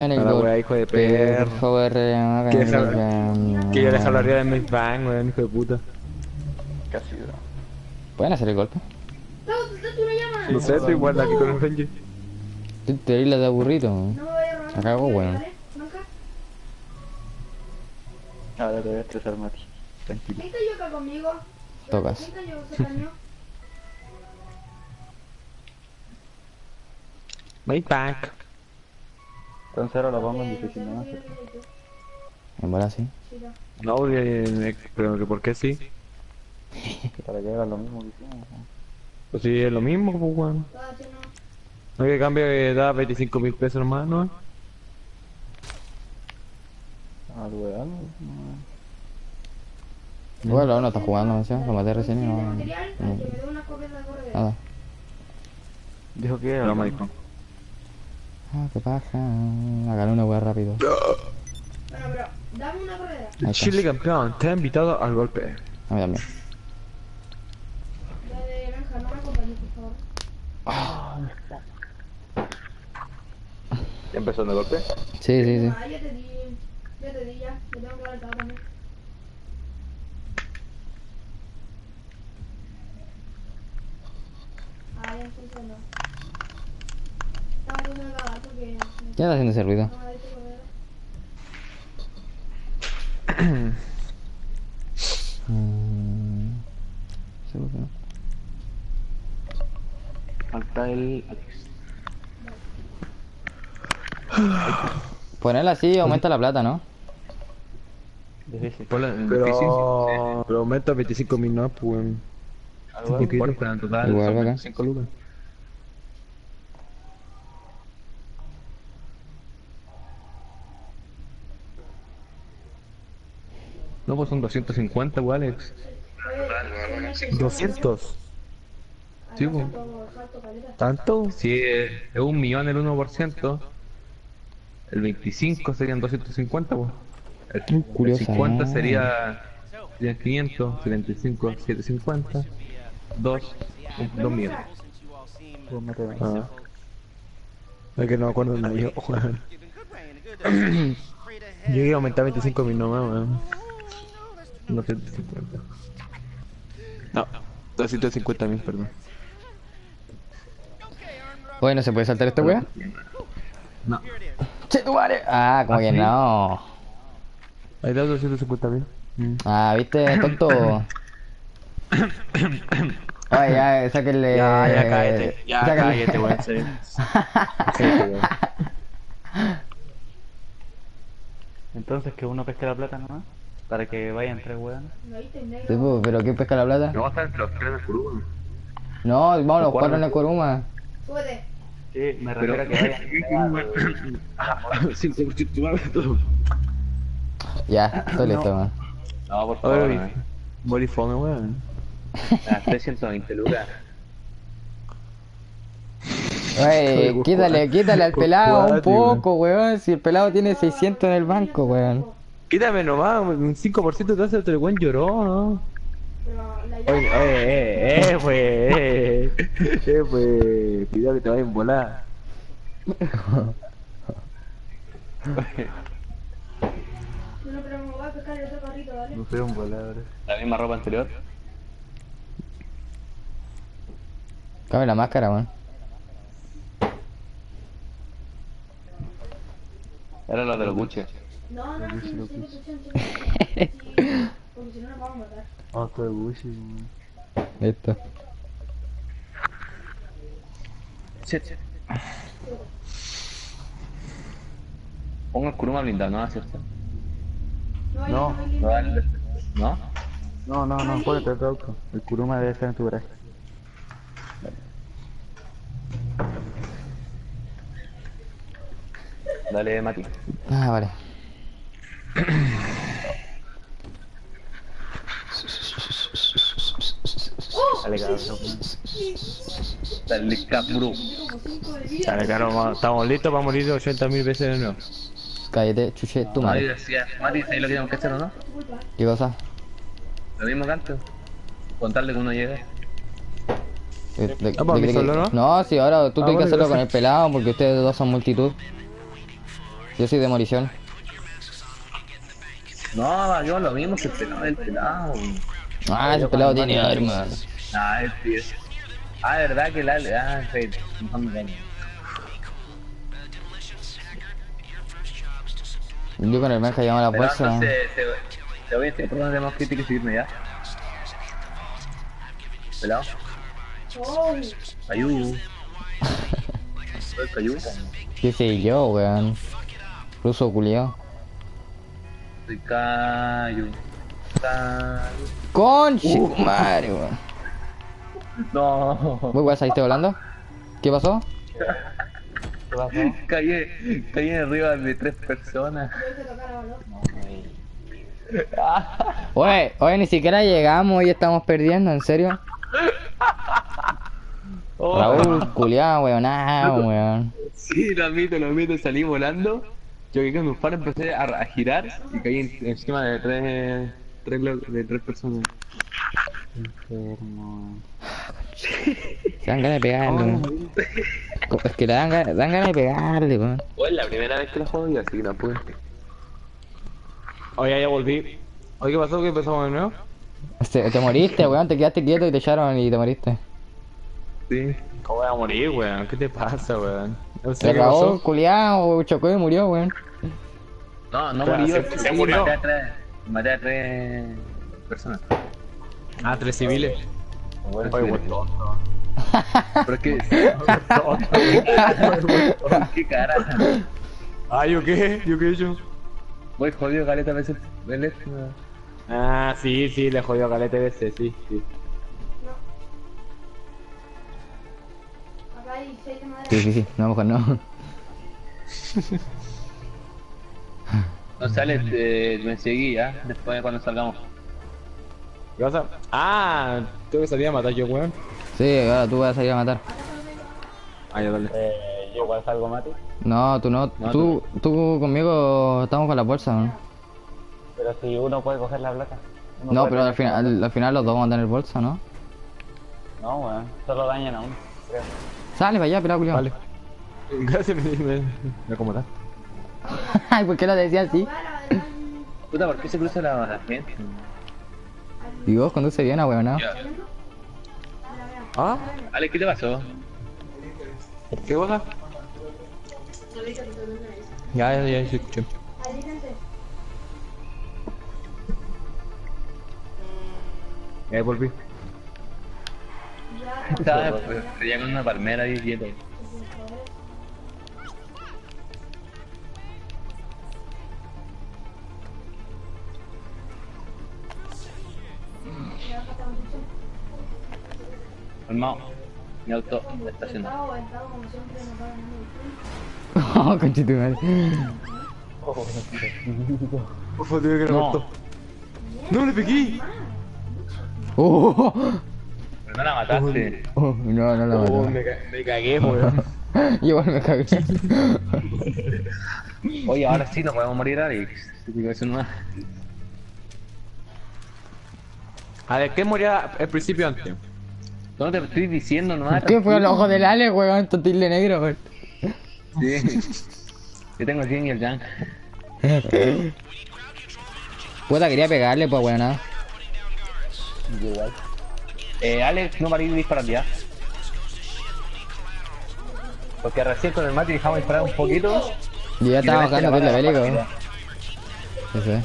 En el la gol. wea, hijo de perro. Joder, eh, Que eh, eh, yo les hablaría de Miss Bang, weón, hijo de puta. Casi, bro. ¿Pueden hacer el golpe? ¿te tú una llama? No sé, estoy igual aquí con el Benji. Te, te isla de aburrido. No me voy a robar. La cago, weón. ¿Nunca? Ahora te voy a estresar, Mati. Tranquilo. ¿Quién está yo acá conmigo? Tocas. ¿Quién está yo? Miss Bang. Entonces ahora lo pongo en difícil, ¿no? En bola sí. No, eh, pero que por qué sí. Para que hagan lo mismo que hicimos. ¿no? Pues sí, es lo mismo, pues, weón. No. No hay que cambio que da 25 mil pesos más, ¿no? Ah, weón. no. Igual uno está jugando, no sé. Lo maté recién y no. no-. Nada. Dijo que era. No, me ¿no? dijo. Ah, qué paja. Hagan una wea rápido. Bueno, pero dame una correa. Ahí Chile campeón, te ha invitado al golpe. A mí también. La de Benja, no me acompañes, por favor. ¿Ya empezó el golpe? Sí, sí, sí. Ah, ya te di. Ya te di, ya. Me tengo que dar el también. Ah, ya estoy ¿Quién está haciendo ese ruido? No, Seguro que no. Falta el. Ponerla así aumenta la plata, ¿no? Pero, pero aumenta 25 mil más, pues. Algo No importa, en total. Igual, son bacán. 25 lucas. No, pues son 250, igual, Alex. Oye, ¿quién es el 200. Sí, pues. ¿Tanto? Si es, es un millón el 1%, el 25 serían 250, pues. El, el curiosa, 50 ah. sería, serían 500, 75, 750, 2, 2 millones. Ah. Es que no me acuerdo de nadie. Yo iba a aumentar 25 mil nomás, weón. 250. No, 250 mil, perdón. Oye, ¿no se puede saltar esta wea? No. ¡Che, tu madre! Ah, como ¿Ah, que sí? no. Ahí da 250 mil. Ah, ¿viste, tonto? Oye, ya, sáquenle... Ya, ya cállate, ya sáquenle- cállate, weón, weón. Entonces que uno pesque la plata nomás. Para que vayan tres weones. ¿Lo viste en Sí, pues, ¿pero quién pesca la plata? No, están los tres de Curuba. No, vamos los cuatro. en el Kuruma. Súbete. Sí, me Pero- refiero a que vayan. Sí. Ya, estoy listo, man. No, por favor. Oye, eh. Body fome, weón. Ah, 320 lucas. Por quítale, quítale al pelado un poco, weón. Si el pelado tiene 600 en el banco, weón. Quítame nomás, un 5% te hace el buen lloró, ¿no? Pero la Oye, llave. eh, eh, eh, pues, eh, eh, pues, cuidado que te vayan a volar. No, pero me voy a pescar el otro carrito, ¿vale? No fue un volador. La misma ropa anterior. Cambia la máscara, weón. Era la de los buches. No, no, sí, sí, sí, sí, sí, sí. Porque si no nos vamos a matar. Otro de buches. Listo. Ponga el Kuruma blindado, ¿no? ¿Cierto? No, No, no, no. ¿No? No, no, no, ponete otro auto. El Kuruma debe estar en tu garaje. Dale, Mati. Ah, vale. Dale, cabrón. Dale, cabrón. Dale, estamos listos para morir 80.000 veces de nuevo. Cállate, chuche, tu madre. Mati, ¿sabes lo que tenemos que hacer o no? ¿Qué cosa? Lo mismo que antes. Contarle que uno llegue. De- de- Ah, pues, de- ¿a mí de- solo, no? No, sí, ahora tú Ah, tienes que hacerlo con el pelado porque ustedes dos son multitud. Yo soy demolición. No, yo lo mismo que el pelado, el pelado. Ah, ese pelado tiene armas. Ah, es tío. Ah, de verdad que la. Ah, sí, no me. Yo con el Benja llevamos la Pero bolsa. entonces, te, te voy a decir por dónde tenemos que seguirme ya. Pelado. Oh, Cayú. ¿Qué sé yo, weón? Ruso culiao. Soy Cayu. Cayu. Conche, madre, weón. No. Muy weón, ¿saliste volando? ¿Qué pasó? ¿Qué pasó? Caí, caí arriba de tres personas. Oye, oye, ni siquiera llegamos y estamos perdiendo, ¿en serio? Oh. Raúl, culiao, weón, ah, weón. Sí, lo admito, lo admito. Salí volando. Yo que con un faro empecé a, a girar y caí en- encima de tres, tres, de tres personas. Enfermo. Se dan ganas de pegarle, weón. Es que le dan, ganas- dan ganas de pegarle, weón. Oh, es la primera vez que la juego y así que la pude. Oye, ya volví. Oye, ¿qué pasó? ¿Qué empezamos de nuevo? Te, te moriste, weón, te quedaste quieto y te echaron y te moriste. Sí. ¿Cómo voy a morir, weón? ¿Qué te pasa, weón? No sé Se qué Raúl, pasó. culiao, chocó y murió, weón. No, no Pero yo. se- murió. Maté a tres, maté a tres personas. Ah, tres civiles. Oye, weón, tonto. Pero es que. ¿Qué cara? Ah, ¿yo qué? ¿Yo qué he hecho? Voy jodido, caleta, a veces. Ah, sí, sí, le jodió a Calete veces, sí, sí. Hay seis de madera. Sí, sí, sí, no, mejor no. No sale, eh, me seguí ya. Después cuando salgamos. ¿Qué pasa? Ah, tengo que salir a matar yo, weón. Sí, ahora tú vas a salir a matar. Ah, ya dale. Eh, yo igual salgo, Mati. No, tú no, No, tú, tú conmigo estamos con la bolsa, ¿no? Pero si uno puede coger la plata. uno No, pero al final, al final los dos vamos a tener bolsa, ¿no? No, weón. Solo dañan a uno, creo. Sale para allá, pelado, culiao. Vale. Gracias, me, me, me acomodas. Ay, ¿por qué lo decía así? Puta, ¿por qué se cruza la, la gente? Y vos conduce bien, weón, ¿no? Ya. ¿Ah? Ale, ¿qué te pasó? ¿Qué cosa? Ya, ya, ya, sí, escuché. Ya volví. Estaba ya con una palmera ahí quieto. Calmado. Mi auto ganando el Oh, conche tu madre. Uf, tío, que le No. No, le pegué. Oh, Pero no la mataste. oh, no, no la Oh, mató. me, ca- me cagué, weón. Igual me cagué. Oye, ahora sí nos podemos morir, Alex. Digo, eso no es- A ver, ¿qué moría al principio antes? No te estoy diciendo, no matas. ¿Qué fue el ojo del Ale, weón? Totilde negro, weón. Sí. Yo tengo el Jin y el Yang. Puta, quería pegarle, pues, weón. ¿ah? Eh, Alex, no disparar ya. Porque recién con el Mati dejamos disparar un poquito. Yo ya estaba bajando la title bala bélico. Eso es.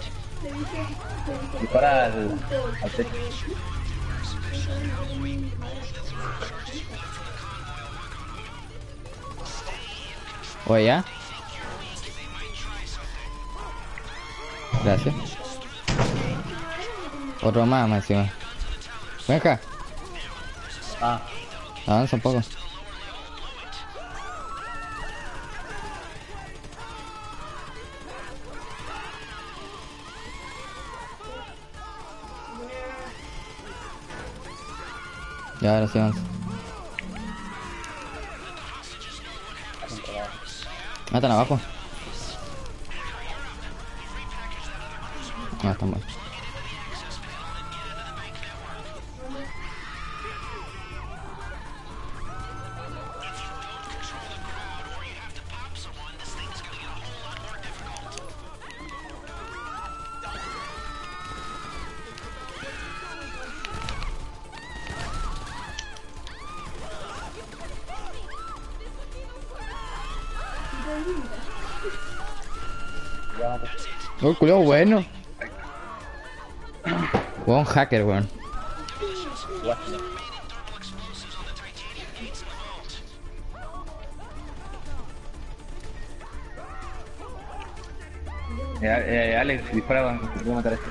Dispara al, al techo. Oye, ya. Gracias. Otro más, más encima. Venga, Ah, avanza un poco. Ya, avanza. Ah, están abajo. Ah, están mal. Oh, el culiao bueno. Buen hacker, weón. Eh, eh, Alex, dispara, voy a matar a este.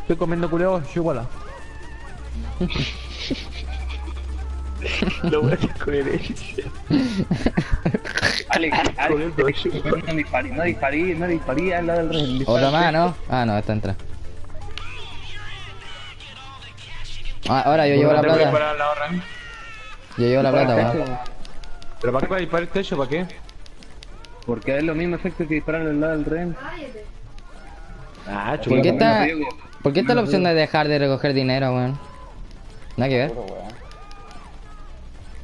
Estoy comiendo culeo, chúpala. Lo voy a hacer coherencia. Alex, Alex, no disparí, no disparí, no disparí al lado del rey. Otra más. ¿no? Ah, no, esta entra. Ah, ahora yo llevo la ¿Te voy a plata. Yo llevo la plata, weón. ¿Pero para qué va a disparar el techo? ¿Para qué? Porque es lo mismo efecto que disparar al lado del rey. Cállate. Ah, ¿Por qué chulo. está, ¿por qué está la opción de dejar de recoger dinero, weón? Nada que ver.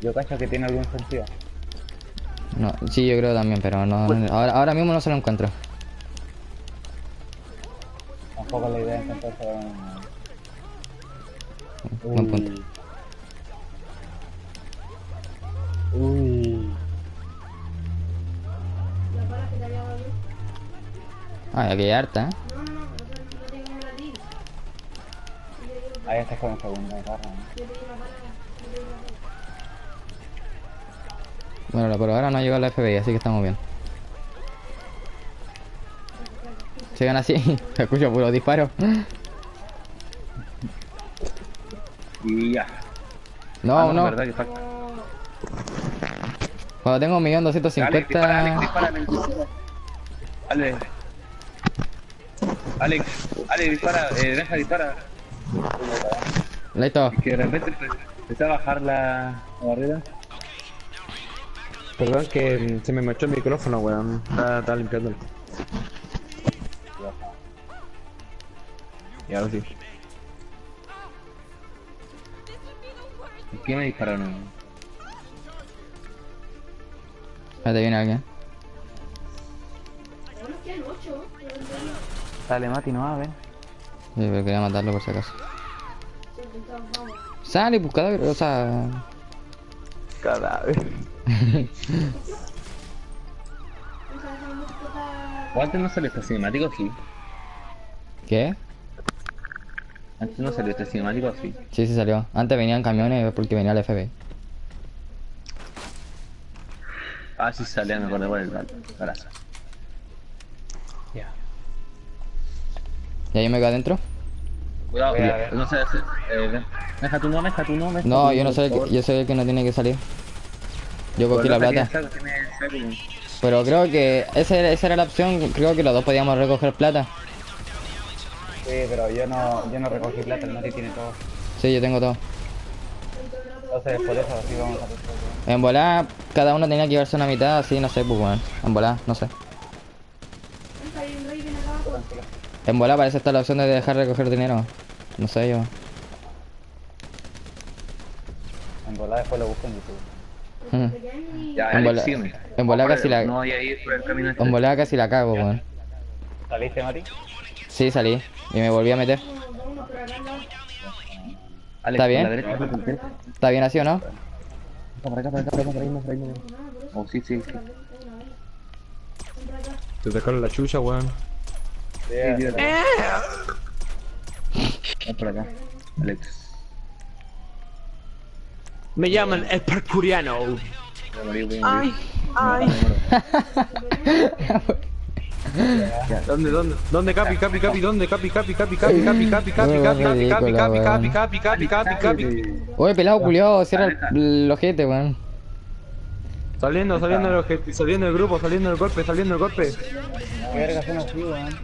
Yo cacho que tiene algún sentido. No, sí, yo creo también, pero no, ahora, ahora mismo no se lo encuentro. Tampoco la idea es un... Buen punto. Uy. Yo. Ah, aquí hay harta, ¿eh? No, no, no, no, no te digo la ti. Ahí estás con el segundo carro. ¿no? Bueno, por ahora no ha llegado la FBI, así que estamos bien. Sigan así, se escucha puro disparo. Y ya. No, Ah, no, verdad que falta. cuando tengo un millón doscientos cincuenta... Alex. Alex. Alex, dispara, eh, deja dispara. Listo. Que de repente empe- empecé a bajar la, la barrera. Perdón que mm, se me manchó el micrófono, weón. Estaba, limpiándolo. Y ahora sí. ¿Por qué me dispararon? Espérate, viene alguien. Dale, Mati, no va, ven. Sí, pero quería matarlo por si acaso. Sale, pues cadáver, o sea... Cadáver. Deja, déjame explotar. ¿O antes no salió este cinemático sí? ¿Qué? Antes no salió este cinemático sí. Sí, sí salió. Antes venían camiones porque venía el FBI. Ah, sí salía, me acordé por el brazo. Ya. ¿Ya yo me quedo adentro? Cuidado, a ver. no sé, eh, deja tu nombre, deja tu nombre. No, yo no soy el que, yo soy el que no tiene que salir. Yo cogí la plata. Pero creo que esa era, esa era la opción, creo que los dos podíamos recoger plata. Sí, pero yo no, yo no recogí plata, el Mati tiene todo. Sí, yo tengo todo. Entonces por eso así vamos a. En volar, cada uno tenía que llevarse una mitad, así, no sé, pues bueno. En volar, no sé. En volar parece estar la opción de dejar recoger dinero. No sé yo. En volada después lo busco en YouTube. Mm. Ya, En bola- en bola casi la- No voy a ir por el camino este. En volar casi la cago, weón. ¿Saliste, Mati? Sí, salí. Y me volví a meter. Alex, ¿Está bien? ¿Está bien así o no? Por acá, por acá, por acá, por ahí, por ahí, por ahí. Oh, sí, sí, sí. Te sacaron la chucha, weón. Sí, tírate. Ven por acá. Alex. Me llaman el parkouriano. Voy a morir, voy a morir. Ay, ¿Dónde, dónde? ¿Dónde, capi, capi, capi? ¿Dónde, capi, capi, capi, capi, capi, capi, capi, capi, capi, capi, capi, capi, capi, capi, capi, capi? Oye, pelado culiao, cierra el, el ojete, weón. Saliendo, saliendo obje- saliendo del grupo, saliendo del golpe, saliendo del golpe. ¿Qué verga son así, weón?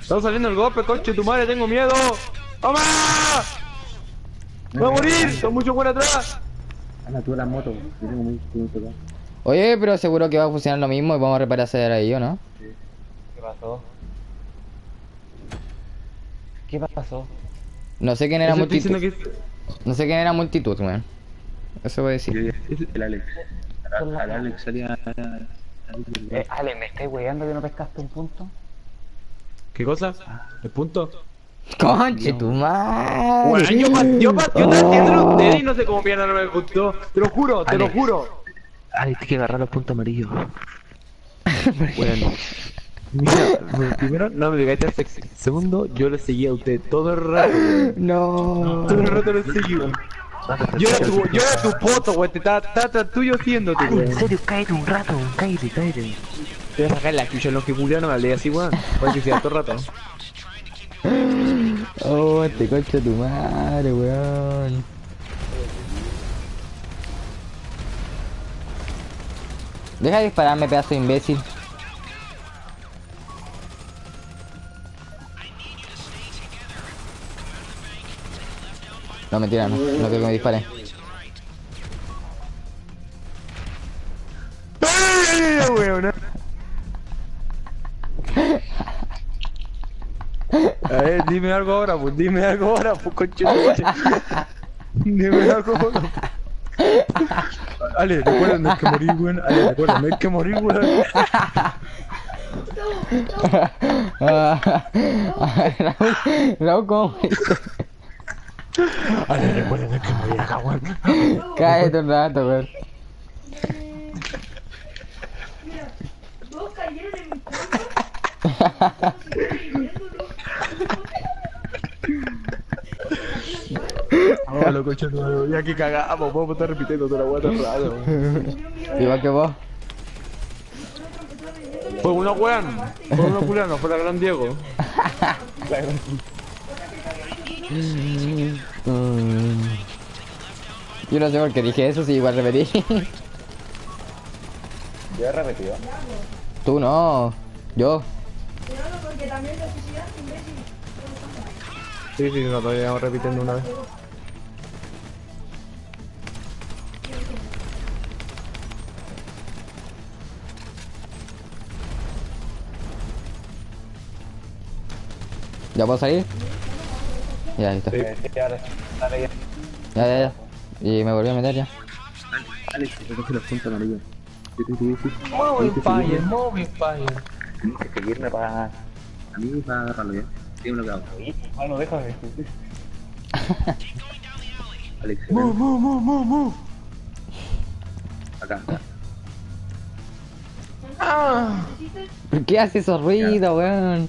Estamos saliendo del golpe, coche, tu madre, tengo miedo. ¡Toma! ¡Voy a morir! ¡Son mucho por atrás! Anda tú la moto, yo tengo muy. Oye, pero seguro que va a funcionar lo mismo y vamos a reparar ese ahí, ¿o no? ¿Qué pasó? ¿Qué pasó? No sé quién era multitud. que... No sé quién era multitud, weón. Eso voy a decir. El Alex. Al al Alex salía. Eh, Ale, ¿me estáis weyando que no pescaste un punto? ¿Qué cosa? ¿El punto? ¡Conche tu madre! Bueno, yo, yo, yo te entiendo a ustedes y no sé cómo no me gustó. Te lo juro, te lo juro. Alex, tienes que agarrar los puntos amarillos. Bueno. Mira, primero no me digáis tan sexy. Segundo, yo le seguía a usted todo el rato. No. Todo el rato le seguí. Yo era tu, yo era tu poto, weón. Te estaba tuyo haciéndote, weón. serio, cállate un rato, cállate, cállate. Te voy a sacar la chucha en los que Julián no me hablé así, weón. Porque sea todo el rato. Oh, este coche tu madre, weón. Deja de dispararme, pedazo de imbécil. No, mentira, no. No quiero que me dispare. Dime algo ahora, pues dime algo ahora, pues coche. Dime algo ahora. Ale, recuerda, no hay que morir, weón. Ale, recuerda, no hay que morir, weón. Raúl, Raúl, ¿cómo moriste? Ale, recuerda, no hay que morir acá, weón. Cállate un rato, weón. Mira, dos cayeron en mi cuerpo. Coche, ya que cagamos, vamos a estar repitiendo toda la guata raro. Igual que vos. Fue una weón, fue una Juliano, fue la gran Diego. Yo no sé por qué dije eso, si igual repetí. Yo he repetido. Tú no, yo. Sí, sí, no, todavía vamos repitiendo una vez. ¿Ya puedo salir? Ya, listo. Eh, sí, ya. Ya, ya. Y me volví a meter ya. Alex, recoge los puntos amarillos. Yo te digo, sí. Moving fire, moving fire. Tienes que seguirme para... A mí para agarrarlo ya. Dígame lo que hago. Bueno, déjame. Alex, Move, move, move, move, move. acá, acá. ¿Por qué hace esos ruidos, weón?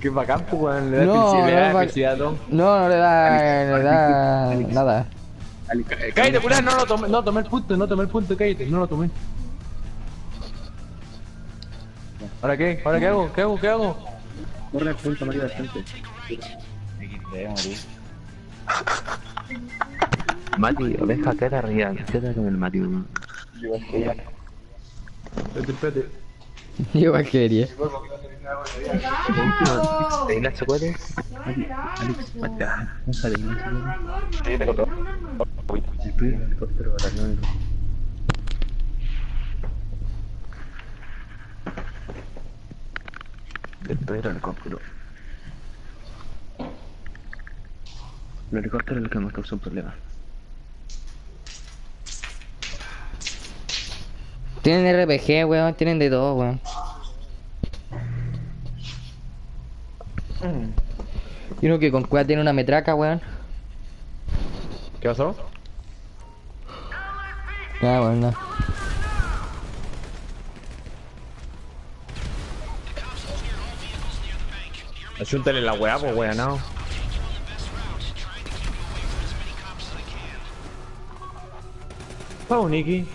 Qué bacán, pues, weón. Le da No, felicidad, no, felicidad a. No, no le da, le da Alex. nada. Eh, Cállate, Julián, no lo tomé, no tomé el punto, no tomé el punto, cállate, no lo tomé. ¿Ahora qué? ¿Ahora qué hago? ¿Qué hago? ¿Qué hago? corre el punto amarillo del frente. Mati, oveja, quédate arriba. Quédate con el Mati, weón. Espérate, espérate. Igual quería. ¿Ahí las? Mati, Alex, déjale, no se puede. Sí, tengo todo. Estoy en el helicóptero no, en el helicóptero. El helicóptero es lo que más causa un problema. Tienen RPG, weón, tienen de todo, weón. Y uno que con cueva tiene una metraca, weón. ¿Qué pasó? Ya, weón, no. Ayúntale la weá, pues weá, no. Vamos, Nicky.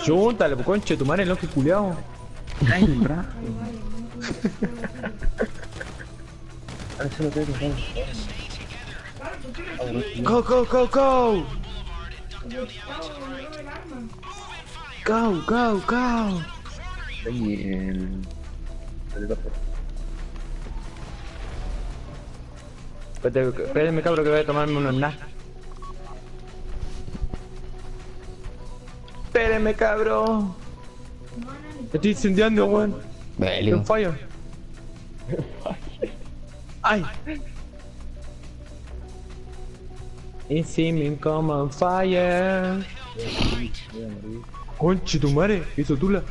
Ayúntale, pues conche, tu madre, lo que culiao. ¡Ay, brazo! Ahora solo tengo que Go, go, go, go. Go, go, go. Ahí el... el. Espérate, espérenme, cabrón, que voy a tomarme unos nas. Espérenme, cabrón. Estoy incendiando, weón. Bélico. En fire. Ay. Y see me come on fire. Conche tu madre, hizo tula.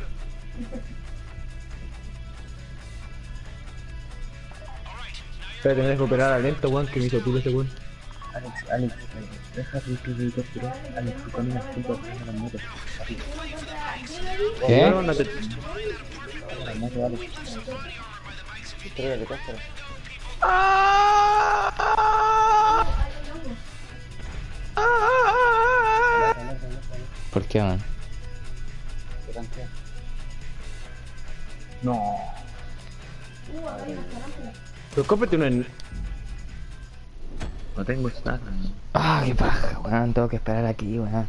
Espérate, me dejo operar a lento, weón, que me hizo culo ese weón. Alex, Alex, eh, deja tu helicóptero. Alex, tú caminas junto a la moto. ¿Qué? La moto, Alex. Espera Alex, ¿Por qué, man? No. Pero cómprate una... No tengo nada. Ah, qué paja, weón. Tengo que esperar aquí, weón.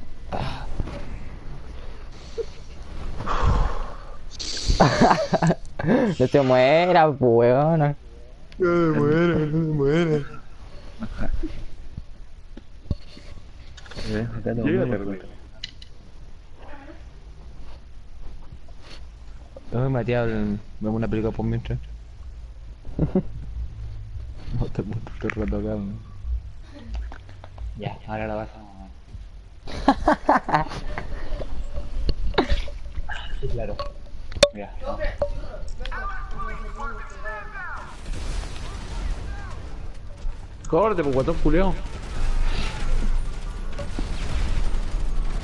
no te mueras, weón. No, Matías, vemos una película por mientras. No te muestro rato acá, weón. Ya, ahora la vas a... Sí, claro. Mira, no. Corte, pues guatón culiao.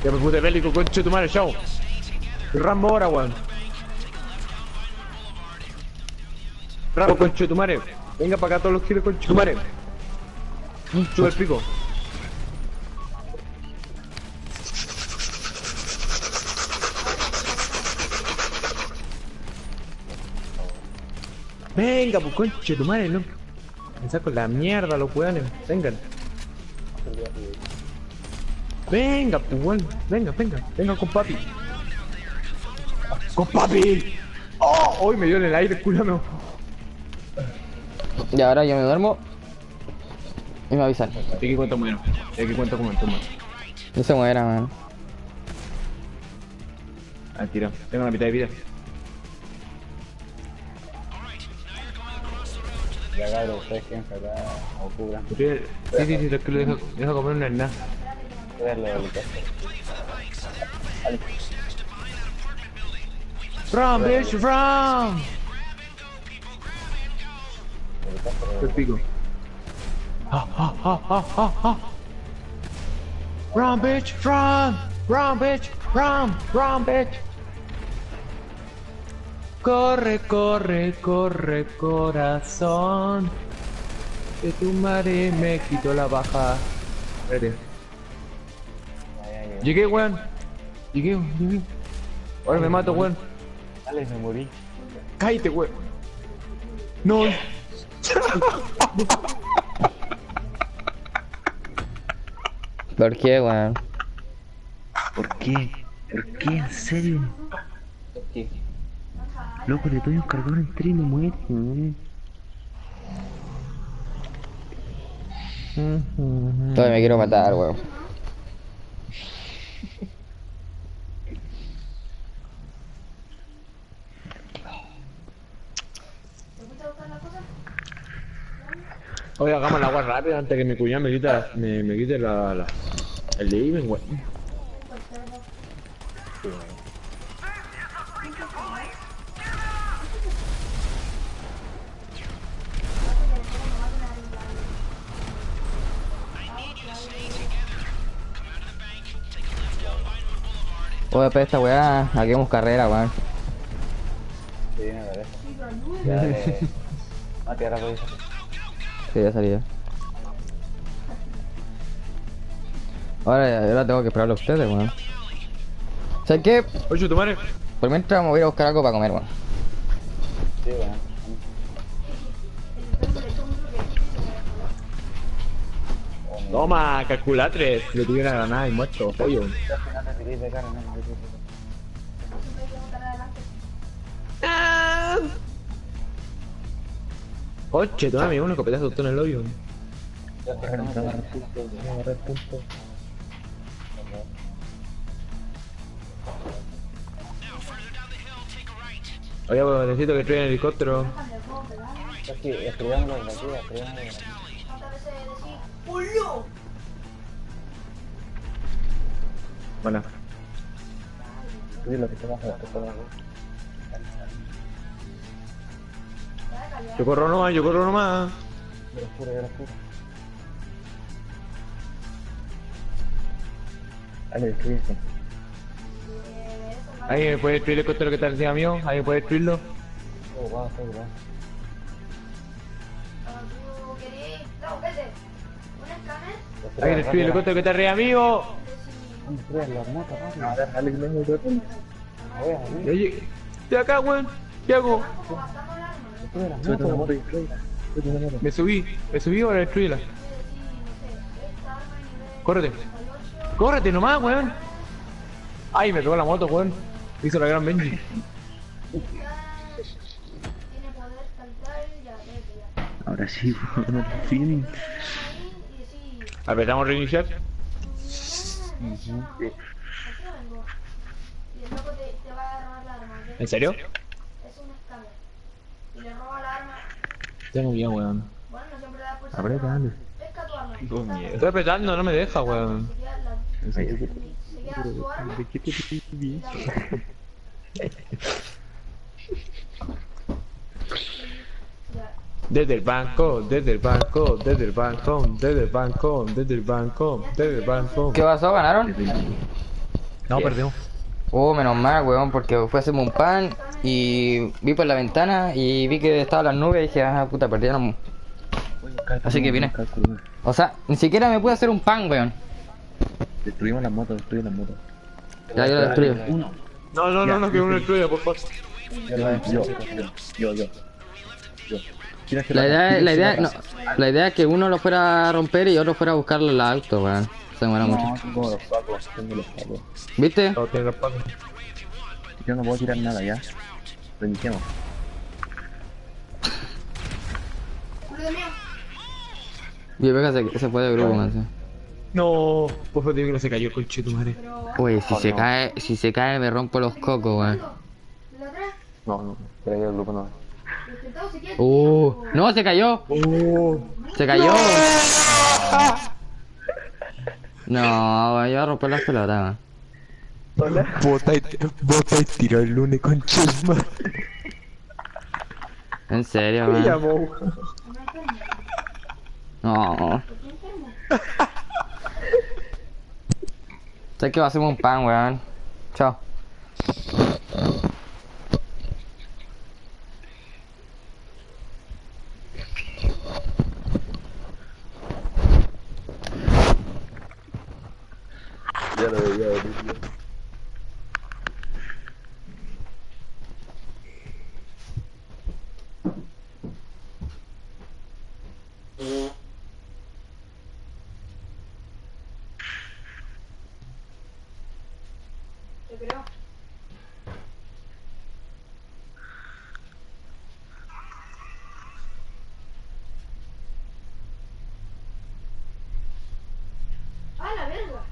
Ya me puse bélico, conche tu madre, chao. Rambo ahora, weón. Rambo, conche tu madre. Venga para acá todos los kilos, conche tu madre. Sube el pico. Venga, pues conche tu madre, loco. Me saco la mierda los weones. Vengan. Venga, pues weón. Venga, venga. Venga con papi. ¡Con papi! ¡Oh! Hoy me dio en el aire, culo Y ahora yo me duermo. Y me avisan. ¿De qué cuento bueno? ¿De qué cuento como toma? No se muera, man. Ah, tira. Tengo la mitad de vida. Ya, ustedes quédense acá o cubran. Sí, sí, sí, tranquilo, deja, deja comer una nada. Cuidan los helicópteros. Run, bitch, run! El pico. Ah, ah, ah, ah, ah, ah. Run, bitch, run! Run, bitch, run! Run, bitch! Corre, corre, corre, corazón. Que tu madre me quitó la baja. Espérate. Llegué, weón. Llegué, llegué. Ahora me mato, weón. Alex, me morí. Cállate, weón. No. ¿Por qué, weón? ¿Por qué? ¿Por qué? ¿En serio? Loco, le doy un cargador en y me muere. Todavía me quiero matar, weón. Oye, hagamos la agua rápida antes que mi cuñada me quita, me, me quite la, la, el living, weón. Oye, pero esta weá, aquí vamos carrera, weón. Sí, me parece. Ya, dale. Mati, ahora podéis hacer. Sí, ya salía. Ahora, ahora tengo que esperarlo a ustedes, weón. ¿Sabes qué? Oye, tu madre. Por mientras me voy a ir a buscar algo para comer, weón. Sí, bueno. Toma, calculatres. Si lo tuviera granada y muerto, pollo. Oche, tu madre, un escopetazo todo en el hoyo. El el. Oye, pues necesito que traigan helicóptero. Sí, escribámoslo de aquí, escribámoslo de aquí. Bueno. Sí, lo que te pasa, te pasa. Yo corro nomás, yo corro nomás. Yo lo juro, yo lo juro. Ale, destruye esto. ¿Alguien me puede destruir el helicóptero que está encima mío? ¿Alguien puede destruirlo? Oh, wow, oh, wow. Cuando tú querés... No, vete. Escáner. ¿Alguien destruye el helicóptero que la moto, rápido. A ver. Oye, estoy acá, weón. ¿Qué hago? Me subí. ¿Me subí para destruirla? Córrete. 38. Córrete nomás, weón. Ay, me pegó la moto, weón. Hizo la gran Benji. Ahora sí, al fin. Apretamos reiniciar. Aquí vengo. Y el loco te, te va a robar la arma. ¿ok? ¿En serio? Es un escáner. Y le roba la arma. Tengo miedo, weón. Bueno, no siempre da por Aprieta. Pesca tu arma. Tengo miedo. Estoy apretando, no me deja, weón. Se queda, su arma. ¿De qué te Ya. Desde el banco, desde el banco, desde el banco, desde el banco, desde el banco, desde el banco. ¿Qué pasó? ¿Ganaron? No, perdimos. Oh, menos mal, weón, porque fue a hacerme un pan y vi por la ventana y vi que estaba las nubes y dije, ah, puta, perdieron. Así que vine. Cálculo. O sea, ni siquiera me pude hacer un pan, weón. Destruimos la moto, destruye la moto. Ya yo lo destruí. Uno. No, no, no, no, que uno destruya, por favor. Yo, yo, yo, yo. Yo. ¿Quién hace La idea, la idea, ¿Quién no, hace la idea es que uno lo fuera a romper y otro fuera a buscarlo en la auto, weón. Se demora No, mucho. tengo los pacos, tengo los pacos. ¿Viste? No, los. Yo no puedo tirar nada ya. Reiniciamos. Culo de mío. Y Vega se, se fue de grupo, man. No, por favor, digo que no se cayó el tu madre. Uy, si se cae, si se cae me rompo los cocos, weón. No, no, pero yo el grupo no. Uh, no, se cayó. Oh, Se cayó. No, voy a romper las pelotas, weón. bota y, bota y tiro el lunes, tu madre. En serio, llamó. No. Sé que va a hacerme un pan, weón. Chao. Ya lo veía venir. Te creo. ¡Ah, la verga!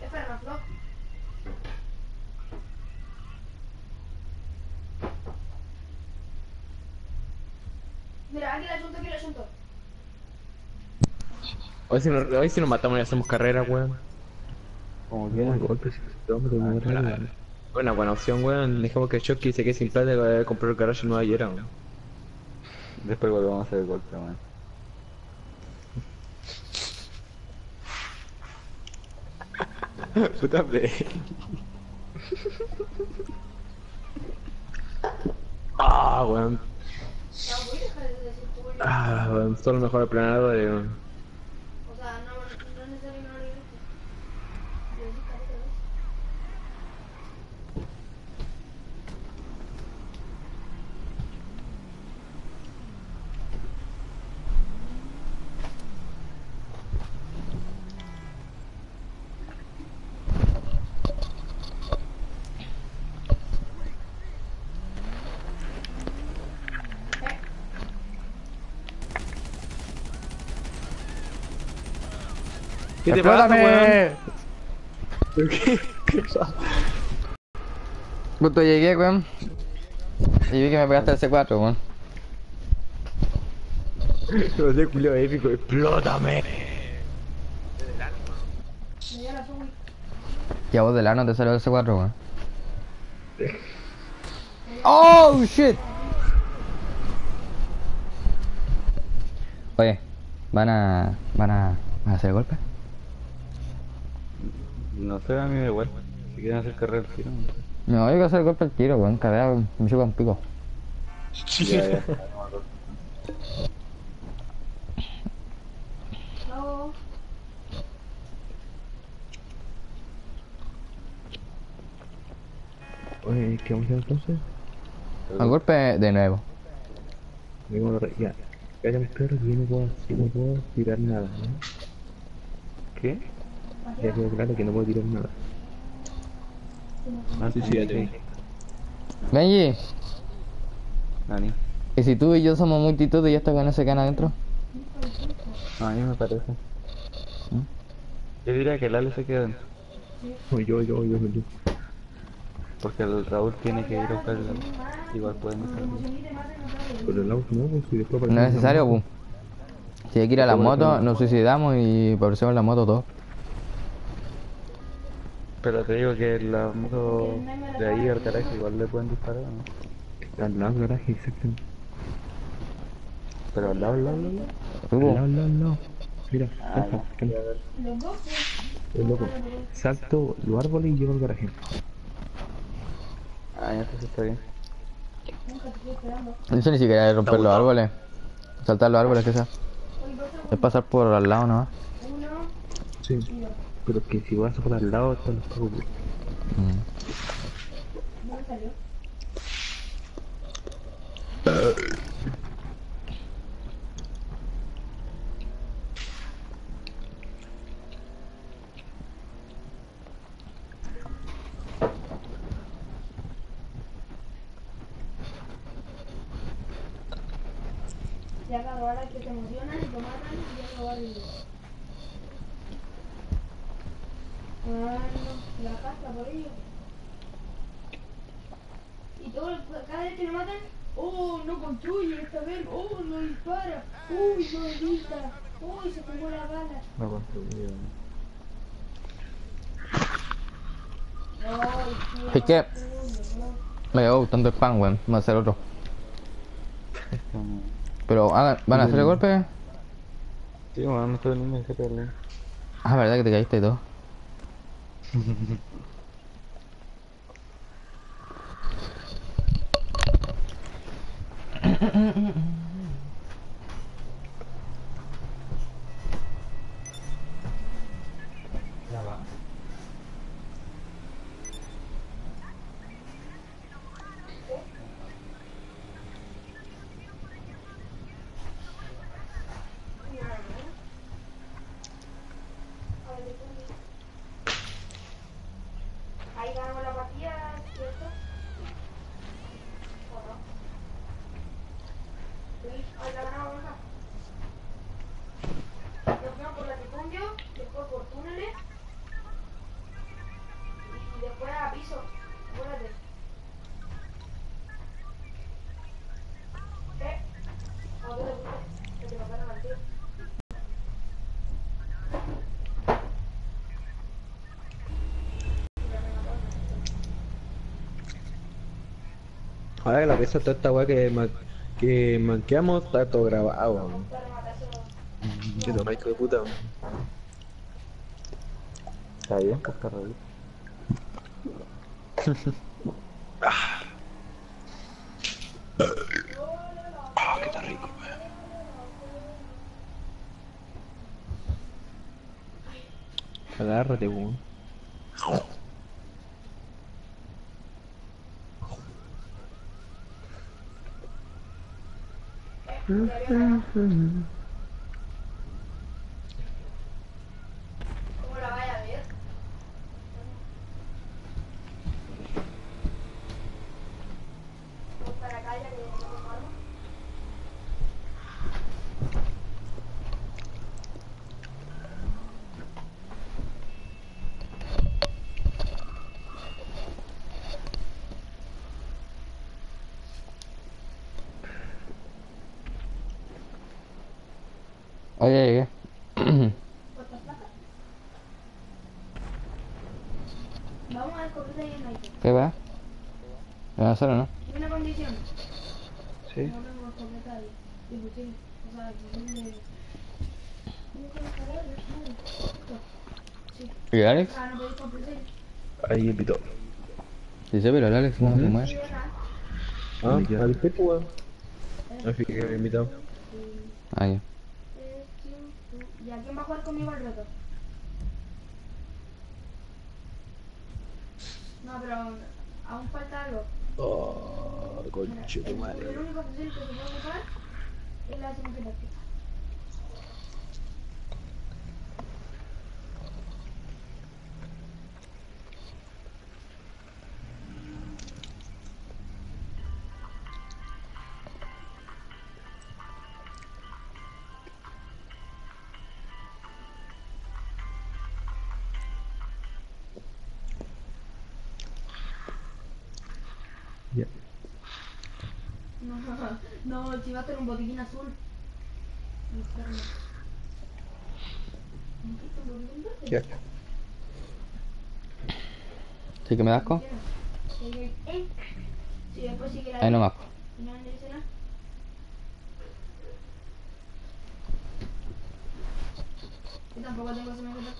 Es Fernaflop. Mira, aquí el asunto, aquí el asunto. Hoy si, nos, hoy si nos matamos y hacemos carrera, weón. Como que el golpe si te vamos a terminar. Buena, buena opción, weón. Dejemos que Chucky se quede sin plata y vaya a comprar el garage nuevo ayer, weón. Después volvemos a hacer el golpe, man. Puta fe. Ah, weón. Ya voy a dejar de decir tu güey. Ah, weón. Son los mejores planeadores, weón. O sea, no, no es necesario que no lo digas. Lo decís careta, ¿ves? ¿Qué te pasa, weón? Justo llegué, weón. Y vi que me pegaste el C4, weón. Lo de culo épico, explótame. Me dio la sub, Y a vos de lano te salió el C4, weón. ¡Oh, shit! Oye, ¿van a... van a... van a hacer golpe? No sé, a mí me da igual. Si quieren hacer carrera al tiro. no. Me voy a hacer golpe al tiro, weón. Cabea, me chupa un pico. Ya, ya. Chao. Oye, ¿qué vamos a hacer entonces? Al golpe de nuevo. Vengo a re- ya. Cállame, perro, que yo no puedo, yo no puedo tirar nada, ¿no? ¿Qué? Ya quedó claro que no puedo tirar nada. Ah, Sí, sí, ya te vi. Benji, Nani. ¿y si tú y yo somos multitud y esta weón se quedan adentro? A mí me parece. Yo diría que el Ale se queda dentro. No, yo, yo, yo, yo. Porque el Raúl tiene que ir a buscar el. Igual pueden estar. Pero el auto no, pues si después No es necesario, una pu. Si hay que ir a la moto, nos suicidamos y aparecemos en la moto todos. Pero te digo que la moto de ahí al garaje igual le pueden disparar, ¿no? Al lado del garaje, exactamente. Pero al lado, al lado, al lado. Al lado, al lado, al lado. Mira, Ah, pues. Es loco. Salto los árboles y llego al garaje. Ah, ya entonces está bien. Nunca te estoy esperando. Eso ni siquiera es romper los árboles. Saltar los árboles, que sea. Es pasar por al lado nomás. Uno. Sí. Pero que si vas por al lado están los cocos. Mm. ¿Dónde salió? Ya ahora que te emocionan y te matan y ya no va a vivir. Ah, no, la pasta por ello. Y todo, el- cada vez que lo matan, oh, no construye esta vez, oh, no dispara, uy, no grita, uy, se fumó la bala. No sí, Es que no. me quedó gustando el pan, weón. Vamos a hacer otro. Pero, hagan- ¿van a hacer el golpe? Sí, bueno, no estoy en el GPL. Ah, verdad que te caíste y todo. Ahí ganamos la partida, ¿cierto? ¿O no? Sí, ahí la ganamos acá. Nos fuimos por latifundio, después por túneles y después a piso. Acuérdate. ¿Qué? ¿A dónde te fuiste? Que te mataron al tío. Que la pieza toda esta weá que, ma que manqueamos está todo grabado. Que toma hijo de puta. Está bien, pues reír. Ah, que está rico, weón. Agárrate, weón. ¿Cómo ¿Y Alex? Ahí pito. Dice, pero el Alex no se mueve. Ah, al Pepo, weón. Que me invitado. Ah, ya. ¿Y a quién va a jugar conmigo al rato? No, pero aún falta algo. Oh, conche tu madre. El único que se puede ocupar es la 50. Ya. No, no, si va a tener un botiquín azul. Ya. ¿Sí que me das la Ahí no me asco. ¿Y no le dice nada? Yo tampoco tengo semejante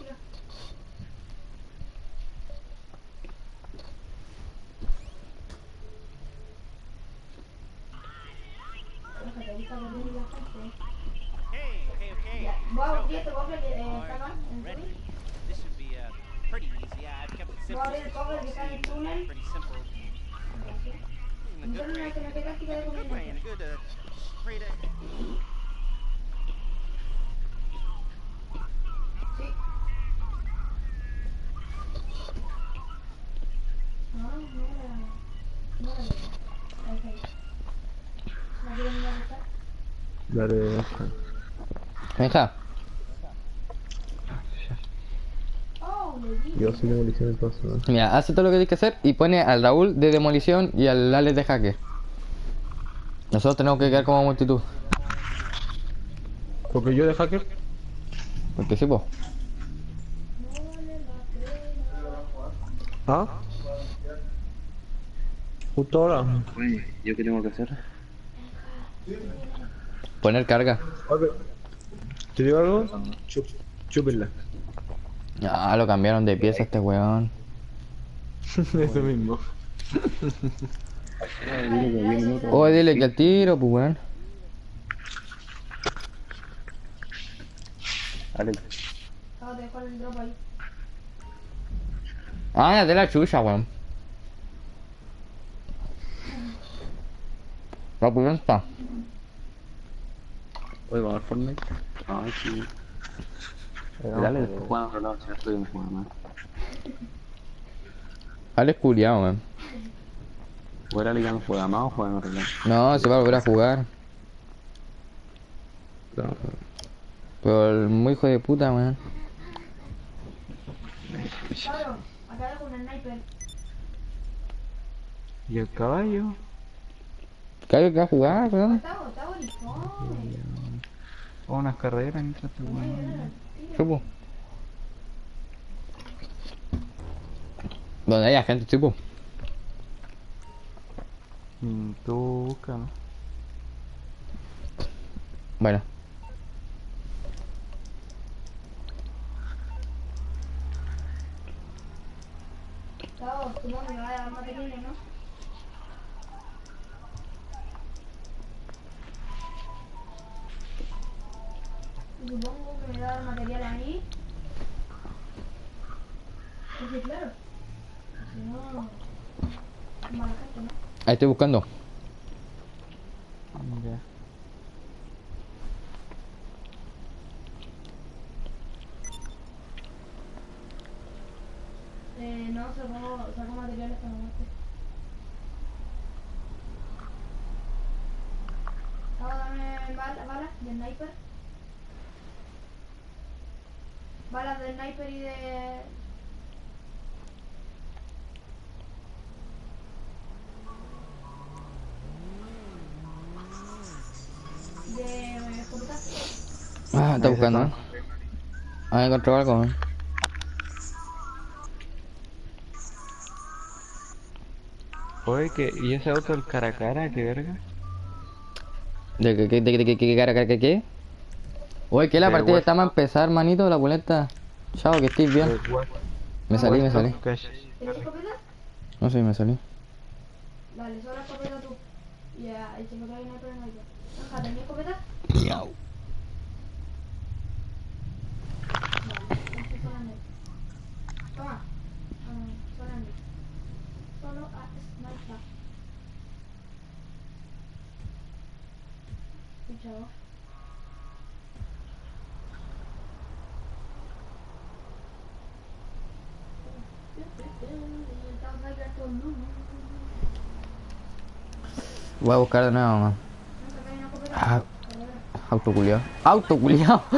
táctica. Déjate, ahí está perdiendo bastante. Hey, okay, okay. Ya, voy a abrir este So, cofre que eh, are está acá, en el ready? túnel. This should be uh, pretty easy. Yeah, I've kept it Voy simple. a abrir el cofre que está en el túnel. Pretty simple. In a Entonces good una way. semejante táctica de Good way, in a combinación. good, uh, straight ahead. Sí. No, no era... No era bien. Ahí está. ahí. ¿No quieren ir a buscar? Dale, di. yo soy demolición entonces, ¿no? mira, hace todo lo que tienes que hacer y pone al Raúl de demolición y al Alex de hacker. Nosotros tenemos que quedar como multitud. Porque yo de hacker. Porque sí, pues. Ah. Justo ahora. Oye, ¿yo qué tengo que hacer? Poner carga. Oye, ¿Te digo algo? Chup, chúpenla. Ah, lo cambiaron de pieza este weón. Eso mismo. Oh, dile que al tiro, pues weón. Ah, de la chucha, weón. La pulenta. ¿Puedo jugar Fortnite? Ay, sí. Dale, después juega a otro lado, si no estoy en juego más. Alex culiao, weón. O la liga no juega más o juega en otro lado. No, se va a volver a jugar. Pero el muy hijo de puta, sniper. ¿Y el caballo? Claro que va a jugar, weón. O unas carreras mientras te weón. Chupo. Donde haya gente, tipo. Mm, Tú busca, ¿no? Bueno. Claro, supongo que me va a dar materiales, ¿no? Supongo que me va a dar material ahí. Porque claro, si no, es mala gente, ¿no? Ahí estoy buscando. Ya. Eh, no, saco, saco materiales para muerte. Ahora dame bala- balas de sniper. Balas de sniper y de... De. Ah, está buscando, ¿eh? Ah, encontró algo, ¿eh? Oye, que, ¿y ese auto el cara a cara, qué verga? ¿De qué, qué, de qué, qué, qué, cara, cara, qué, qué? Oye, que la partida está para empezar, manito, la boleta. Chao, que estés bien. Me salí, me salí. ¿Tienes escopeta? No sé, me salí. Dale, sobra escopeta tú. Ya, y tengo todavía una problema yo. Ajá, ¿tenés escopeta? Miau. Vale. Toma. Ah, solamente. Solo a sniper. Escuchado. Voy a buscar de nuevo, man. Ah, auto culiao. Auto culiao.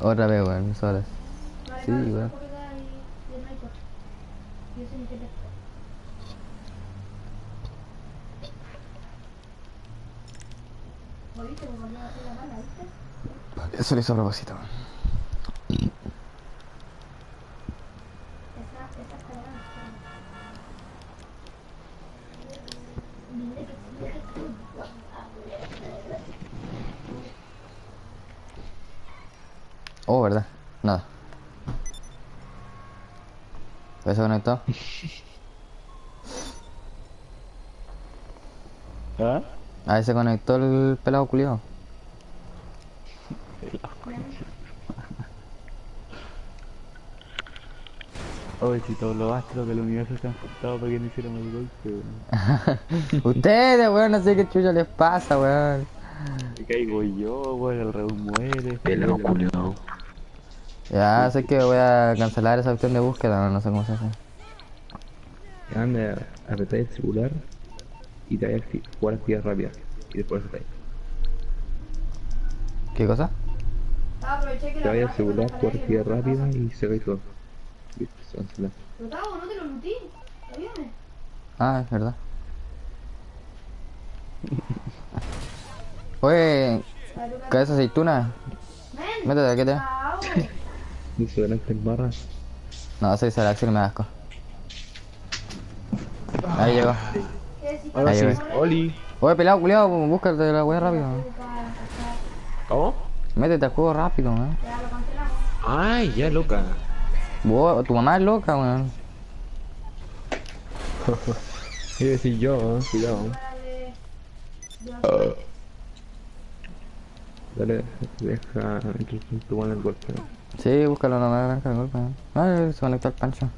Otra vez, weón, solas. Sí, weón. Eso lo hizo a propósito. Oh, verdad. Nada. ¿Ya se conectó? ¿Ah? Ahí se conectó el pelado culiao. Si todos los astros del universo se han juntado para que no hiciéramos el golpe, weón. Ustedes, weón, no sé qué chucha les pasa, weón. Me caigo yo, weón, el Raúl muere. Pelado culiao. Ya sé que voy a cancelar esa opción de búsqueda, no, no sé cómo se hace. Anda, apretar el celular y te vas a jugar actividad rápida. Y después te ¿Qué cosa? Te vayas al celular, jugar actividad rápida y se ve todo. Listo, se cancela. Pero Tavo, no te lo lutí. ¿Lo viene? Ah, es verdad. Oye, cabeza aceituna, métete aquí, te. Listo, delante en barra. No, soy Saraxel, me da asco. Ahí llegó. Ahora Ahí sí. Oli. Oye, pelado, culiao, búscate la weá rápido. ¿Cómo? Métete al juego rápido, weón. Ya lo cancelamos. Ay, ya loca. Vos, tu mamá es loca, weón. Iba a decir yo, ¿eh? cuidado. Dale, deja que tu mano el golpe. Sí, búscalo, no me arranca el golpe. Ay, se conectó el pancho.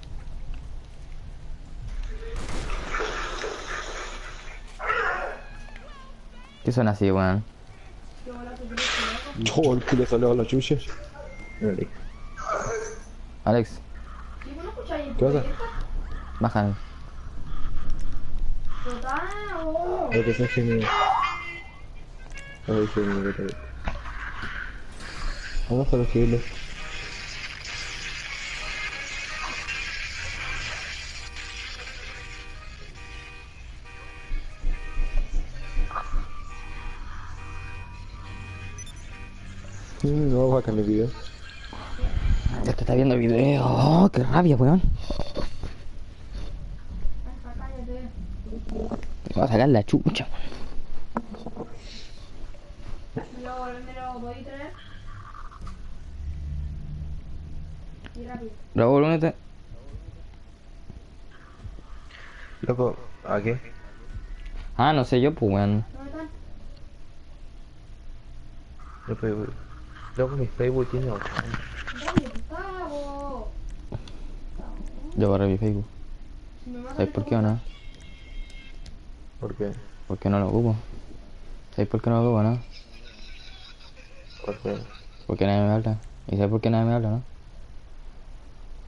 ¿Qué suena así, weón? No, el culo salió a la chucha. Alex, ¿Sí, vos no escucháis el ¿Qué pasa? Tavo. Lo que se me... Ay, me mete. Vamos a recibirlo. Mm, No, va a cambiar video. Ya te está viendo video. Oh, qué rabia, weón. Me va a sacar la chucha. Voy. Y rápido. Raúl, únete. Loco, ¿a qué? Ah, no sé yo, pues, weón. Loco, loco, mi Facebook tiene ocho. Rápido, Tavo. Yo borré mi Facebook. ¿Sabes por qué o no? ¿Por qué? Porque no lo ocupo. ¿Sabes por qué no lo ocupo, no? ¿Por qué? Porque nadie me habla. ¿Y sabes por qué nadie me habla, no?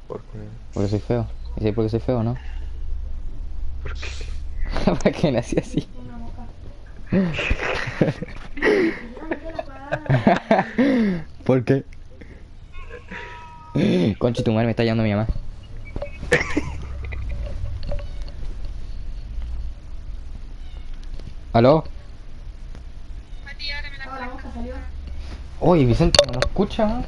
¿Por qué? Porque soy feo. ¿Y sabes por qué soy feo, no? ¿Por qué? Porque nací así. ¿Por qué? Conchi, tu madre me está llamando mi mamá. ¿Aló? Oye, Vicente, ¿no escucha?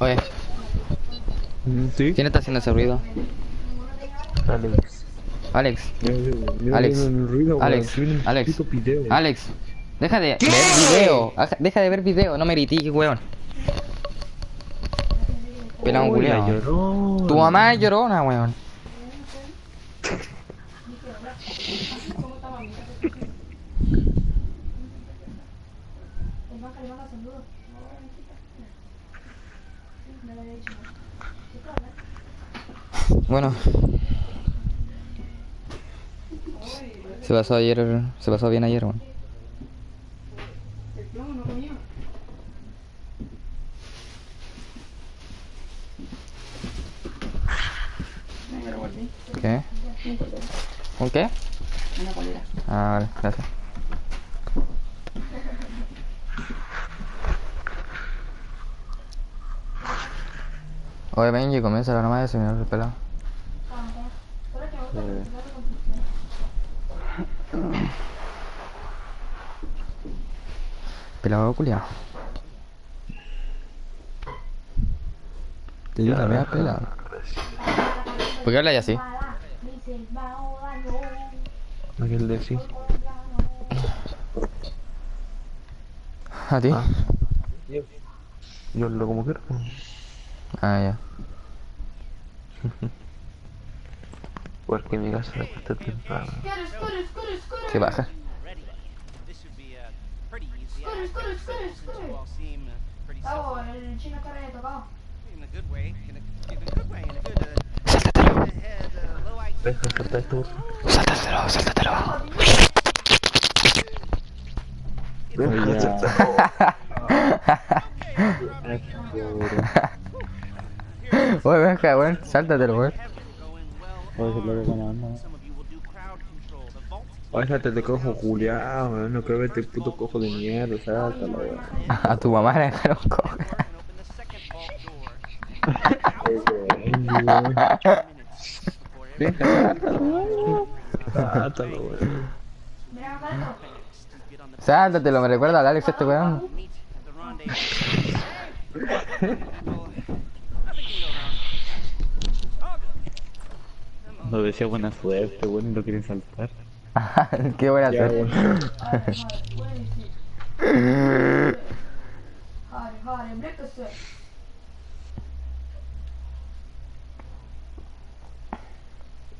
Oye, Mm, ¿Sí? ¿quién está haciendo ese ruido? Alex. Alex, Alex, Alex, Alex. Alex, deja de ver video, deja de ver video, no me critiques, weón. Culiao. Tu mamá es llorona, weón. Bueno. Se pasó ayer, se pasó bien ayer, weón. ¿Qué? ¿Con qué? Ah, vale, gracias. Oye, Benji, pelado. Ahora que me se con Pelado culiao. Te dio la media pelada. ¿Por qué hablas así? Aquel de sí. ¿A ti? Ah. Yo lo como quiero. Ah, ya. Porque mi casa la está temprano. ¿Qué baja? Scooter, el chino está re tocado. IQ. Deja saltar. Sáltatelo, sáltatelo. Deja de saltar. Oye, venga, weón, sáltatelo, weón. Oye, se lo que. The vault Oye, sáltate de cojo, Julián. No creo que este puto cojo de mierda, sáltalo, weón. A tu mamá le dejaron. Deja, sáltalo. Sáltalo, weón. Sáltatelo, me recuerda al Alex este weón. No decía buena suerte, weón, y lo quieren saltar. Qué buena Ya, suerte. bréquese.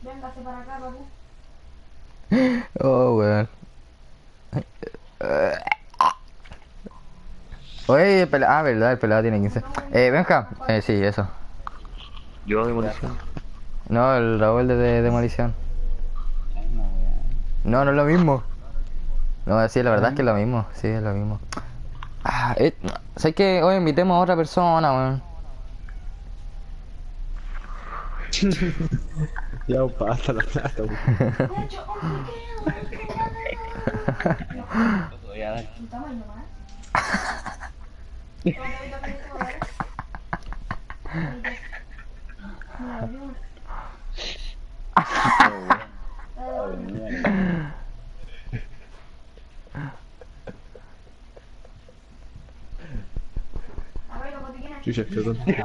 Véngase para acá, papu. Oh, weón. Oye, el pelado. Ah, verdad, el pelado tiene 15. Eh, Benja. Eh, sí, eso. Yo demolición. No, el Raúl de, de demolición. No, no es lo mismo. No, sí, la verdad es que es lo mismo. Sí, es lo mismo. Ah, eh, ¿Sabes que Hoy invitemos a otra persona, weón. Ya, pasa la plata, weón. Chucha, perdón. Venga,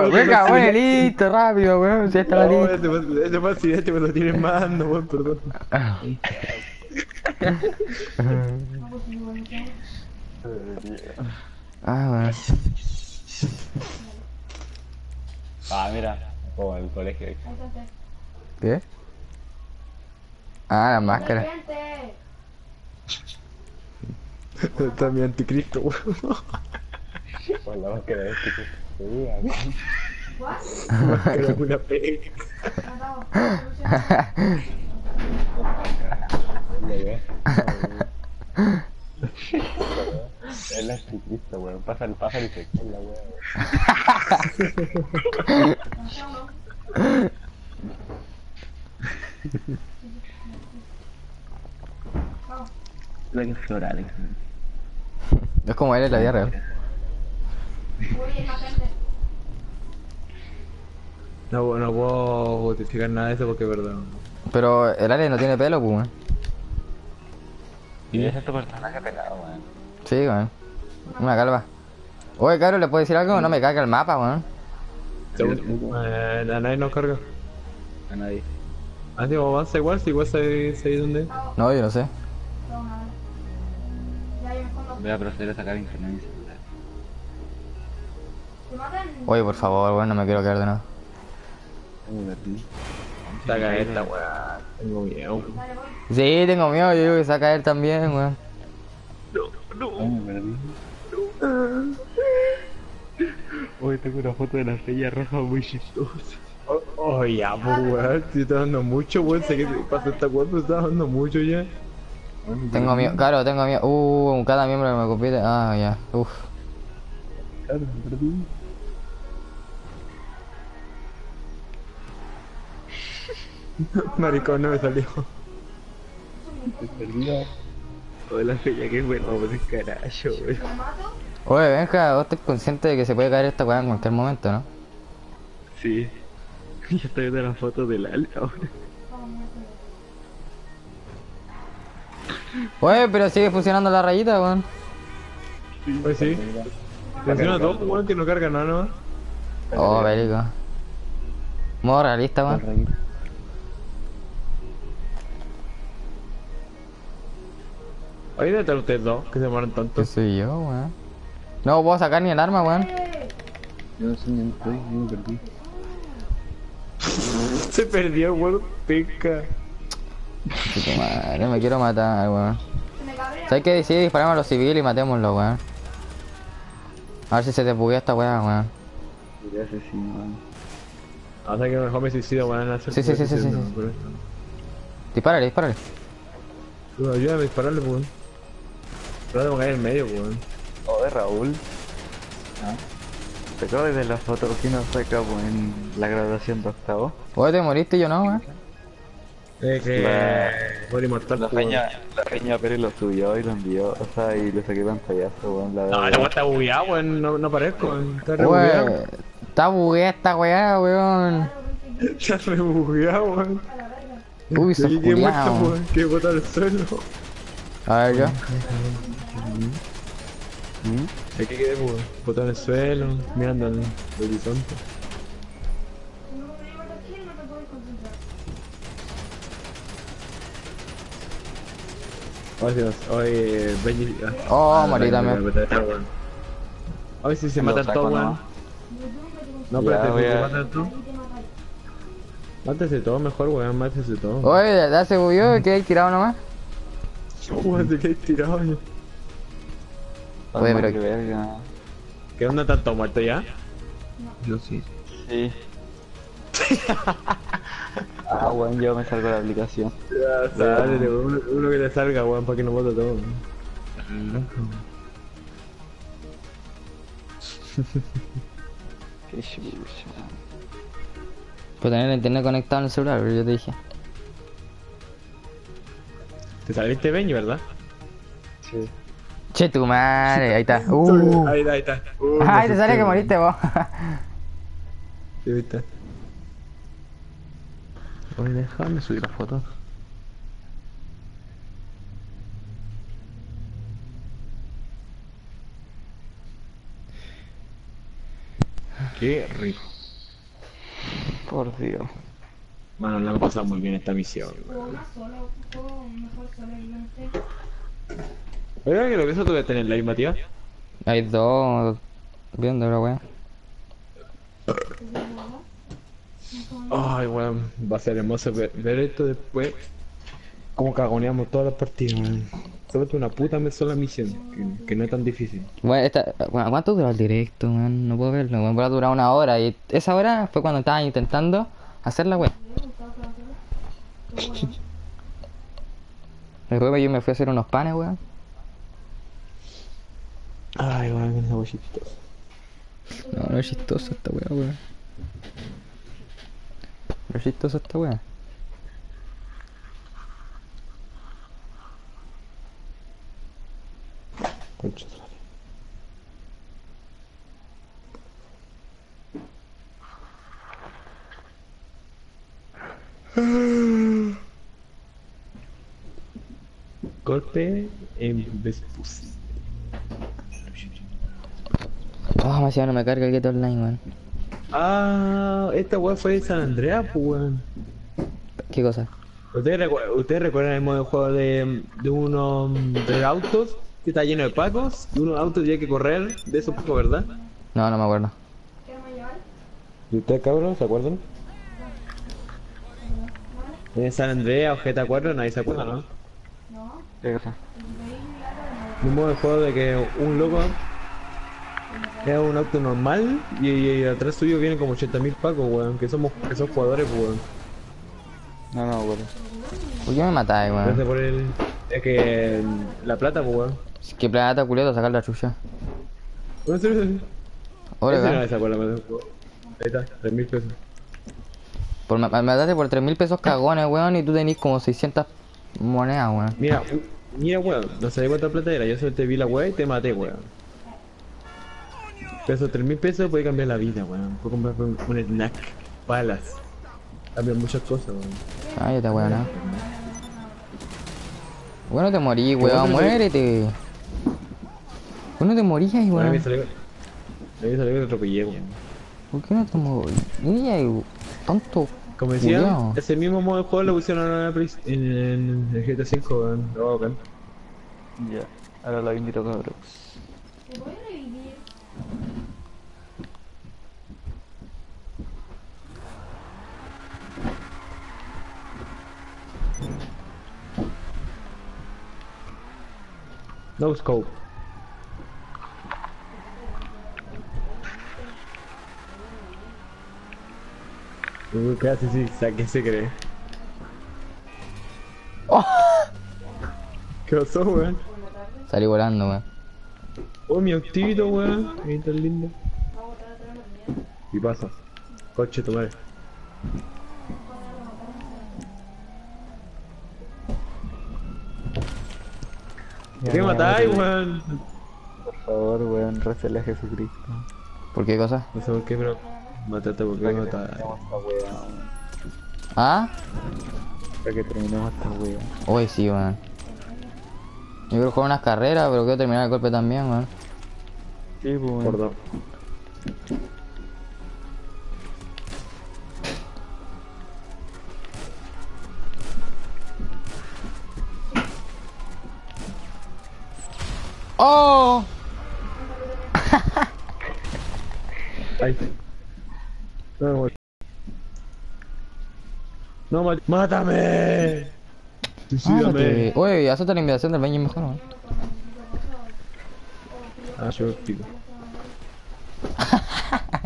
weón, venga, no. listo, rápido, weón. Si está la No, lista. ese fue- accidente, me lo tienen mando, weón, perdón. Pues. Ah, weón. Ah, mira. Como el colegio. ¿Qué? Ah, la máscara. Está mi anticristo, weón. Con la máscara de ¿What? Era una pega. Es la ciclista, weón. Pasa el pájaro y se cae la weón. La que Alex. Es como él en la vida real. Uy, hay más gente. No, no puedo justificar nada de eso porque es verdad. Pero el Alex no tiene pelo, pues, weón. Y es este personaje pelado, weón. Sí, weón. Una calva. Oye, Caro, ¿le puedo decir algo? No me caga el mapa, weón. Eh, a nadie nos carga. A nadie. Ah, avanza igual, si igual se se dónde. No, yo no sé. Voy a proceder a sacar internet. Oye, por favor, weón, no me quiero quedar de perdí. Saca esta, weá. Tengo miedo. Sí, tengo miedo, yo digo que se va a caer también, weón. Ay, me perdí. Hoy tengo una foto de la estrella roja muy chistosa. Oh, oh, ya, pues, weón. Te está dando mucho, weón. Sé que te pasa esta weón, pero está dando mucho ya. Tengo miedo, claro, tengo miedo. Uh, cada miembro que me compite. Ah, ya. Uf. Claro, me perdí. Maricón, no me salió. Me perdí. Hola, la estrella que bueno, pues es carajo, weón. Oye, Benja, vos estás consciente de que se puede caer esta weá en cualquier momento, ¿no? Sí. Ya estoy viendo la foto del Ale ahora. Oye, pero sigue funcionando la rayita, weón. Pues sí. Funciona todo, weón, que no carga nada, ¿no? Oh, bélico. Modo realista, weón. Ahí estar ustedes dos, que se mueren tanto. ¿Qué soy yo, weón? No puedo sacar ni el arma, weón. Yo no sé ni dónde estoy, yo me perdí. Se perdió, weón. Peca. Chico madre, me quiero matar, weón. ¿Sabes qué? Sí, disparamos a los civiles y matémoslo, weón. A ver si se desbuguea esta weá, weón. Asesino, weón. Hasta que mejor me suicido, weón. Sí, sí, sí, sí, sí. Dispárale, dispárale. Ayúdame a dispararle, weón. Pero tengo que caer en medio, weón. Oh, de Raúl. ¿Ah? ¿Te acuerdas de la foto que nos sacamos en la graduación de octavo? Oye, te moriste y yo no, weón. Eh, que. La- Por inmortal, La pues, peña, la peña Pérez lo subió y lo envió, o sea, y le saqué pantallazo, weón, la No, weón está bugueada, weón. No, no aparezco, weón. Está re bugueada. Está bugueada esta weá, weón. Está re bugueada, weón. Uy, se muerto, weón. Que botar al suelo. A ver, yo. ¿Mm? Aquí quedé, weón. Botado en el suelo, mirando al horizonte. Si no me matas aquí, no te puedes concentrar. Ay, Dios. Oye, Benji. ah. Oh, Ah, también. me. Ay, si se Lo matan saco todos, weón. No, Ya, espérate, voy si se a- matan todos. Mátese todo mejor, weón. Mátese todo. Oye, ya se bugueó, que hay tirado nomás. Weón, te quedas tirado. Oye, pero- qué verga. ¿Qué onda tanto muerto ya? Yo sí. Sí. ah, weón, yo me salgo de la aplicación. Ya, sale, uno, uno que le salga, weón, para que no vote todo. weón. Qué chucha. Por tener el internet conectado en el celular, pero yo te dije. Te saliste Benji, ¿verdad? Sí. Che, tu madre, ahí está. Uh. Ahí está, ahí está. Uh, Ay, te sale que moriste vos. Sí, está. Oye, déjame subir la foto. Qué rico. Por Dios. Mano, la hemos pasado muy bien esta misión. Juego Oiga, que lo que eso tuve que tener la misma tía. Hay dos viendo la weá. Ay, weón, va a ser hermoso ver, ver esto después. Como cagoneamos todas las partidas, weón. Solo una puta sola misión, que, que no es tan difícil. Bueno, esta, bueno, ¿cuánto duró el directo, man? No puedo verlo, weón. Va a durar una hora y esa hora fue cuando estaba intentando hacer la weá. Después yo me fui a hacer unos panes, weón. Ay, weón, que esa wea chistosa. No, no es chistoso esta weá, weón. No es chistoso esta weá. Golpe en Vespucci. Oh, demasiado no me carga el Get Online, weón. Ah, esta weá fue de San Andreas, pues weón. ¿Qué cosa? ¿Ustedes, recu- ¿Ustedes recuerdan el modo de juego de, de unos de autos que está lleno de pacos? De unos autos y hay que correr de esos pacos, ¿verdad? No, no me acuerdo. ¿Y ustedes, cabrón, se acuerdan? En San Andreas o GTA 4 nadie se acuerda, ¿no? ¿Qué cosa? Un modo de juego de que un loco es un auto normal y, y atrás suyo vienen como 80.000 pacos, weón, que somos que son jugadores, weón. No, no, weón. ¿Por qué me matáis, Gracias weón? por el... Es que la plata, pues, weón. Es que plata, culiado, sacar la chucha. Bueno, sí, sí, Ahí está, 3.000 pesos. Por, me, mataste por 3.000 pesos cagones, weón, y tú tenés como 600 monedas, weón. Mira, mira, weón, no sé cuánta plata era, yo solo te vi la weá y te maté, weón. Peso 3.000 pesos puede cambiar la vida, weón. Puedo comprar un, un snack, balas. Cambian muchas cosas, weón. Ay, esta weón, ¿no? Bueno, te morí, bueno weón, muérete. ¿Por qué no te morías, A mí me weón? salió, me salió que te atropellé, weón. ¿Por qué no te morías? Tonto. Como decía, culiao. ese mismo modo de juego lo pusieron en, en, en el GTA 5, weón. Lo. Ya. Ahora lo invito, cabrón. Te voy a revivir. No scope. Uy, ¿qué hace? Sí, ¿qué se cree? ¿Qué pasó, weón? Salí volando, weón. Oh, mi autito, weón. Ahí tan lindo. ¿Qué pasa? Coche, tu madre. ¿Por qué matáis, weón? Por favor, weón, recele a Jesucristo. ¿Por qué cosa? No sé por qué, pero... Mataste porque me weón. ¿Ah? Para que terminemos esta weá. Uy, sí, weón. Yo quiero jugar unas carreras, pero quiero terminar el golpe también, weón. Sí, pues, weón. Por dos. ¡Oh! No. No, ¡Mátame! Suicídame. Oye, acepta la invitación del baño mejor, weón. Ah, yo pico.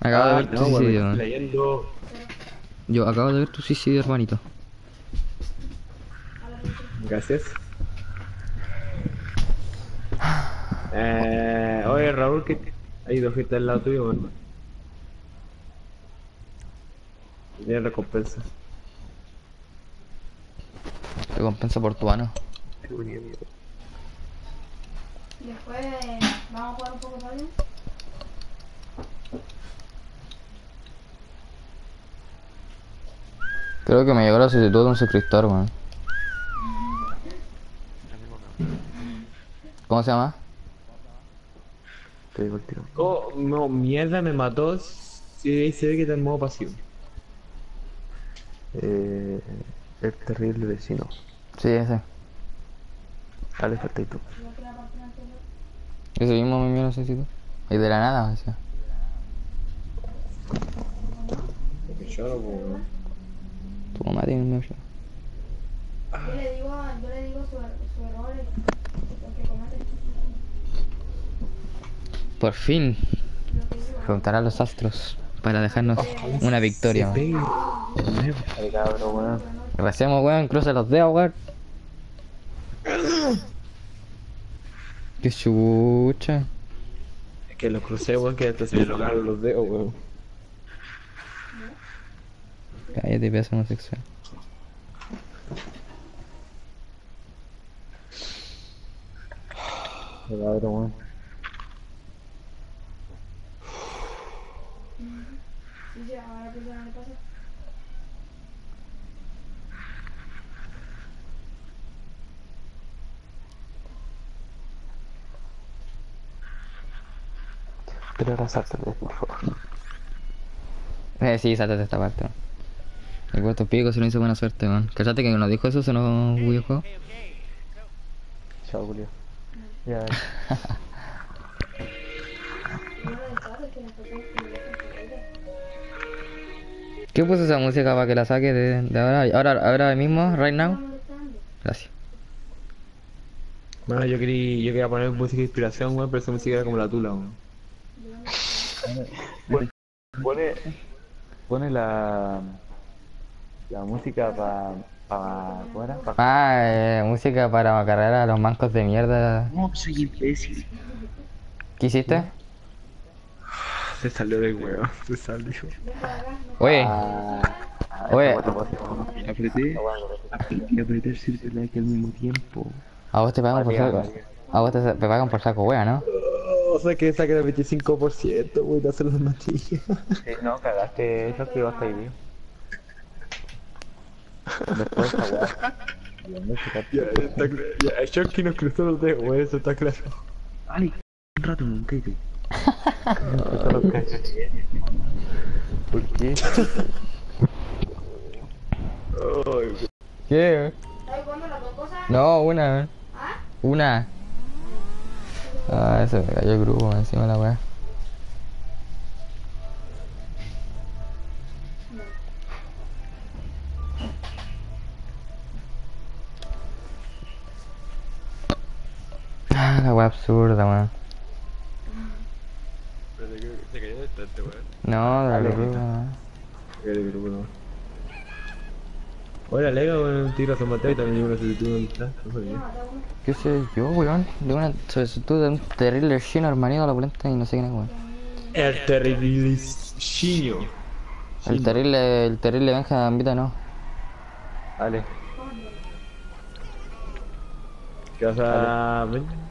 Acabo de Ah, ver tu no, weón, suicidio. Yo acabo de ver tu suicidio, hermanito. Gracias. Eh, oye, Raúl, que hay dos gente al lado tuyo, weón. Tiene recompensa. Recompensa por tu ano. Después vamos a jugar un poco Mario. Creo que me llegó la solicitud de un suscriptor, weón. ¿Cómo se llama? Te digo el tiro. Oh, no, mierda, me mató. Sí, se ve que está en modo pasivo. Eh, el terrible vecino. Sí, ese. Dale, falta y tú. Ese mismo me la solicitud. Y de la nada, o sea. Tu mamá tiene un mío Yo le digo, yo le digo su, su error lo que comete. Por fin. Juntará los astros para dejarnos una victoria, cabrón, weón. Recemos, weón, cruza los dedos, weón. Qué chucha. Es que los crucé, weón, que hasta se me lograron los dedos, weón. Cállate, pedazo homosexual. Verdadero, weón. Sí, sí, a la persona le pasa. Pero abrazártelo, por favor. Eh, sí, sátate esta parte. El puesto pico se no hizo buena suerte, man. Cachate que nos dijo eso, se nos videojuego. Chao, Julio. Ya. ¿Qué puso esa música para que la saque de, de ahora? ahora? Ahora mismo, right No now. Gracias. Bueno, yo quería, yo quería poner música de inspiración, weón, pero esa música era como la tula, weón. Pone, pone la, la música para, pa, ¿cómo era? Pa- Ah, eh, música para cargar a los mancos de mierda. No, soy imbécil. ¿Qué hiciste? Se salió del weón, se salió. Oye, Ah, oye, Apreté, apreté, apreté el circle like al mismo tiempo. a vos te pagan por saco. A vos te, te pagan por saco, wea, ¿no? O sea que saque el 25%, weón, de hacer las matillas. sí, no, cagaste eso que ibas a ir. Después weá. Ya, Ya, está claro. Ya, el Shocky nos cruzó los dedos, eso está claro. Ay, un rato, un cacho. ¿Por qué? ¿Qué? ¿Sabes cuándo las dos cosas? No, una. ¿Ah? Una. Ah, eso me cayó el grupo encima de la wea. Ah, la wea absurda, weón. Se cayó weón. No. Se grupo, no. Hola, Lega, weón, tiro a San Mateo y también una solicitud de amistad. No sabía. ¿Qué sé yo, weón? De una solicitud de un terrible chino hermanito a la polenta y no sé quién es, weón. El terribilísimo. El terrible, el terrible Benja Vita no. Dale. ¿Qué vas a?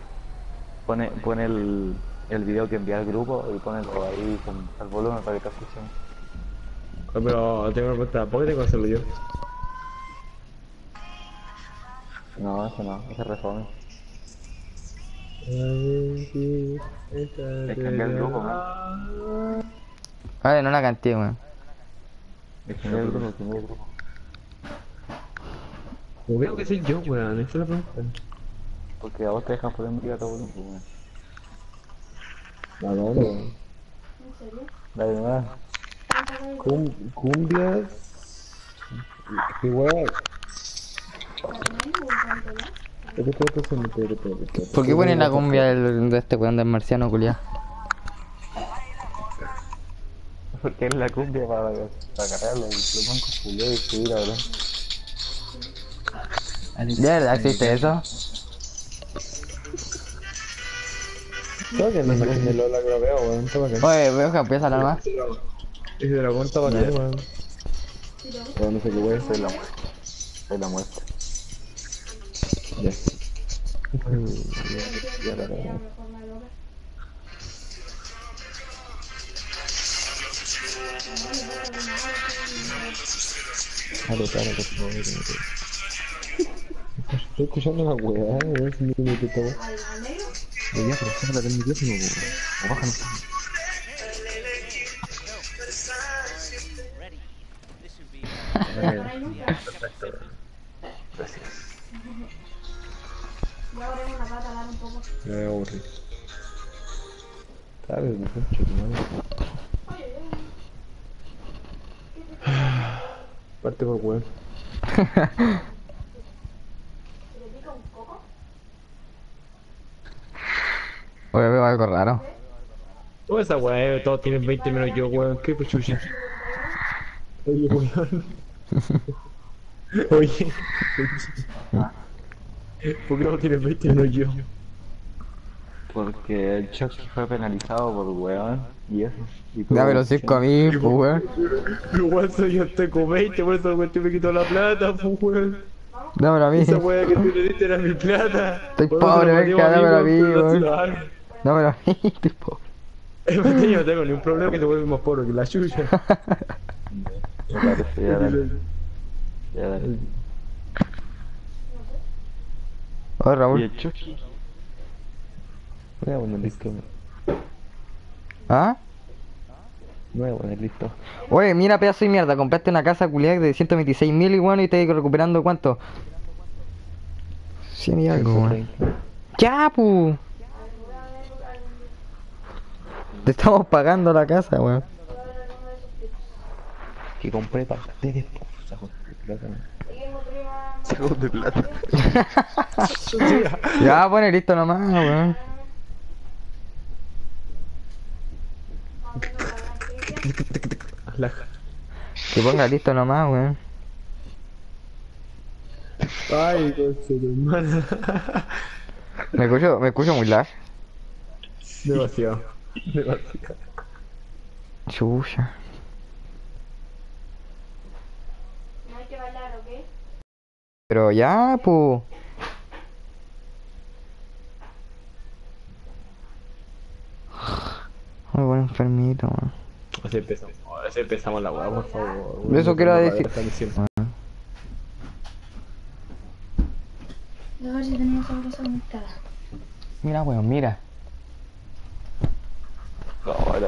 Pone, pone el, el video que envía al grupo y ponelo ahí con el volumen para que te escuchen. Ah, pero tengo una pregunta, ¿por qué tengo que hacerlo yo? No, eso no, ese refome. Es cambiar el grupo, man. Vale, no la canté, weón. Es cambiar el grupo, cambiar el grupo. Veo que soy yo, weón, esa es la pregunta. Porque a vos te dejan poner música a todo volumen. ¿A dónde? ¿En serio? Dale nomás. Cum cumbias. ¿Qué weón? Este ¿Por qué ponen la cumbia del- de este weón del marciano culiado? Porque es la cumbia para, para cargarlo y los bancos culiados y subir ahora. ¿Ya verdad existe eso? Creo que imagen de Lola que lo veo, weón, está bacán. Oye, veo que empieza la más. Ese dragón está bacán, weón. No sé qué weón. Soy la muerte. Soy la muerte. Ya. Ya, por favor. Estoy escuchando la weá, weón, si me meto weá. ¿Al negro? Oye, pero sácala del micrófono. O bájalo. Nunca. Gracias. Y ahora es una pata dar un poco. Me voy a aburrir. ¿Sabes? Me tu madre. Parte por weón. ¿Se le pica un coco? Oye, veo algo raro. Oh, esa weá, todos tienen 20 menos yo, weón. ¿Qué pechucha? Oye, weón. Oye. ¿Por qué no tienes 20 menos yo? Porque el Chucky fue penalizado por weón y eso. Y Dame los 5 a mí, pues weón. Igual soy yo tengo 20, por eso el me quitó la plata, pues weón. Dámelo a mí. Esa weá que tú le diste era mi plata. Estoy pobre, venga, dámelo a mí, pero no weón. lo estoy pobre. Es que yo no tengo ni un problema que te vuelves más pobre que la chucha. Me parece, ya dale. Ya dale. Oye, Y Raúl. el Chucky. Voy a poner listo. ¿Ah? Voy a poner listo. Oye, mira, pedazo de mierda. Compraste una casa culiada de 126 mil y bueno, y te recuperando cuánto? 100 y algo. Ya, pu. Te estamos pagando la casa, weón. Que compré para ustedes, po. Saco de plata. Saco de plata. Ya, pone listo nomás, weón. Que ponga listo nomás, weón. Ay, concha de hermana. Me escucho, me escucho muy lag. Demasiado. Demasiado. Chucha. No hay que bailar, ¿ok? Pero ya, pu. Muy buen enfermito, weón. Así empezamos. Así empezamos la weá, por favor. Eso quiero decir. A ver si tenemos otra conectada. Mira, weón, mira.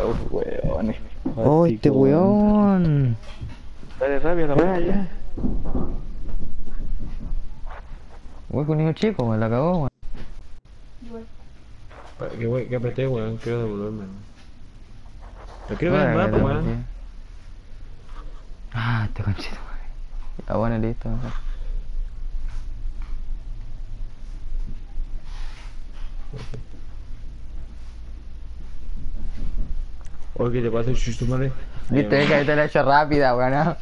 Ahora, weones. Oh, este weón. Dale rápido la weá ya. Weón, con niño chico, weón, la cagó, weón. Que wey, que apreté, weón. Quiero devolverme. Lo quiero ver el mapa, weón. Ah, este conchito, weón. Ya, bueno, listo. mejor. Oye, ¿qué te pasa, chuchu, madre? Viste que te la he hecho rápida, weón. ¿no?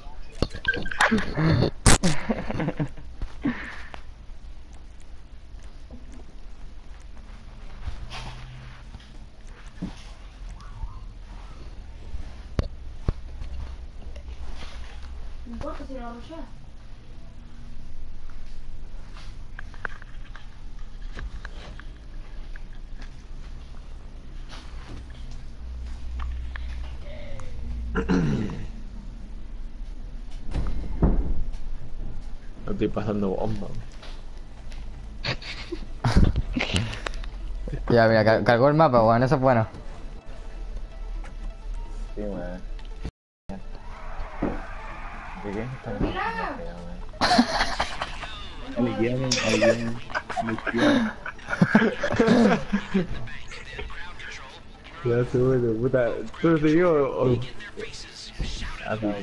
No importa si lo arrollé. No estoy pasando bomba. Ya, mira, car- cargó el mapa, weón, eso es bueno. Sí, weón. ¿De qué? Alguien, alguien, alguien. Ya se bueno, puta. ¿Tú te digo o.? Ah, no,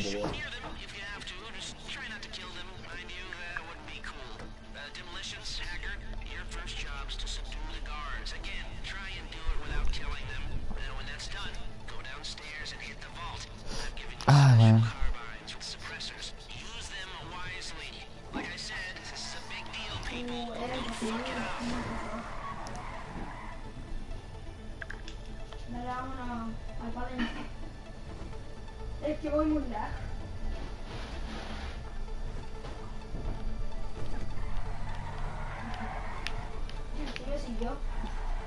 Es que voy muy lag. Sí, yo sí, yo.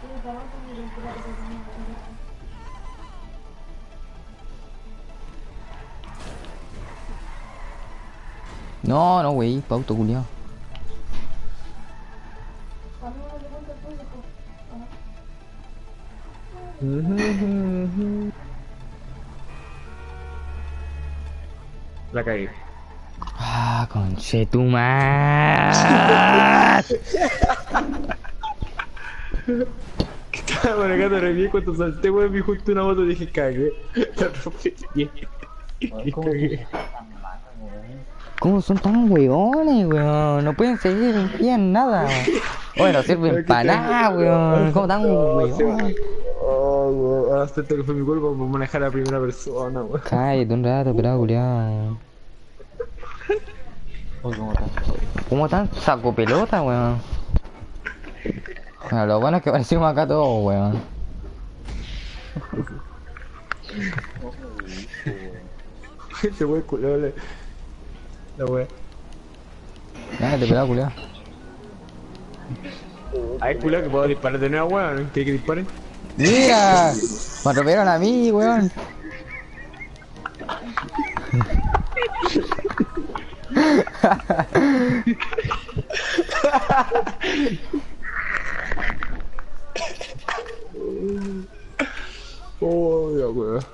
Tengo que abajo mi locura que tenía que hacer. No, La cagué. Ah, conchetumar. Estaba manejando re bien cuando salté, weón. Vi justo una moto y dije, cagué. La. Y cagué. ¿Cómo son tan weones, weón? No pueden seguir en pie en nada. Oye, no sirven para nada, weón. ¿Cómo tan weón? Oh, weón. Ahora acepto que fue mi culpa por manejar a primera persona, weón. Cállate un rato, pelado culiao. Uy. ¿Cómo tan saco pelota, weón? Bueno, lo bueno es que parecimos acá todos, weón. Ese wey culo le. La wey. Ya, te pelado, culiao. Ay, culo que puedo disparar de nuevo, weón. ¿Quieres que dispare? ¡Mira! Me atropellaron a mí, weón. Oh, ya, weón.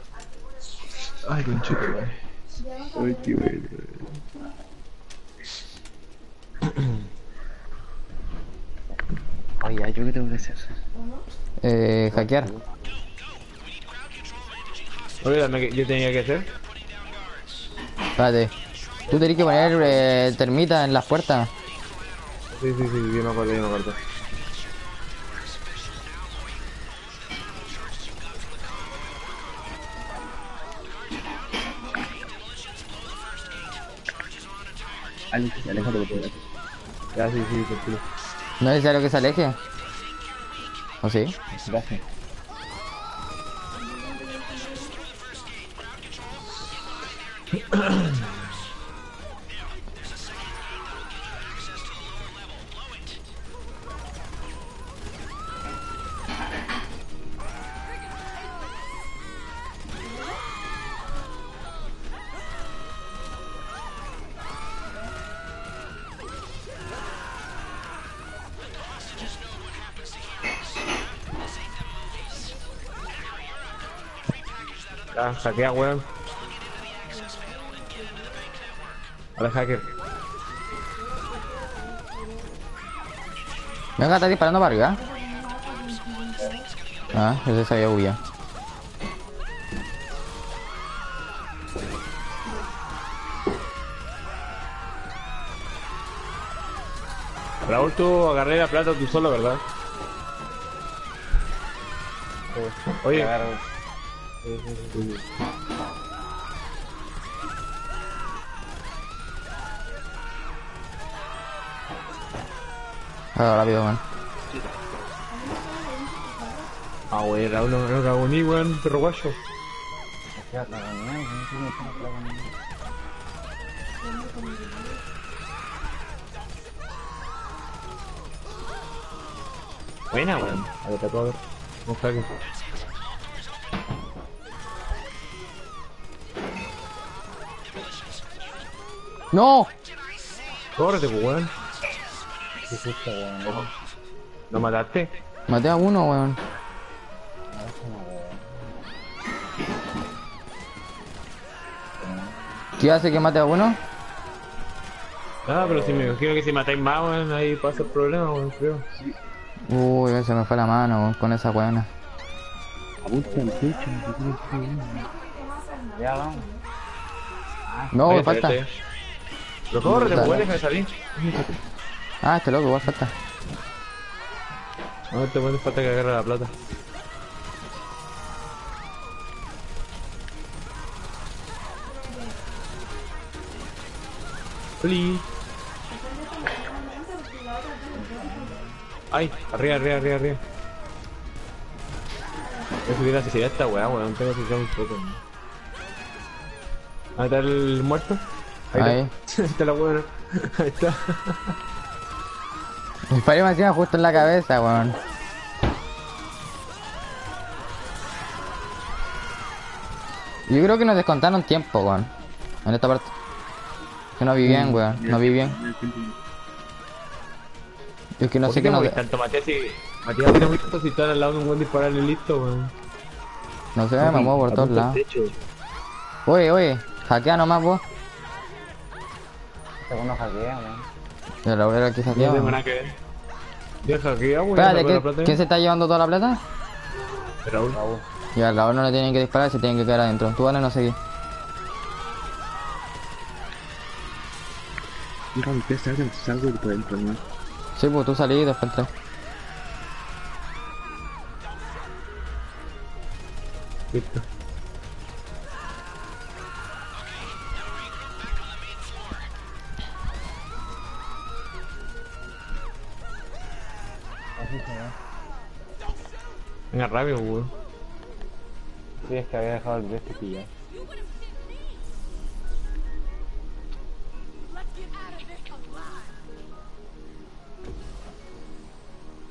Ay, conchito, weón. Ay, qué bueno. Oye, ¿yo qué tengo que hacer? Eh, hackear. Oye, yo tenía que hacer. Espérate. Tú tenés que poner eh, termitas en las puertas. Sí, sí, sí, yo me acuerdo, yo me acuerdo. Alex, aléjate por favor. Ya, sí, sí, tranquilo. ¿No es necesario que se aleje? ¿O sí? Gracias. Ya, hackea, weón. Hola, hacker. Venga, está disparando para arriba. Ah, ese se había bugueado. Raúl, tú agarré la plata tú solo, ¿verdad? Oye. Ah, rápido, man. Ah, wey, Raúl, no, cago ni, weón, perro guacho. Buena, weón. A ver, te puedo ver. Un hacker. ¡No! Córrete, pues, weón. ¿Qué hiciste, weón? ¿Lo mataste? Maté a uno, weón. ¿Qué hace que mate a uno? Ah, pero si me imagino que si matáis más, weón, ahí pasa el problema, weón, creo. Uy, se me fue la mano weón, con esa weona. Ya vamos. No, me falta. espérate. Pero córrete, pues, deja de salir. Ah, este loco, igual falta. No, te puede falta que agarre la plata. Oli. Ay, arriba, arriba, arriba, arriba. Voy a subir la necesidad esta weá, weón. Tengo que un poco. Ahí está el muerto. Ahí, Ahí. está. La weá. Ahí está. Me disparé encima justo en la cabeza, weón. Yo creo que nos descontaron tiempo, weón. En esta parte. Que no vi bien, weón. No vi bien. Es que no ¿Por sé qué movís tanto, Matías? Si... Matías, tiene muy tanto si están al lado de un buen dispararle listo, weón. No sé, me muevo por todos lados. Oye, oye, hackea nomás vos. Segundo hackea, weón. De la obrera que No que que weón. Espérate, ¿qué-. ¿quién se está llevando toda la plata? Raúl. Ya, al Raúl no le tienen que disparar, se tienen que quedar adentro. Tú vale, no qué. Mira, ustedes salgan, salgo por dentro, ¿no? Sí, pues tú salí y después entré. Listo. Venga rápido, weón. Sí, es que había dejado el veste pillado.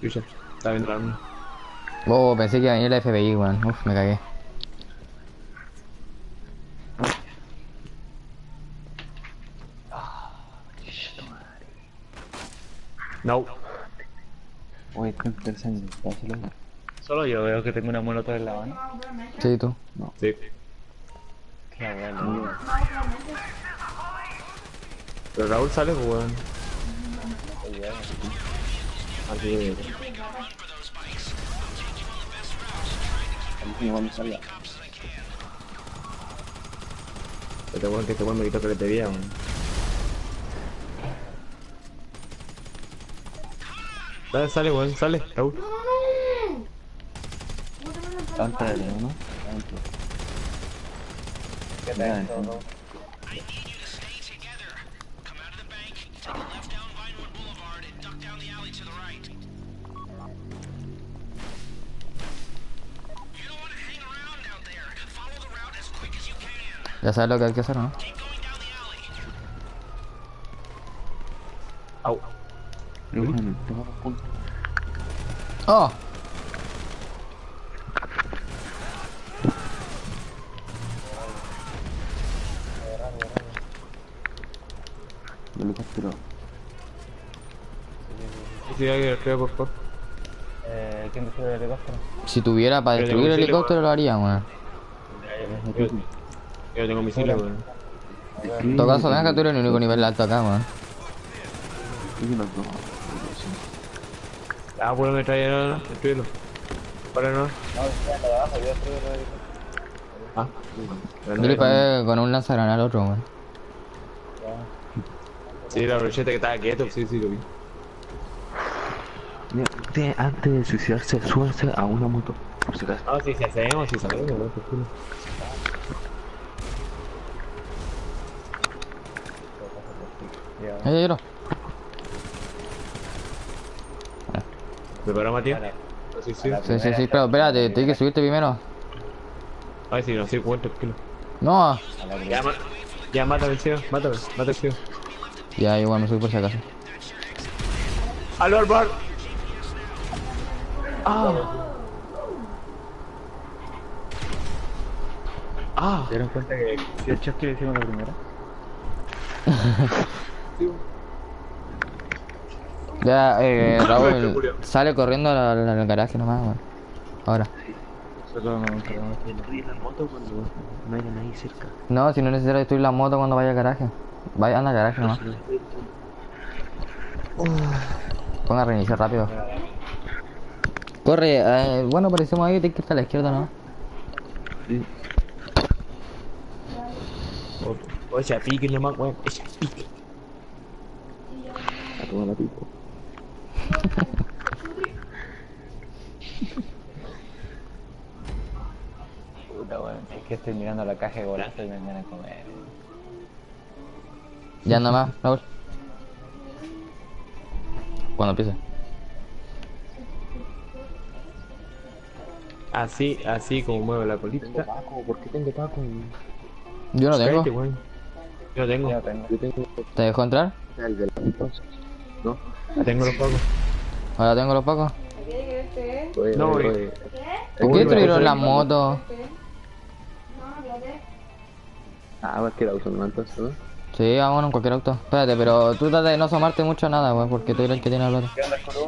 Chucha, está el arma. Oh, pensé que iba a venir la FBI, weón. Uf, me cagué. No. Oye, estoy pensando, dáselo. Solo yo veo que tengo una molotov en la mano. Sí, tú. Sí. Qué bueno. Pero Raúl sale, weón. Así de... A. Este weón que este weón me quitó que le te veía, weón. Dale, sale, weón, sale, Raúl. Tanta de ¿no? ¿Qué Ya, tal? Ya sabes lo que hay que hacer, ¿no? Au. Toma los puntos. ¡Oh! El helicóptero. Sí, alguien por favor. Eh, ¿Quién destruye el helicóptero? Si tuviera para destruir el helicóptero lo haría, weón. Yo, yo tengo misiles, weón. En todo caso, venga que tú eres el único nivel alto acá, weón. Ah, bueno, me trae ahora, destruyelo. Ahora no. No, abajo, yo destruyo el helicóptero. Ah, Yo le pegué con un lanzagranada al otro, weón. Sí, la brocheta que estaba quieto, sí, sí, lo vi. Mira, antes de suicidarse, súbanse a una moto. Por si acaso. Sí, si hacemos, si sabemos, por culo. Ya. Ahí. ¿Preparó Matías? Sí, sí. Sí, sí, sí, pero espérate, tienes que subirte primero. Ay, sí, no, sí, cuento, tranquilo. No, Ya, mátame cielo, mátame, mata el cielo. Ya igual me subí por si acaso. ¡Aló, al bar! ¡Ah! ¿Se dieron cuenta que si el chasqui le hicimos la primera? Ya, eh. Raúl, sale corriendo al, al- al garaje nomás, weón. Ahora. Solo no Destruir la moto cuando no haya nadie cerca. No, si no es necesario destruir la moto cuando vaya al garaje. Vaya, anda garaje nomás. Ponga a reiniciar rápido. Corre, eh, bueno, parecemos ahí, tienes que irte a la izquierda, ¿no? Sí. O echa pique nomás, weón, echa pique. A toda la pico. Puta, weón. Es que estoy mirando la caja de golazo y me van a comer. Ya anda más, Raúl. Cuando empiece. Así, así como mueve la colita. Paco, ¿por qué tengo Paco? Yo no tengo. Yo tengo, tengo. Yo tengo ¿Te dejó entrar? el de la entonces. ¿No? tengo los pocos. Ahora tengo los pacos. ¿Qué que este? No. ¿Por qué destruyeron la moto? No. Ah, pues que la uso no entonces, ¿no? Sí, vámonos en cualquier auto. Espérate, pero tú trata de no asomarte mucho a nada, weón, porque tú eres el que tiene otro.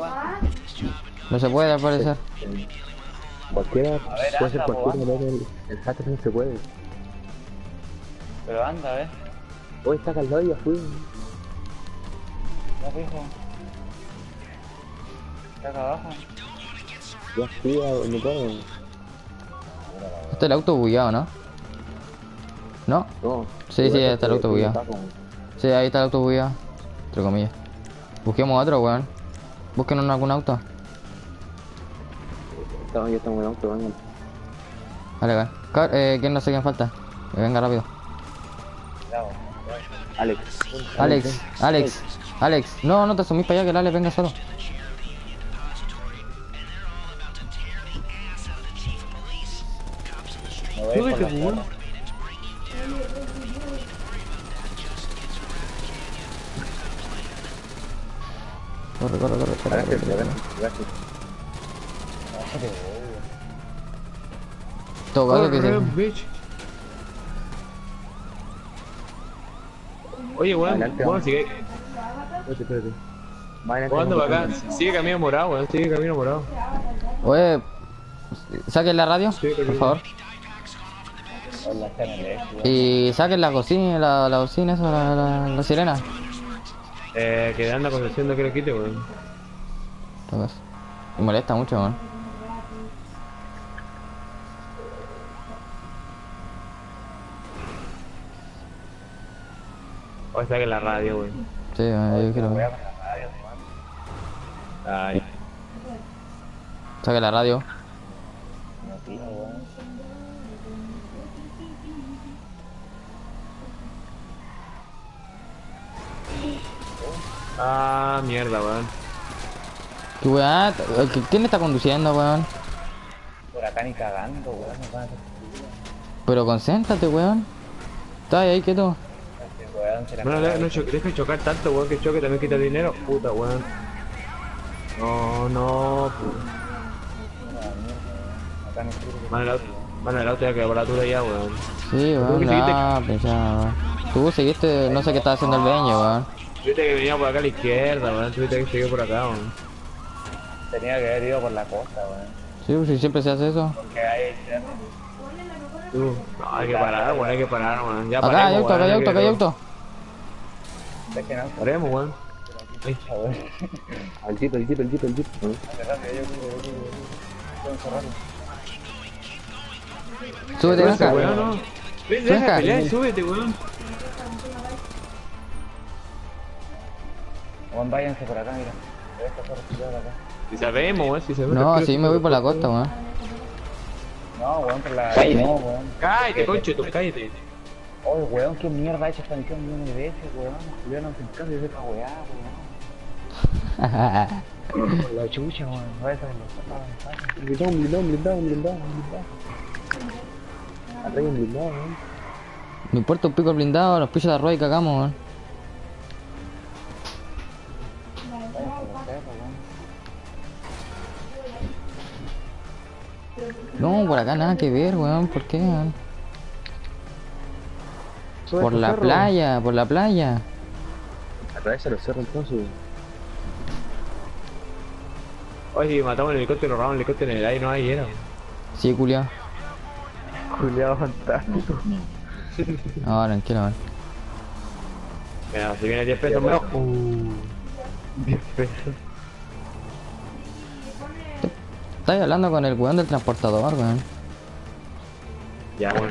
Ah, No se puede, al parecer. Cualquiera, puede ser cualquiera, ¿no? el, el hacker no se puede. Pero anda, ¿ves? Hoy está calado y ya fui. Ya fijo. Está acá abajo. Ya fui a donde puedo. Este es el auto bugueado, ¿no? ¿No? No. Sí, sí, está el auto bugueado. Sí, ahí está el auto bugueado. Entre comillas. Busquemos otro, weón. Busquen algún auto. Estamos, ya estamos en auto, venga. Vale, vale. Car- eh, ¿Quién no sé quién falta? Que venga rápido. Alex. Alex, Alex, Alex. No, no te asumís para allá, que el Alex venga solo. Me Corre, corre, corre. corre, corre, corre. que que Corre, bitch. Oye, weón, weón, sigue. Espérate, espérate. ¿Cuándo va acá? Sigue camino morado, weón, sigue camino morado. Oye, saquen la radio, Sí, por favor. Weón. Y saquen la cocina, la, la la, la, la sirena. Eh, que anda conociendo que lo quite, weón. Todo caso. Y molesta mucho, man. O saque la radio, weón. Sí, yo quiero. Voy a con la radio, weón. Ay. Saque la radio. No tiro, weón. Ah, mierda, weón. ¿Qué weá? ¿Quién está conduciendo, weón? Por acá ni cagando, weón. Nos van a Pero concéntrate, weón. Está ahí quieto. este la No, no, caga. no, cho- deja de chocar tanto, weón, que choque también quita dinero. Puta, weón. No, no. Mano, el auto, mano, el auto ya quedó por la dura ya, weón. Sí, ¿Tú weón, que seguiste? pensaba, weón. Tú seguiste, no sé qué estaba haciendo el beño, weón. Tuviste que venía por acá a la izquierda, weón. Tuviste que seguir por acá, weón. Tenía que haber ido por la costa, weón. Sí, pues si siempre se hace eso. Porque ahí Tú. No, hay que parar, weón, hay que parar, weón. Ya Acá hay auto, acá hay auto, acá hay auto. es que no, Paremos, weón. Al jeep, el jeep, el jeep, el jeep. Súbete, Súbete, Benja. weón, súbete, weón. Weón, váyanse por acá, mira. Voy a pasar por acá. Si sabemos, weón, si sabemos. No, sí me voy por la costa, weón. No, weón, por la. No, weón. Cállate, concho, tú cállate. Oye, weón, qué mierda ha hecho esta misión millones de veces, weón. Yo no se cambio de esa weá, weón. Por la chucha, weón. No es en Blindado, blindado, blindado, blindado, blindado. Hay un blindado, ¿no? Me importa un pico el blindado, nos pilla la rueda y cagamos, weón. No, por acá nada que ver, weón. ¿Por qué, weón? Por la playa, por la playa. Atraviesa los cerros entonces. Oye, si matamos el helicóptero, robamos el helicóptero en el aire, no hay era. Sí, culiao. Juliado fantástico. No, tranquilo, weón. Mira, si viene 10 pesos, me Uh. 10 pesos. Estás hablando con el weón del transportador, weón. Ya, weón.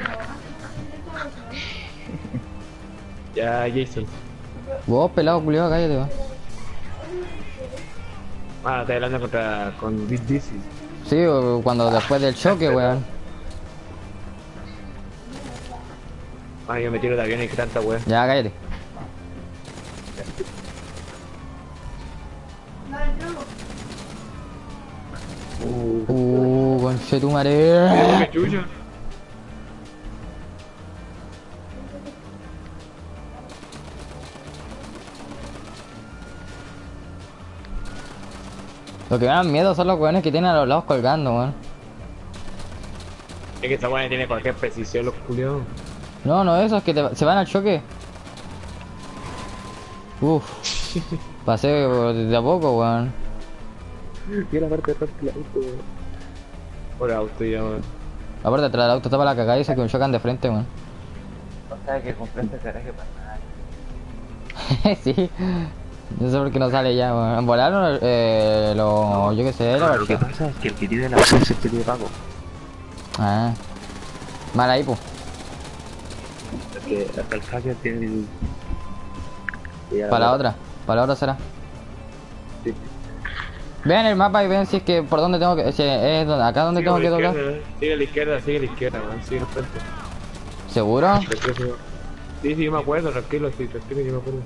Ya, Jason. Vos, pelado, culiao, cállate, weón. Ah, estoy hablando contra, con Big Dizzy. Sí, o cuando después del choque, weón. Ah, yo me tiro de avión y que tanta weón. Ya, cállate. Uh, conche tu. Lo que me dan miedo son los weones que tienen a los lados colgando, weón. Es que esta weón tiene cualquier precisión, los culiados. No, no, esos que te- se van al choque. Uf. Pasé de a poco, weón. Tiene la parte de atrás del auto, weón. Por auto ya, weón. Aparte, atrás del auto está para la cagada y se que me chocan de frente, weón. No sabes que compré este garaje para nada. sí. No sé por qué no sale ya, weón. Volaron, eh, lo, yo qué sé, la Lo que pasa es que el que tiene la opción es el que tiene pago. Ah. Mal ahí, pues. Porque hasta el hacker tiene y Para la otra. Para la otra será. Sí. Vean el mapa y ven si es que por dónde tengo que. Si es donde- acá donde Sigue tengo que la doblar. Sigue a la izquierda, sigue a la izquierda, weón. Sigue al frente. ¿Seguro? Sí, sí, yo me acuerdo, tranquilo, sí, tranquilo, yo me acuerdo.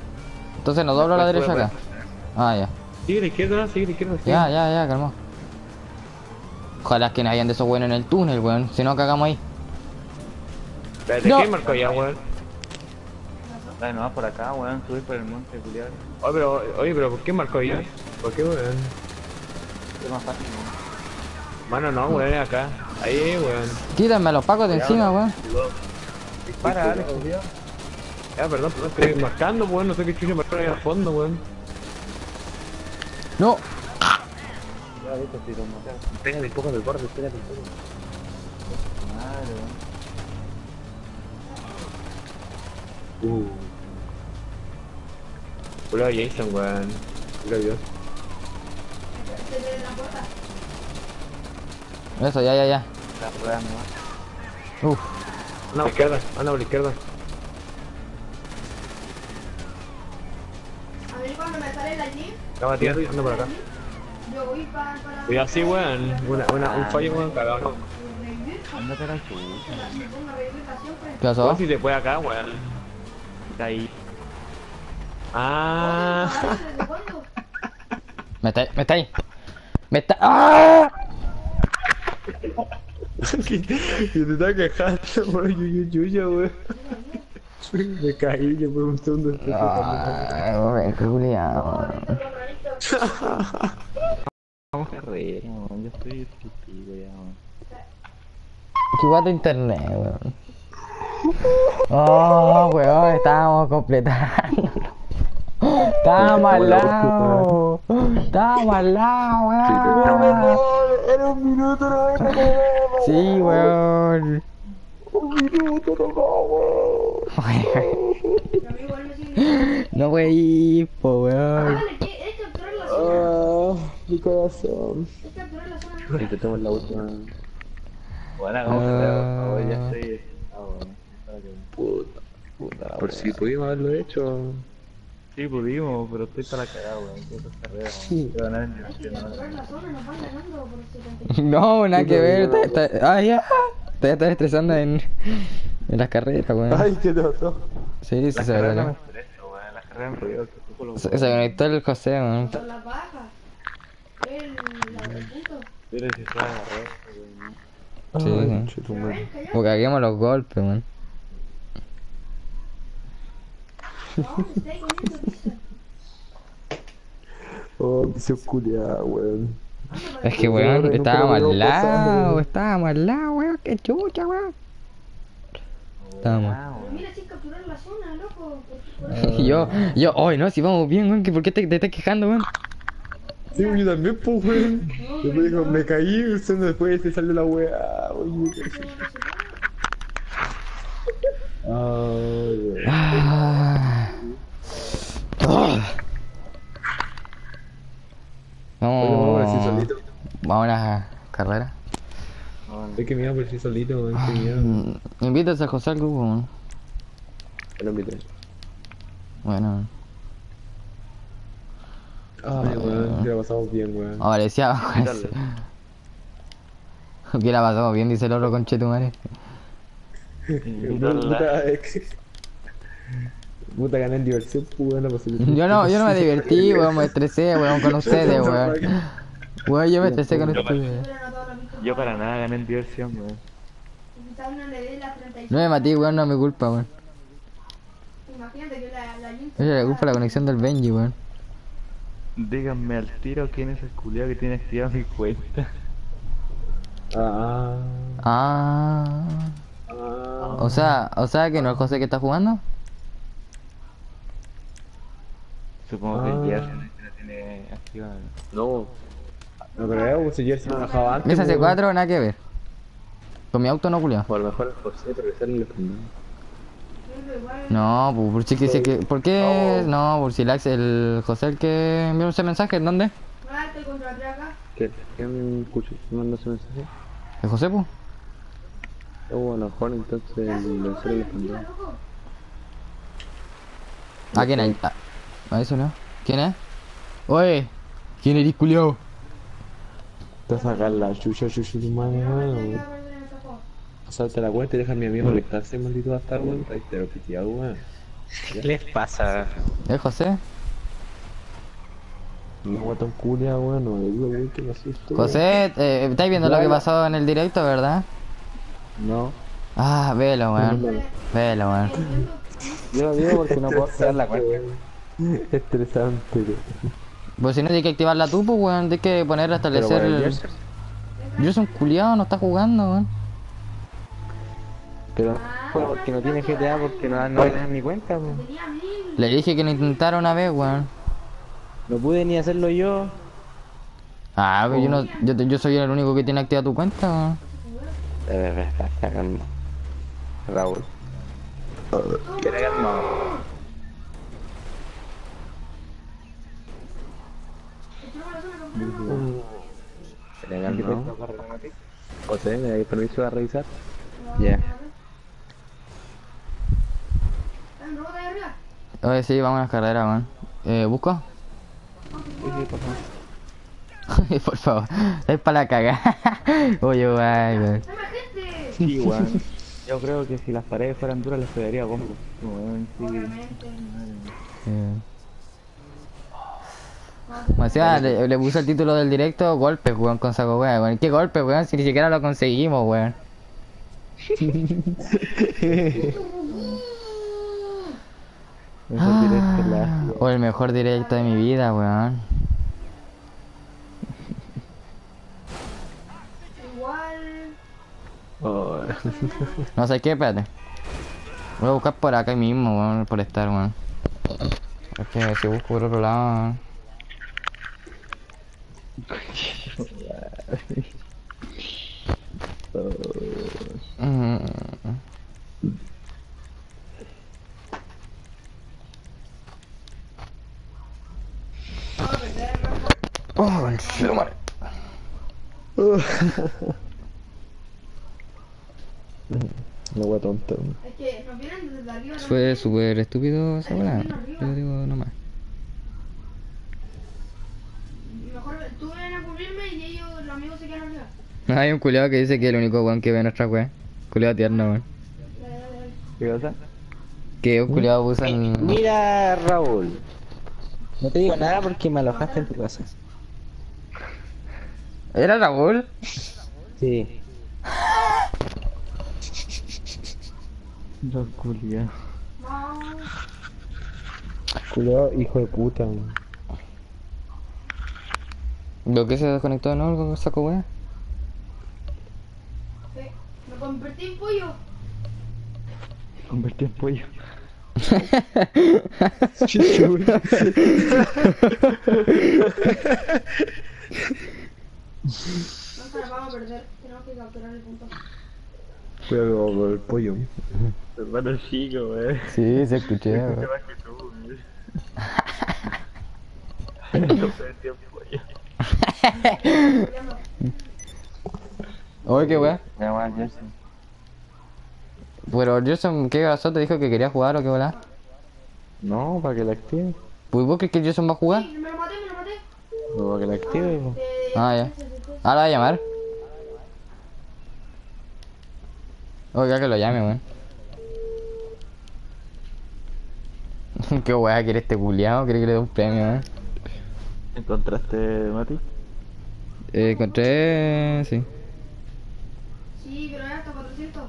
Entonces nos doblo a la derecha acá. Ah, ya. Sigue a la izquierda, sigue a la izquierda, sigue. Ya, ya, ya, calma. Ojalá que no hayan de esos buenos en el túnel, weón. Si no, cagamos ahí. Espérate, No. ¿quién marcó ya, weón? Dale nomás por acá, weón, subir por el monte, culiado. Oye, pero, oye, pero ¿por qué marcó ya? ¿Por qué, weón? Es más fácil, weón. Mano, no, weón, es acá. Ahí, weón. Quítame a los pacos de encima, weón. Dispara, dale, culiado. Ya, perdón, perdón, estoy marcando, weón. No sé qué chucha marcó ahí al fondo, weón. No. Ya, si lo maté. Pégale un poco del borde, pégale un poco. Madre, weón. Uh. Puro Jason, weón. Puro Dios. Eso, ya, ya, ya. La rueda nomás. Uf. Anda por la izquierda, anda por la izquierda. A mí cuando me sale la jeep, Está batiendo y anda por acá. yo voy para... para Cuidado así, weón. Una, una, un fallo, weón, cagado. No. Ándate a la a. ¿Qué pasó? si se puede acá, weón. Está ahí. Ah. Me está, me está ahí. Me está. ¡Ah! que, que te está quejando por yuyu yuya, weón. Me caí, que por un segundo weón, qué culiao. Vamos a reír, weón. Yo estoy estúpido ya, weón. Chupate internet, weón. Oh, weón, estábamos completando. Estábamos al lado. Estábamos al lado, weón. Era un minuto, no Sí, weón. Un minuto, no, sigue. No, wey, po, weón. Dale, que es capturar la zona. Ah, mi corazón. Es capturar la zona. Intentemos la última. Bueno, vamos a ver, ya estoy. Ah, weón. Puta, puta. Por si pudimos haberlo hecho. Sí, pudimos, pero estoy para la cagada, weón. Weón. En nos van por 70. No, nada que ver. Está, está, ah, ya. Te estás estresando en, en las carreras, weón. ¿qué te pasó? Sí, sí, se ve. Las carreras con los Se, se conectó el José, weón. Por la baja. El, la a weón. Sí, sí. Porque caguemos los golpes, weón. No, se está ahí comiendo pizza. Oh, se culiada, weón. Es que, weón, estábamos al lado, estábamos al lado, weón. Qué chucha, weón. Estábamos. Mira sin capturar la zona, loco. Yo, yo, hoy no, si vamos bien, weón, que ¿por qué te, te estás quejando, weón? Sí, yo también, pues, weón. Yo me dijo, me caí, usted después se salió la weá, weón. Ah. Ah. Vamos a ver si Vamos, solito. vamos a la carrera. Es que me iba a ver si solito, weón, qué miedo. Mm, Invitas a José al grupo, weón. Traes. Bueno, Ay, weón, que la pasamos bien, weón. aparecía abajo ese. Que la pasamos bien, dice el. Puta, es que- Puta, gané en diversión, pues. Yo no, yo no me divertí, weón, me estresé, weón, con ustedes, weón. Weón, yo me estresé con ustedes. Yo para nada gané en diversión, weón. No le dé la 35. No me maté, weón, no es mi culpa, weón. Imagínate que la, la culpa la conexión del Benji, weón. Díganme al tiro quién es el culiao que tiene activada mi cuenta. Ah, Ah. ah. O sea, o sea que no es José que está jugando. Supongo que el Jersen la tiene activada. No. No creo, pues si Jersey me bajaba antes. Esa pues, C4, nada que ver. Con mi auto no culiao. O a lo mejor el José, pero que los. No, pues por si que. ¿Por qué? No, por si el José el que envió ese mensaje, ¿en dónde? Ah, acá. ¿Qué? ¿Quién escuchó? ¿Quién mandó ese mensaje? ¿El José, pues? Oh, a lo mejor entonces el escondón. ¿A quién hay? Ah, ¿A eso no? ¿Quién es? Oye, ¿quién eres culiao? Te vas a sacar la chucha, chucha, tu madre, weón. Pasarte la cuenta y deja a mi amigo conectarse, maldito bastardo, weón. Ahí te lo piteado, weón. ¿Qué les pasa? ¿Es José? No, weón, tan culia, weón. No, le digo, weón, que me asusto. weón. José, eh, ¿estáis viendo lo que pasó en el directo, verdad? No. Ah, velo, weón. Velo, weón. Yo lo digo porque no puedo crear la cuenta. Estresante, weón. Pues si no tienes que activarla tú, pues weón, tienes que poner a establecer weón, el... Yo soy un culiado, no está jugando, weón. Pero no porque no tiene GTA porque no, no en mi cuenta, mil. Le dije que lo intentara una vez, weón. No pude ni hacerlo yo. Ah, pero yo no, yo, yo soy el único que tiene activada tu cuenta, weón. Calma. Raúl. Quiere calmado. Quiere calmado. José, ¿me dais permiso de revisar? Ya. Oye, sí, vamos a las carreras, weón. Eh, ¿busco? Por favor, es para la cagada. Oye, guay, weón. Yo creo que si las paredes fueran duras les pegaría bombo. Weón, sí. Obviamente. Eh. Encima, le, le puse el título del directo Golpes, weón, con saco weón. weón. ¿Qué golpe, weón? Si ni siquiera lo conseguimos, weón. Ah, o el mejor directo de mi vida, weón. Oh, No sé qué, espérate. Voy a buscar por acá mismo, weón, por estar, weón. Es que si busco por otro lado, weón. Mm. Oh, conchetumare. la wea tonta. Es que nos vienen desde arriba. ¿no? Fue súper estúpido esa. Yo digo nomás. Mejor tú ven a cubrirme y ellos, los amigos, se quedan arriba. Hay un culiado que dice que es el único weón que ve nuestra weá. Culiado tierno, weón. ¿Qué cosa? Que un culiado usan. Mira, Raúl. No te digo nada porque me alojaste en tu casa. ¿Era Raúl? Sí. Los culiados. No. Culeado, hijo de puta. weón. ¿Lo que se desconectó de nuevo el saco weá? Eh, Me convertí en pollo. Convertí en pollo. No se la vamos a perder. Tenemos que capturar el punto. Cuidado con el pollo. Hermano chico, wey. Sí, se escuché, weón. más que tú, pollo. Oye, qué weá. Pero Jason, ¿qué pasó? ¿Te dijo que quería jugar o qué weá? No, para que la active. Pues vos crees que Jason va a jugar? Sí, me lo maté, me lo maté. No, para que la active, po. Eh, Ah, ya. Ahora va a llamar. Oiga, que lo llame, weón. Qué weá quiere este culiao, quiere que le dé un premio, weón. ¿Encontraste, Mati? Eh, encontré. Sí. Sí, pero era hasta 400.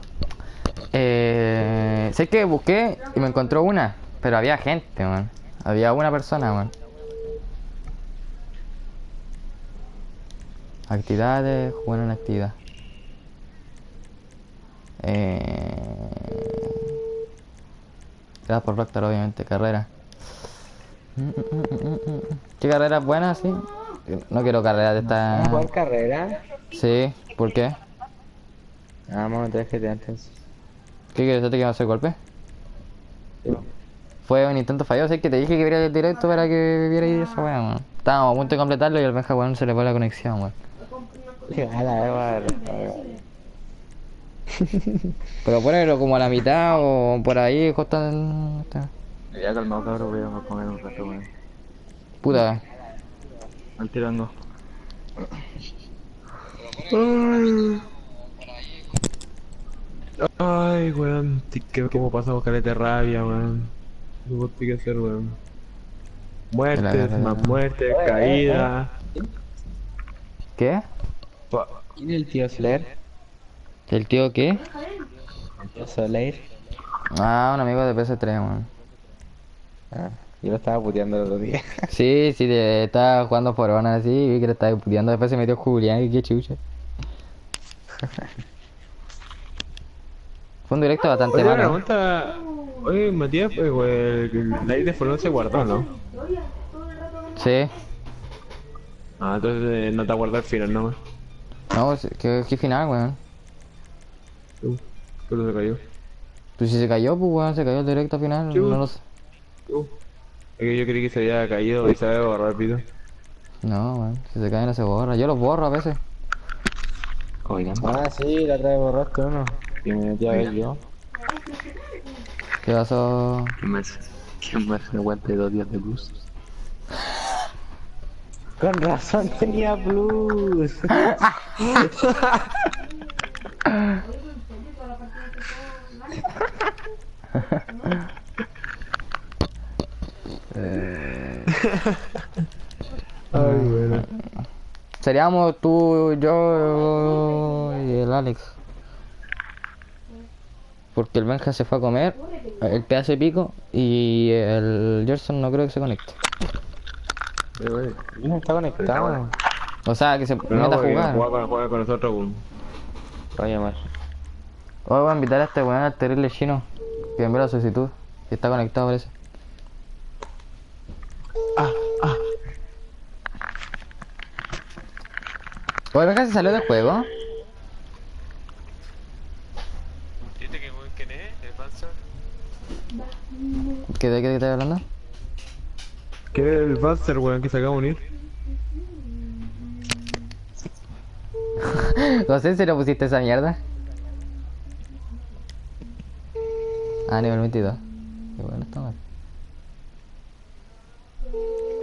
Eh. Sé que busqué y me encontró una, pero había gente, weón. Había una persona, weón. Actividades, jugar en actividad. Eh... Gracias por Rockstar, obviamente, carrera. Mm, mm, mm, mm, mm. ¿Qué carrera buena, sí? No quiero carrera de esta... ¿Jugar carrera? Sí, ¿por qué? Ah, vamos a meter GTA entonces. ¿Qué quieres? ¿Te que va a hacer golpe? Fue un intento fallido, así que te dije que viera el directo para que viera esa weá, weón. Estábamos a punto de completarlo y al Benja, weón, se le fue la conexión, weón. Pero ponerlo como a la mitad o por ahí, esta- Ya calmado, cabrón, voy a comer un rato, weón. Puta. Al tirando. Ay, weón. sí que como pasamos caleta de rabia, weón. No qué hacer, weón. Muertes, más muertes, caídas. ¿Qué? ¿Quién es el tío Flair? ¿El tío qué? Yo Soleil. Ah, un amigo de PS3, weón. Ah, yo lo estaba puteando el otro día. Sí, sí, de- estaba jugando por así, y vi que le estaba puteando, después se metió Julián y qué chucha. Fue un directo bastante malo. pregunta. Oye, Matías, pues, güey, el el aire de Forlón se guardó, ¿no? Sí. Ah, entonces eh, no te guardado al final, ¿no? No, ¿qué, qué final, weón? Uh, pero se cayó. Pues si se cayó, pues weón, se cayó el directo final, Sí, no lo sé. Uh. Es que yo creí que se había caído y se había borrado el video. No, weón, si se cae no se borra. Yo los borro a veces. Oigan. Ah, sí, la otra vez borraste uno. Que me metí a ver yo. ¿Qué pasó? ¿Quién más? ¿Quién más me aguante dos días de blues? Con razón tenía blues. Ay, bueno. Seríamos tú, yo y el Alex. Porque el Benja se fue a comer, el pedazo de pico, y el Gerson no creo que se conecte. No está conectado. O sea, que se No, meta a porque jugar. Juega con, juega con nosotros, weón. Lo voy a llamar. Hoy voy a invitar a este weón al terrible chino, que envió la solicitud. Que está conectado parece. Oye, Benja se salió del juego. ¿Viste que quién es? ¿El Panzer? ¿Qué de qué estás hablando? ¿Qué es el Buster, weón, que se acaba de unir? No sé si lo pusiste esa mierda. Ah, nivel 22. Qué bueno, está mal.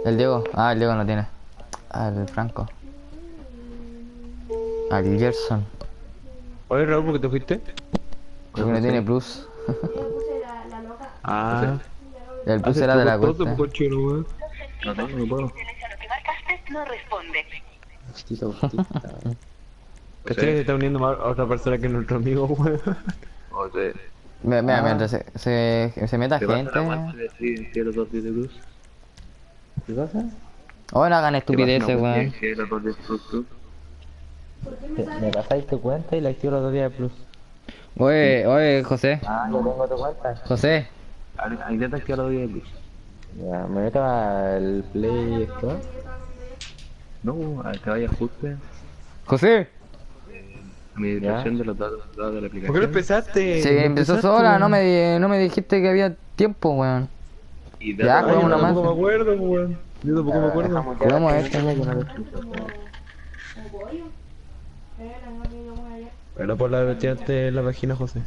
El Diego. Ah, el Diego no tiene. Ah, el Franco. Ah, el Gerson. Oye, Raúl, ¿por qué te fuiste? Porque no tiene plus. Ah. El plus Haces era de la todo, cuenta. weón. No tengo, no puedo. Marcaste no responde. Hostito, hostito. ¿Cachai que se está uniendo más a otra persona que nuestro amigo, weón? O sea, Mira, mira, mientras se, se, se meta gente. ¿Qué pasa? No hagan Te estupideces, weón. Te- Me pasáis tu cuenta y la activo los dos días de plus. Oye, oye, José. Ah, yo tengo tu cuenta. José. Ah, Intenta activar los dos días de blues. Ya, me meto al Play Store. No, a que vaya ajuste. José. Administración de los datos, de la ¿Por qué aplicación. no empezaste? Sí, empezó sola, no me, no me dijiste que había tiempo, weón. Y Ya, juega una yo más. tampoco me acuerdo, weón. Yo tampoco me acuerdo. Jugamos este. Pero por la metiste en la página, José.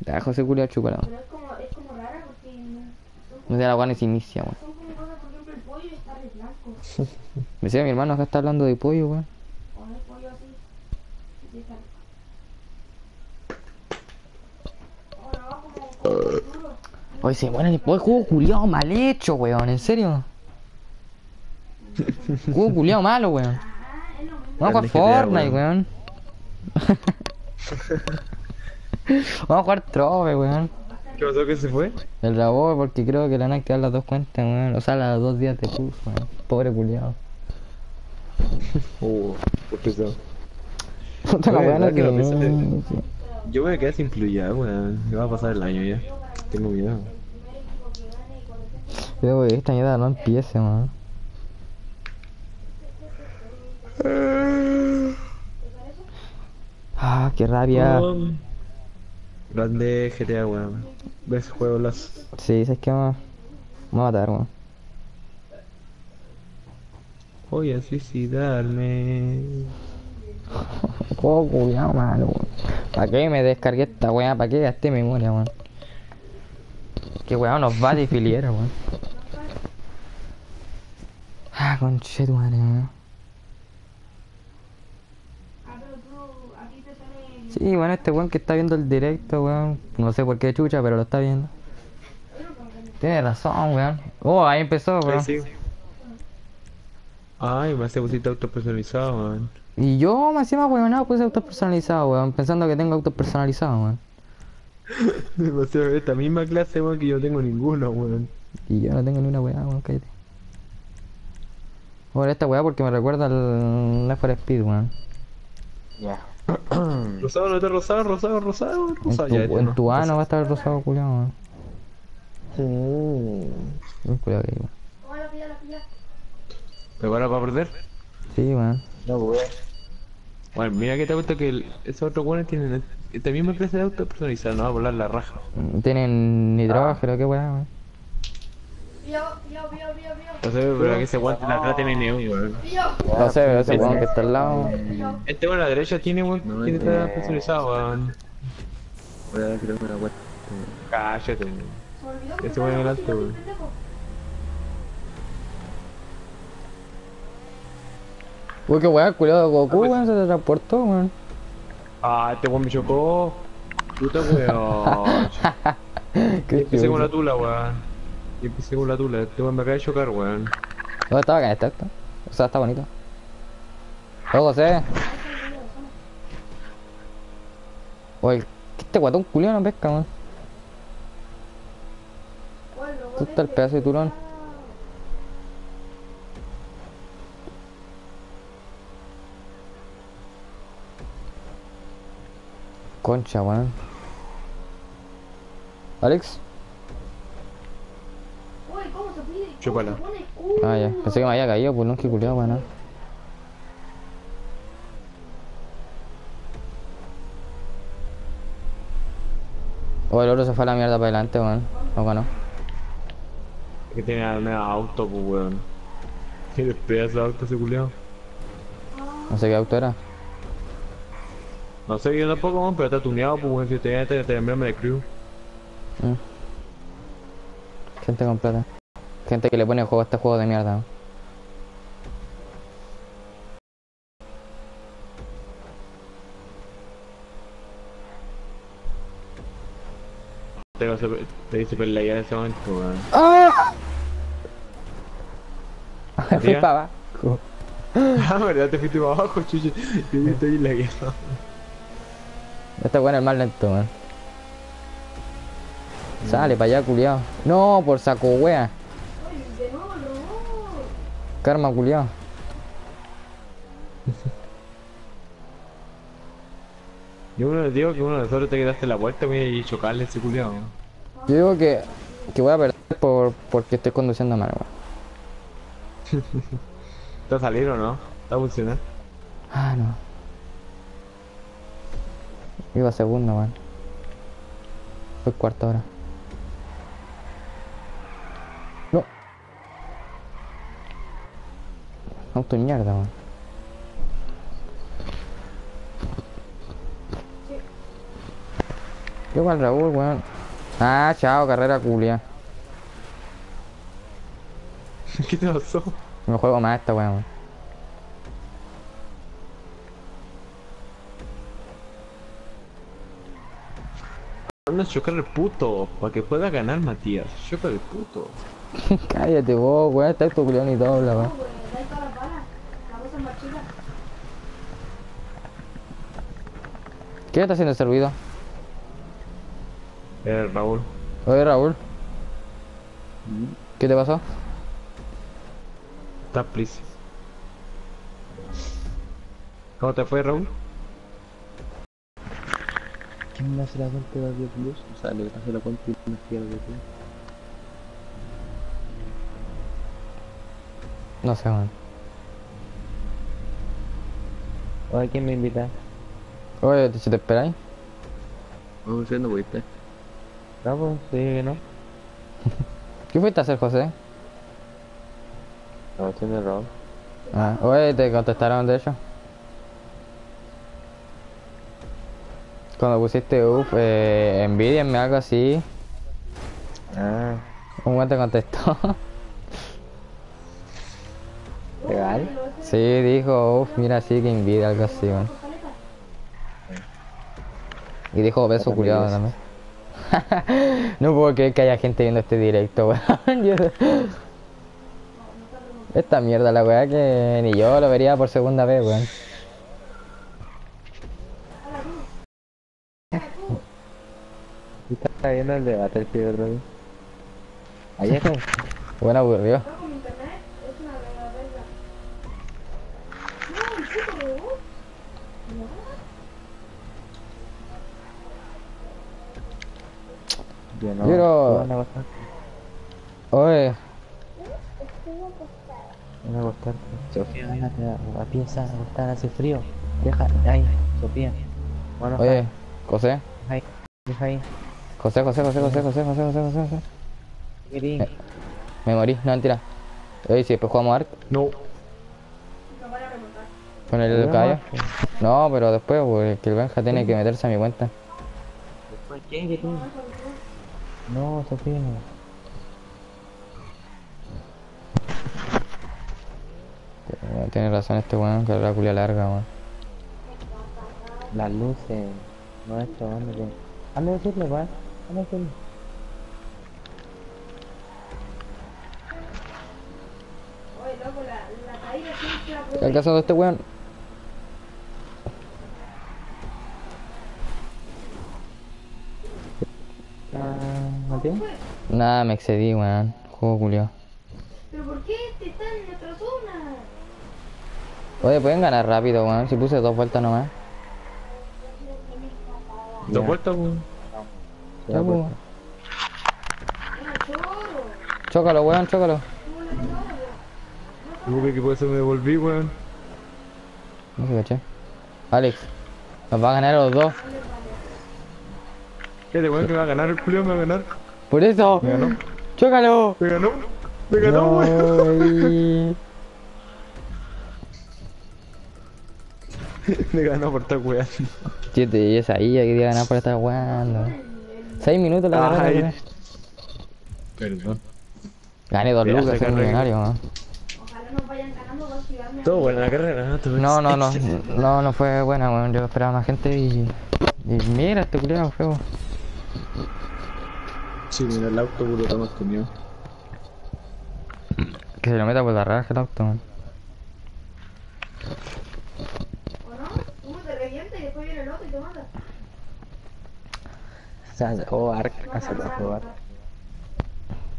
Ya, José Julio chúpala. Pero es como, es como rara porque no, No sé la ni se inicia, weón. de. Me decía mi hermano acá está hablando de pollo, weón. O no no. Oye, se muere el pollo, juego culiao mal hecho, weón, en serio. Juego culiao malo, weón. Vamos a jugar Fortnite, weón. Vamos a jugar Trove, weón. ¿Qué pasó que se fue? El rabo porque creo que le van a activar las dos cuentas, weón. O sea, las dos días de plus, weón. Pobre culiao. Uh, qué pesado. Puta la no ¿verdad que pensaste? Yo voy a quedar sin weón. Me va a pasar el año ya. Tengo miedo. Creo que esta mierda no empiece, weón. Ah, qué rabia. Grande GTA, weón. Ves juego las. Sí, ¿sabes más? Me va a matar, weón. Voy a suicidarme. Juego culiao malo, weón. ¿Para qué me descargué esta weá? ¿Para qué gasté memoria, weón? Que weón nos va de filiera, weón. Ah, conche tu madre, weón. Sí, bueno, este weón que está viendo el directo, weón. No sé por qué chucha, pero lo está viendo. Tiene razón, weón. Oh, ahí empezó, weón. Sí. Ay, me hace pusiste auto personalizado, weón. Y yo, más encima, weón, no puse autos personalizados, weón, pensando que tengo autos personalizados, weón. Demasiado esta misma clase, weón, que yo no tengo ninguno, weón. Y yo no tengo ni una weá, weón, cállate. Bueno, esta weá porque me recuerda al Left 4 Speed, weón. Ya. Rosado, no está rosado, rosado, rosado, En rosado. tu, Ya, en no. tu ano va a estar el rosado culiado, weón. Oh. Un culiado que hay, weón. Hola, pilla, la pilla. ¿Te van a perder? Sí, weón. No, pues. Bueno, mira que te gusta que el- esos otros weones tienen esta misma clase de auto personalizado, no va a volar la raja. Tienen nitrógeno, qué weá, weón. Pilla, pilla, pilla, pilla. No sé, pero que ese guante la trata tiene neón, weón. Pilla. No sé, pero ese weón que está al lado. Este weón a la derecha tiene weón, tiene que estar personalizado, weón. Voy a tirarme una vuelta. Cállate. Se me olvidó que Ese me weón adelante, weón. Uy, qué weá, el culiado de Goku, weón, se transportó, weón. Ah, este weón me chocó. Puta weón. Qué Empecé con la tula, weón. Y empecé con la tula. Este weón me acaba de chocar, weón. ¿Dónde estaba acá está esto? O sea, está bonito. Oh, José. Oye, este guatón culiado no pesca, weón. ¿Cuál, lo ¿Dónde está el pedazo de turón? Concha, weón. Alex. Uy, ¿cómo se pide? ¿Cómo Chúpala. se pone? Ah, ya. Pensé que me había caído, pues no, que culiado, weón. O el otro se fue a la mierda para adelante, weón. No ganó. Es que tiene una auto, pues weón. Tiene pedazo de auto ese culiao. No sé qué auto era. No sé yo tampoco, pero está tuneado, pues. Si te te te emblema de crew. Mm. Gente con plata. Gente que le pone juego a este juego de mierda. ¿no? Te, vas a- te dice pelear en ese momento, weón. ¡Ah! Fui para abajo. Ah, verdad, te fuiste para abajo, chuche. Te viste ahí la guía. Este weón es el más lento, weón. Sale para allá, culiao. No, por saco wea. Karma, culiao. Yo uno les digo que uno de nosotros te quedaste la vuelta weón, y chocarle ese culiao. Yo digo que, que voy a perder por, porque estoy conduciendo mal, weón. ¿Está salir o no? ¿Está a funcionar? Ah, no. Iba segundo, weón. Fue cuarto ahora. No. Auto mierda, weón. Yo el Raúl, weón. Ah, chao, carrera culia. ¿Qué te pasó? Me juego más esta weón. A chocar el puto, para que pueda ganar Matías. Choca el puto. Cállate vos, weón. Está esto culiao ni dobla, weón. No. ¿Qué está haciendo ese ruido? Eh, Raúl. Oye, Raúl. ¿Qué te pasó? Está please. ¿Cómo te fue, Raúl? ¿Quién me hace la cuenta de Audio Plus? O sea, le hace la cuenta y me escribe Audio Plus. No sé, weón. Oye, ¿quién me invita? Oye, ¿te, si te esperáis? Vamos haciendo, pues, ¿viste? No, pues, te dije que no. ¿Qué fuiste a hacer, José? La cuestión de Raúl. Ah, oye, te contestaron de hecho. Cuando pusiste uff, eh, envidienme algo así, Ah, un weón te contestó. legal. sí, dijo, uff, mira, sí que envidia, algo así, weón. Y dijo beso culiado también. no puedo creer que haya gente viendo este directo, weón. Esta mierda, la weá que ni yo lo vería por segunda vez, weón. está viendo el de Battlefield, bro. Ahí está. bueno, aburrido. Yo no. Yo no... Oye. Van a gustar. Sofía, la pieza, a gustar, hace frío. Deja, ahí, Sofía. Bueno, Oye, José. Ahí, deja ahí. José, José, José, José, José, José, José, José, José. Querí. Eh. Me morí, no mentira. Oye, si después jugamos Ark No. con el caballo. No, pero después, pues, que el Benja tiene que meterse a mi cuenta. ¿Después qué? ¿Qué tiene? No, Sofía. Eh, Tiene razón este weón, que la culia larga, weón. Las luces. No esto, ándale. Anda a decirle, weón. Anda a decirle. Oye, loco, la, la caída siempre la ¿Qué alcanzado este weón? Ah, ¿Matías? Nada, me excedí, weón. Juego culiao. ¿Pero por qué este está en nuestra zona? Oye, pueden ganar rápido, weón. Si puse dos vueltas nomás. Dos vueltas, weón. Ya, pues. Choro. Chócalo, weón, chócalo. Yo que por eso me devolví, weón. No se caché. Alex, nos va a ganar a los dos. ¿Qué de weón que me va a ganar el Julio? ¿Me va a ganar? Por eso, Me ganó. chócalo. Me ganó. Me ganó, weón. Me ganó por estar weón. Siete y esa IA que quería ganar por estar jugando. Seis minutos la carrera. Ay. Perdón. Gané dos lucas, soy carga. millonario, weón. Ojalá nos vayan ganando dos ciudades. Todo bueno la carrera, ¿no? No, no, no, no, no fue buena, weón. Yo esperaba más gente y. Y mira este culiado feo. Sí, mira el auto, lo estamos teniendo. Que se lo meta por la raja el auto, weón. ¿O no? Uno te revienta y después viene el otro y te mata. Se sacó Ark poco, Ark.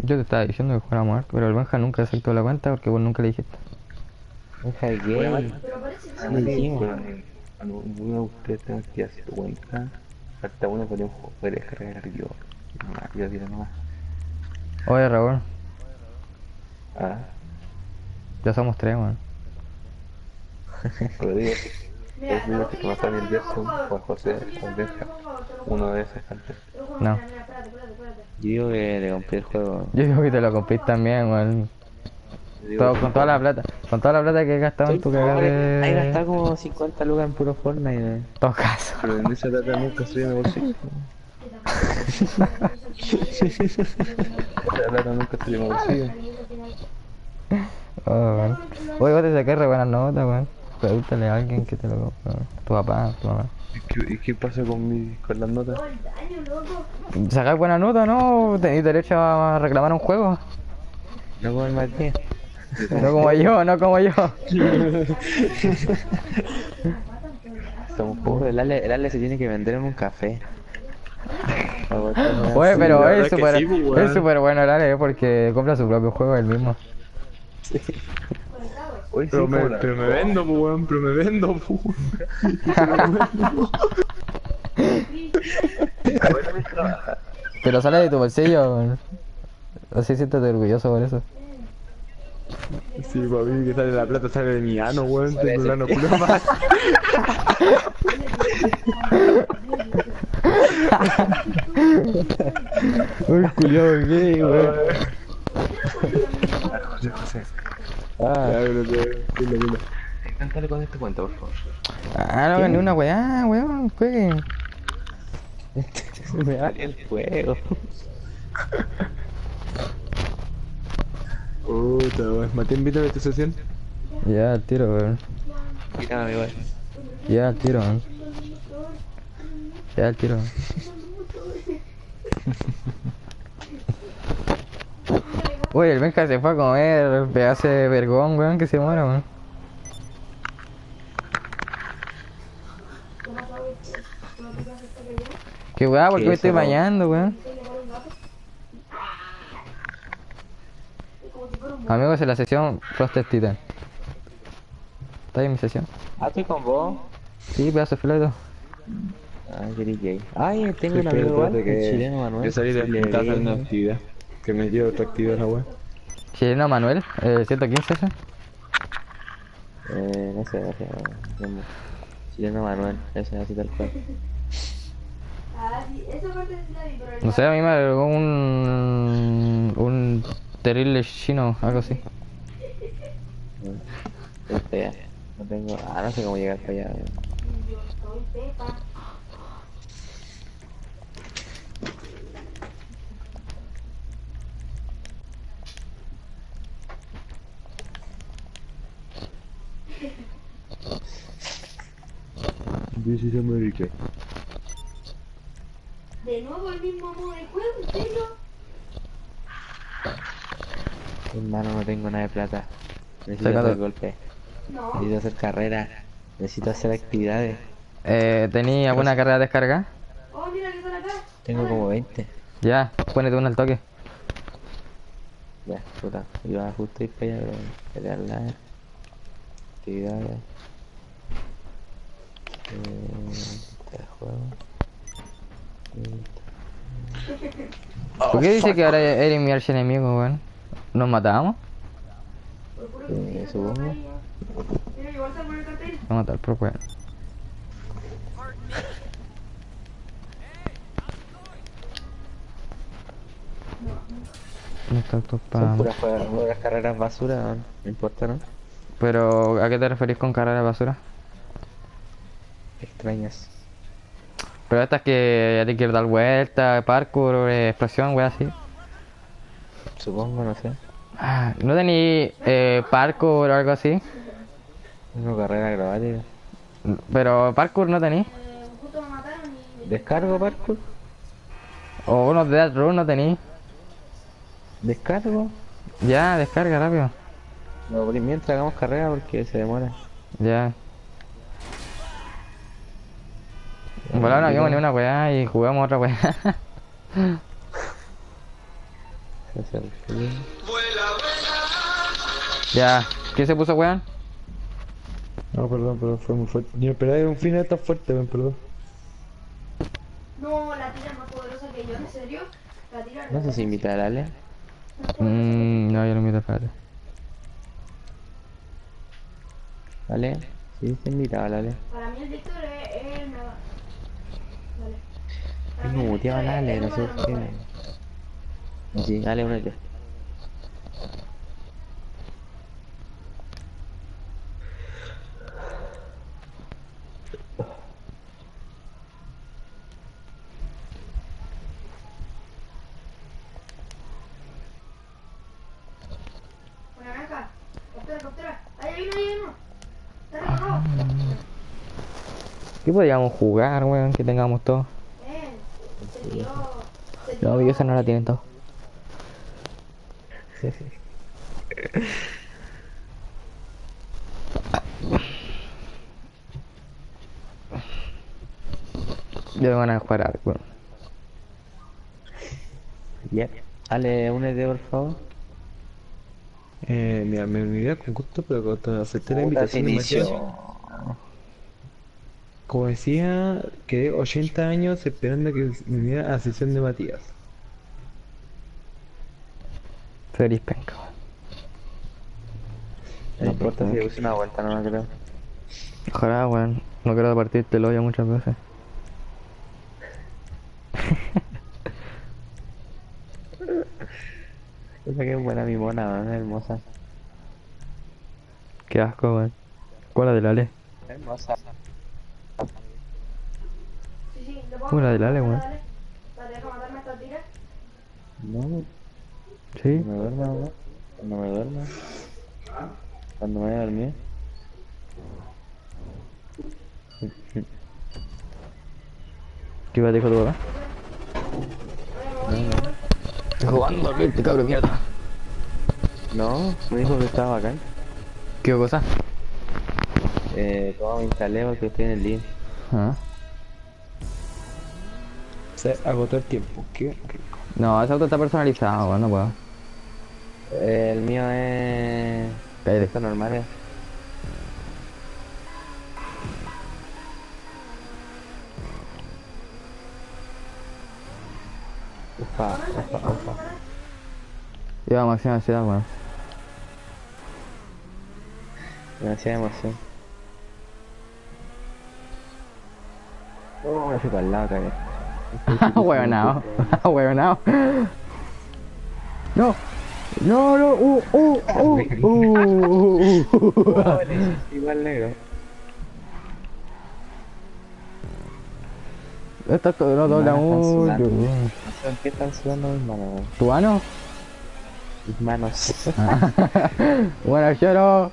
Yo te estaba diciendo que jugáramos Ark, pero el Benja nunca aceptó la cuenta porque vos nunca le dijiste. Hija de gay. Pero parece que Sí, le dijimos. Cuando uno de ustedes tenga que hacer cuenta, hasta uno podría, descargar yo. Yo diré nomás. Oye, Raúl, Ah, ya somos tres, weón. es lo que mata en el Juan José Convenja, uno de esos cantantes. No. Yo digo que le compré el juego. Yo digo que te lo compré también, weón. Todo, con toda la plata, con toda la plata que he gastado en tu cagada de... Hay gastado como 50 lucas en puro Fortnite, weón. Todo caso. Pero en esa plata nunca subí en el bolsillo. esa plata nunca subí en el bolsillo. Oh, weón. Oye, vos te saqué re buenas notas, weón. Pregúntale a alguien que te lo compre, weón. Tu papá, tu mamá. ¿Y qué, y qué pasa con, mi, con las notas? Sacar buena nota, ¿no? Tenéis derecho a reclamar un juego. No como el Matías. No como yo, no como yo. Estamos Oh, el Ale, el Ale se tiene que vender en un café. Oye, pero es súper sí, pues, bueno el Ale, porque compra su propio juego él mismo. Hoy sí, Pero me, ¿cómo la- pero me vendo, pues, weón. Pero me vendo, pues. Me trabaja. Pero sale de tu bolsillo, weón. Así siéntate orgulloso por eso. Sí, papi, que sale la plata, sale de mi ano, weón. Tengo el ano culo más. Uy, culiao gay, weón. José, José. Ah, Ya, pero te- dile, dile. Cántale con esta cuenta, por favor. ah no gané una weá, weón, jueguen. me vale el juego. Puta, weón. Mate, invítame a tu sesión. Ya tiro, weón. Mírame, igual. Ya al tiro, weón. Ya tiro. Oye, el Benja se fue a comer pedazo de vergón, weón, que se muera, weón. Qué weá, porque ¿Qué me es estoy bañando, weón. Amigos, en la sesión Frosted Titan. ¿Está ahí en mi sesión? Ah, estoy con vos. Sí, pedazo de fileto. Ah, qué gay. Ay, tengo un amigo igual, el chileno Manuel. Yo salí de estaba vi- haciendo una actividad. Que me dio otra actividad la weá. Chileno Manuel, eh, 115 ese. Eh, no sé, no sé. no- Chileno Manuel, ese así tal cual. Ah, No sé, a mí me agregó un. un terrible chino, algo así. Este ya. No tengo. Ah, no sé cómo llegar para allá. weón. Yo soy Pepa. This is America. De nuevo el mismo modo de juego, ¿en serio? Hermano, no tengo nada de plata. Necesito hacer golpe. No. Necesito hacer carrera. Necesito hacer actividades. Eh, ¿Tenía alguna carrera descarga? Oh, mira que están acá. Tengo como 20. Ya, ponete una al toque. Ya, puta. Iba justo a ir para allá, pero actividades. Eh, este juego. ¿Por qué dice que ahora eres mi archienemigo, weón? ¿Nos? Por puro Eh, supongo. Vamos a matar, pero weón. No está tu Son puras, puras carreras basura, no importa, ¿no? Pero, ¿a qué te referís con carrera de basura? Extrañas. Pero estas que ya te quieres dar vuelta, parkour, eh, explosión, weón, así. Supongo, no sé. Ah, ¿No tení eh, parkour o algo así? Tengo carrera acrobática. Pero parkour no y... ¿Descargo parkour? O unos de Run no tení. ¿Descargo? Ya, descarga rápido. No, mientras hagamos carrera porque se demora. Ya. Bueno, no habíamos ni una weá y jugamos otra weá. Ya. ¿Qué se puso weón? No, perdón, perdón, fue muy fuerte. Ni esperaba que un final tan fuerte, weón, perdón. No, la tira es más poderosa que yo, ¿en serio? La tira No sé si invitar a Ale. Mmm, no, yo no me espérate. Ale. Sí, se invitaba a Ale. Para mí el Víctor es, el mejor. Dale. Para Tengo mí el muteado a Víctor Ale, es no sé qué. Sí, dale, únete. Buena naranja. Captura, captura. Ahí hay uno, ahí hay uno. Está recargado. ¿Qué podríamos jugar, weón? Que tengamos todo. No, mi vieja no la tienen todo. Yo van a jugar algo, weón. Ya. Ale, únete, por favor. Eh, mira, me uniría con gusto, pero cuando acepté la invitación como decía, quedé 80 años esperando que me uniera a la sesión de Matías. Feliz penca, weón. No importa si puse una vuelta, no me creo. Ojalá, weón. No quiero partirte el hoyo muchas veces. Esa que es buena mi mona, hermosa. Qué asco, weón. ¿Cuál la del Ale? Hermosa. Sí, sí, le pongo. Pura del Ale, weón. Dale, dale, deja matarme esta tira. No, Sí. no me duerma, ¿no? Cuando me duerma. Cuando me vaya a dormir. ¿Qué iba a dejar tu papá? Estoy jugando, este cabrón mierda. No, me dijo que estaba bacán. ¿Qué cosa? Eh, ¿cómo me instalé porque estoy en el link? Ah. Se agotó el tiempo. Qué rico. No, ese auto está personalizado, weón, no puedo. Eh, el mío es... Cállate. Esto normal es. Ufa, ufa, ufa. Lleva máxima velocidad, weón. Demasiada emoción. Oh, me fui para el lado, cagué. Huevonao. Huevonao. No. No, no. Uh, uh, uh, uh, uh, uh. Igual negro. Esto es no dobla Manos están mucho. qué están sudando mis manos. ¿Tu? Mis manos. Bueno, lloro.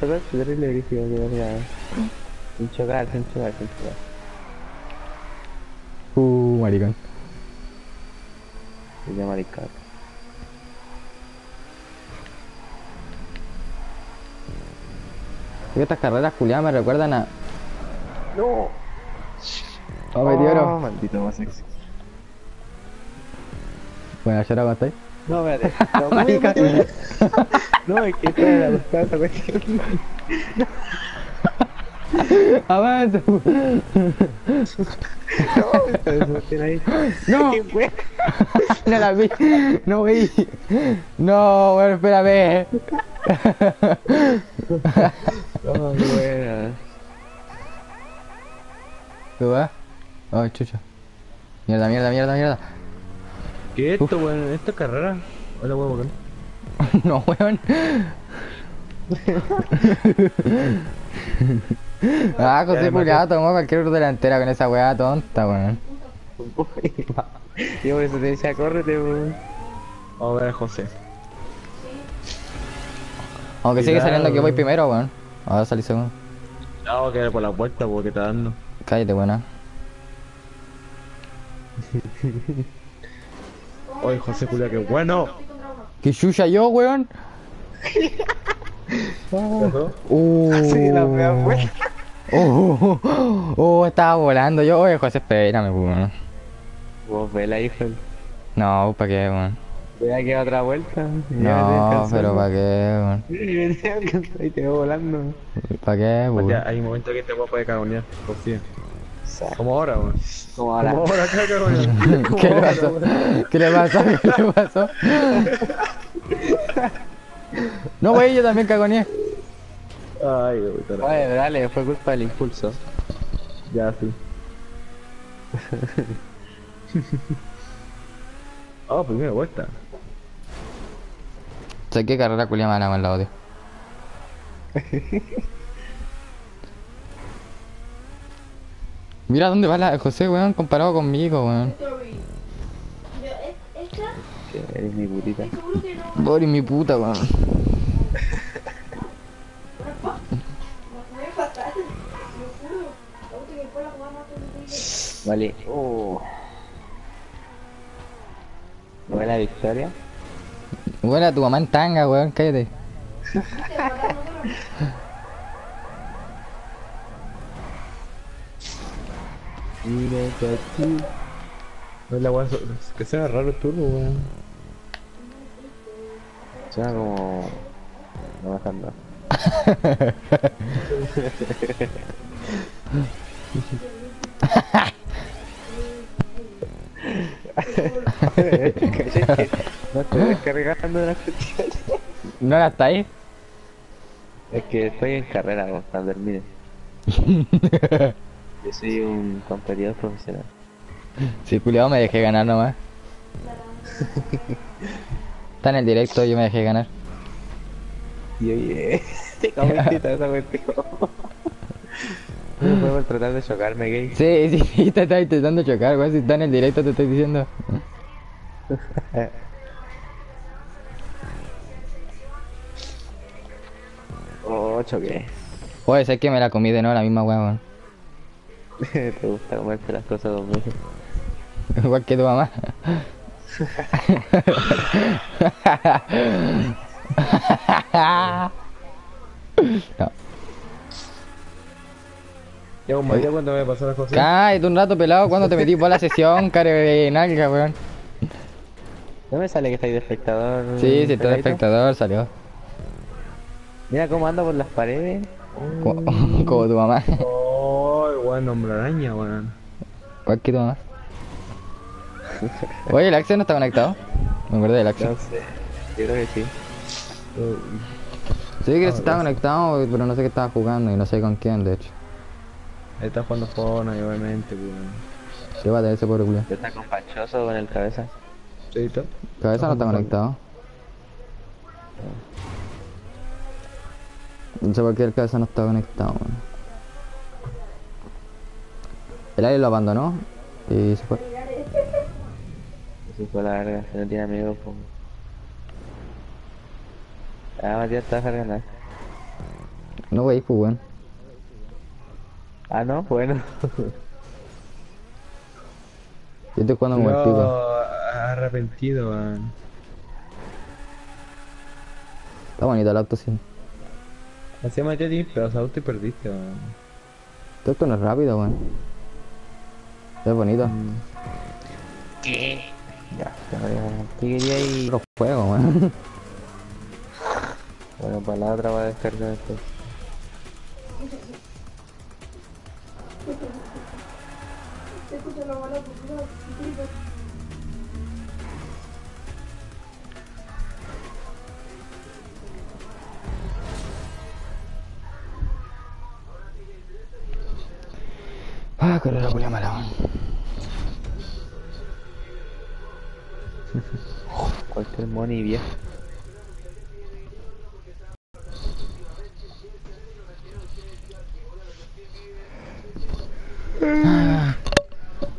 Pero es terrible brígido, que verdad. Sin chocar, sin chocar, sin chocar. Uh, maricón. Se llama maricón. Y estas carreras culiadas me recuerdan a. ¡No! Oh, me dio oro. maldito más sexy. Bueno, ¿cómo estáis? No, espérate. No, ¿cómo yo me- No, es que esta era la buscada esa cuestión. Avanza. No. No. No la vi. No vi. No, bueno, espérame. Oh, buena. ¿Qué va? Ay, chucha. Mierda, mierda, mierda, mierda. ¿Qué es esto, weón? ¿Esta carrera? Hola, huevo, weón. No, weón. ah, José Culiado tomó cualquier delantera con esa weá tonta, weón. Yo por eso te decía, córrete, weón. Vamos a ver a José. Aunque sigue saliendo que voy primero, weón. Ahora salí segundo. No, voy a quedar por la puerta porque está dando. Cállate, buena. Oye, José Julia, qué bueno. ¿Qué chucha yo, weón? Uh. Sí, la wea fue. Oh, oh, oh, estaba volando yo. Oye, José, espérame, pues, weón. Vos vela, hijo. No, ¿para qué, weón? Voy a quedar otra vuelta. No, pero ¿para qué, weón? Ahí te veo volando. ¿Para qué, weón? hay un momento que te voy a poder cagonear. Confía. Como ahora, weón. Como ahora. Como ahora. ¿Qué le pasó? ¿Qué le pasó? ¿Qué le pasó? No, wey, yo también cagoneé. Ay, la- Oye, dale, fue culpa del impulso. Ya, sí. oh, primera vuelta. Sé qué carrera culia mala, weón, la odio. Mira dónde va la de José, weón, comparado conmigo, weón. Eres mi putita. Boris, mi puta, weón. De Vale. Oh. ¿No ve la victoria? Weón, a tu mamá en tanga, weón, cállate. Mira, cachí. No es la so- que sea raro el turbo, weón. Suena como... No me dejan dar. no estoy descargando cuestiones. ¿No la está ahí? Es que estoy en carrera, para dormir. Yo soy un competidor profesional. Sí, culiado, me dejé ganar nomás. Está en el directo, yo me dejé ganar. Y oye, te comiste esa cuestión. No puedo tratar de chocarme, gay. Sí, sí, te está intentando chocar, weón. Si está en el directo, te estoy diciendo. Oh, choqué. Puede ser que me la comí de nuevo la misma weón. Te gusta comerte las cosas dos veces. Igual que tu mamá. No. Ya, un Matías, ¿cuándo voy a pasar a José? Cállate un rato pelado cuando te metí por la sesión, care de nalga, weón. ¿No me sale que estáis de espectador? Sí, sí, está de espectador, salió. Mira cómo anda por las paredes. Como, como tu mamá. Oh, weón, hombre araña, weón. ¿Cuál que tu mamá? Oye, el Axel no está conectado. Me acuerdo del Axel. No sé. Yo creo que sí. Sí, que se estaba conectado, pero no sé qué estaba jugando y no sé con quién, de hecho. Ahí está jugando Fortnite, obviamente, weón. Llévate ese pobre culo. Está con Pachoso con el cabeza. ¿Sí, está? Cabeza no está conectado. No sé por qué el cabeza no está conectado, weón. El aire lo abandonó y se fue. A la verga, si no tiene amigos, pues. Ah, Matías está cargando. No veis, pues weón. Ah, no, bueno. Yo estoy jugando como el pico. No, arrepentido, weón. Está bonito el auto, sí. Hacía Matías 10 pedazos de auto y perdiste, weón. Este auto no es rápido, weón. Es bonito. Ya, ya, ya. ¿Qué quería ir? Otro juego, weón. Bueno, para la otra va a descargar la no, Ah, que la culia mala, Cualquier money viejo.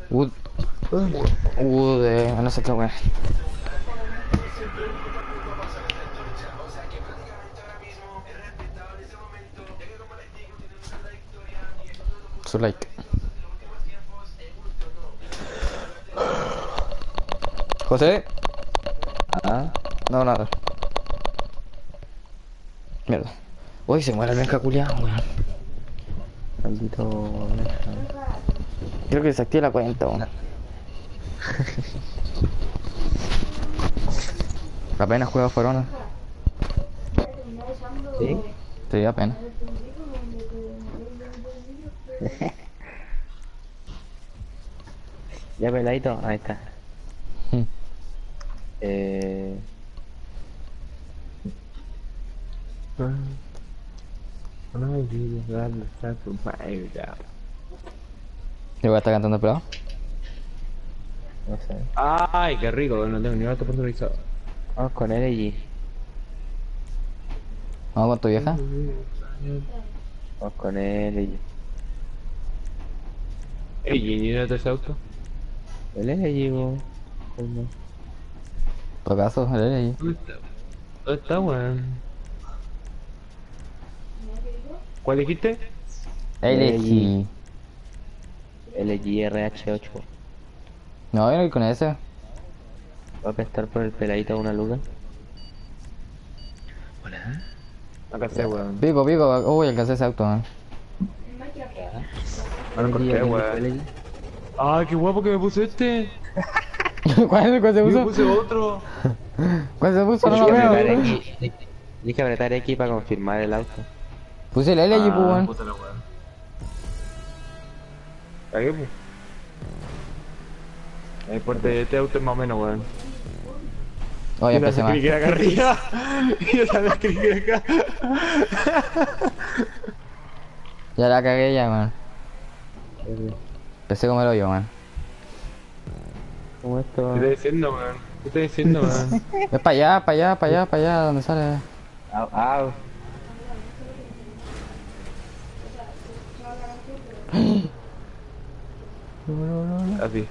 Wood. Wood, eh, no sé qué. Su like. José. Ah, No, nada. Mierda. Uy, se muere el merca culiao, weón. maldito. Creo que desactivé la cuenta, weón. Apenas juega Forona. ¿Sí? Sí, apenas. Ya peladito, ahí está. Eh. Yo voy a estar cantando el pelado. No sé. Ay, qué rico, no tengo ni auto personalizado. Vamos con él allí. Vamos con tu vieja. Vamos con él allí. Ey, ¿y no te ese auto? Él es caso, él ahí. ¿Dónde está? ¿Dónde está, weón? ¿Cuál dijiste? LG. LG RH8. No, yo no voy con ese. Va a prestar por el peladito una luga. Acá sé, weón. Pico, pico. Uy, alcancé ese auto, man. No lo encontré, weón. Ay, qué guapo que me puse este. ¿Cuál, cuál se puso? puse otro. ¿Cuál se puso? No lo que apretar veo. X. Tienes que apretar X para confirmar el auto. Puse el LG, pues, Ah, weón. la weón. Cagué, pues. El porte de este auto es más o menos, weón. Oye, Yo empecé también mal. era acá arriba. Yo también creí que era acá. Ya la cagué ya, man. Empecé como el hoyo, man. ¿Cómo esto? ¿Qué estás diciendo, weón? ¿Qué estás diciendo, weón? Es para allá, para allá, para allá, para allá, donde sale. Au, au. Así.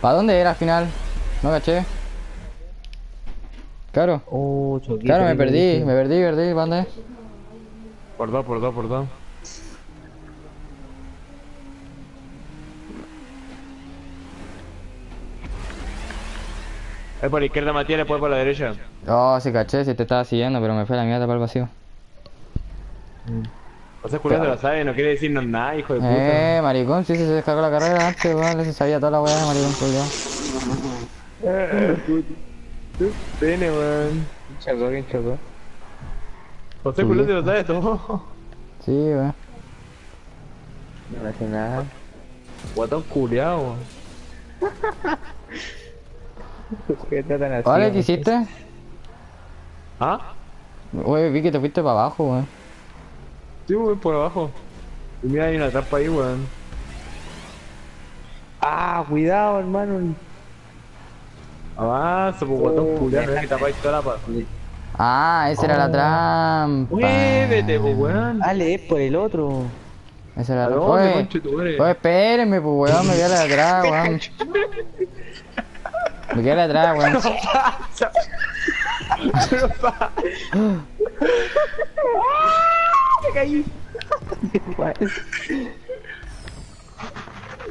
¿Para dónde era al final? No caché. Claro. Oh. Claro, me perdí, me perdí, perdí. ¿Para dónde? Por dos, por dos, por dos. Es por la izquierda Matías, después por la derecha. Oh, sí, caché, si te estaba siguiendo, pero me fue la mierda para el vacío. O sea, culiado lo sabe, no quiere decirnos nada, hijo de puta. Eh, maricón, sí, sí, se descargó la carrera antes, weón, se sabía toda la weá de maricón, culiao. Pene, weón. chocó? ¿Quién chocó? José Culote lo sabe todo. Sí, weón. No hace nada. Guatón culiao. ¿Qué tratan así? Vale, ¿qué hiciste? ¿Ah? Wey, vi que te fuiste para abajo, weón. Sí, weón, por abajo. Y mira, hay una trampa ahí, weón. Ah, cuidado, hermano. Avanza, pues guatón es que tapáis toda la. Ah, esa era la trampa. Muévete, pues weón. Dale, es por el otro. Esa era ¿A la madre? oye, espérenme, pues weón, me quedé atrás, weón. Me quedé atrás, weón.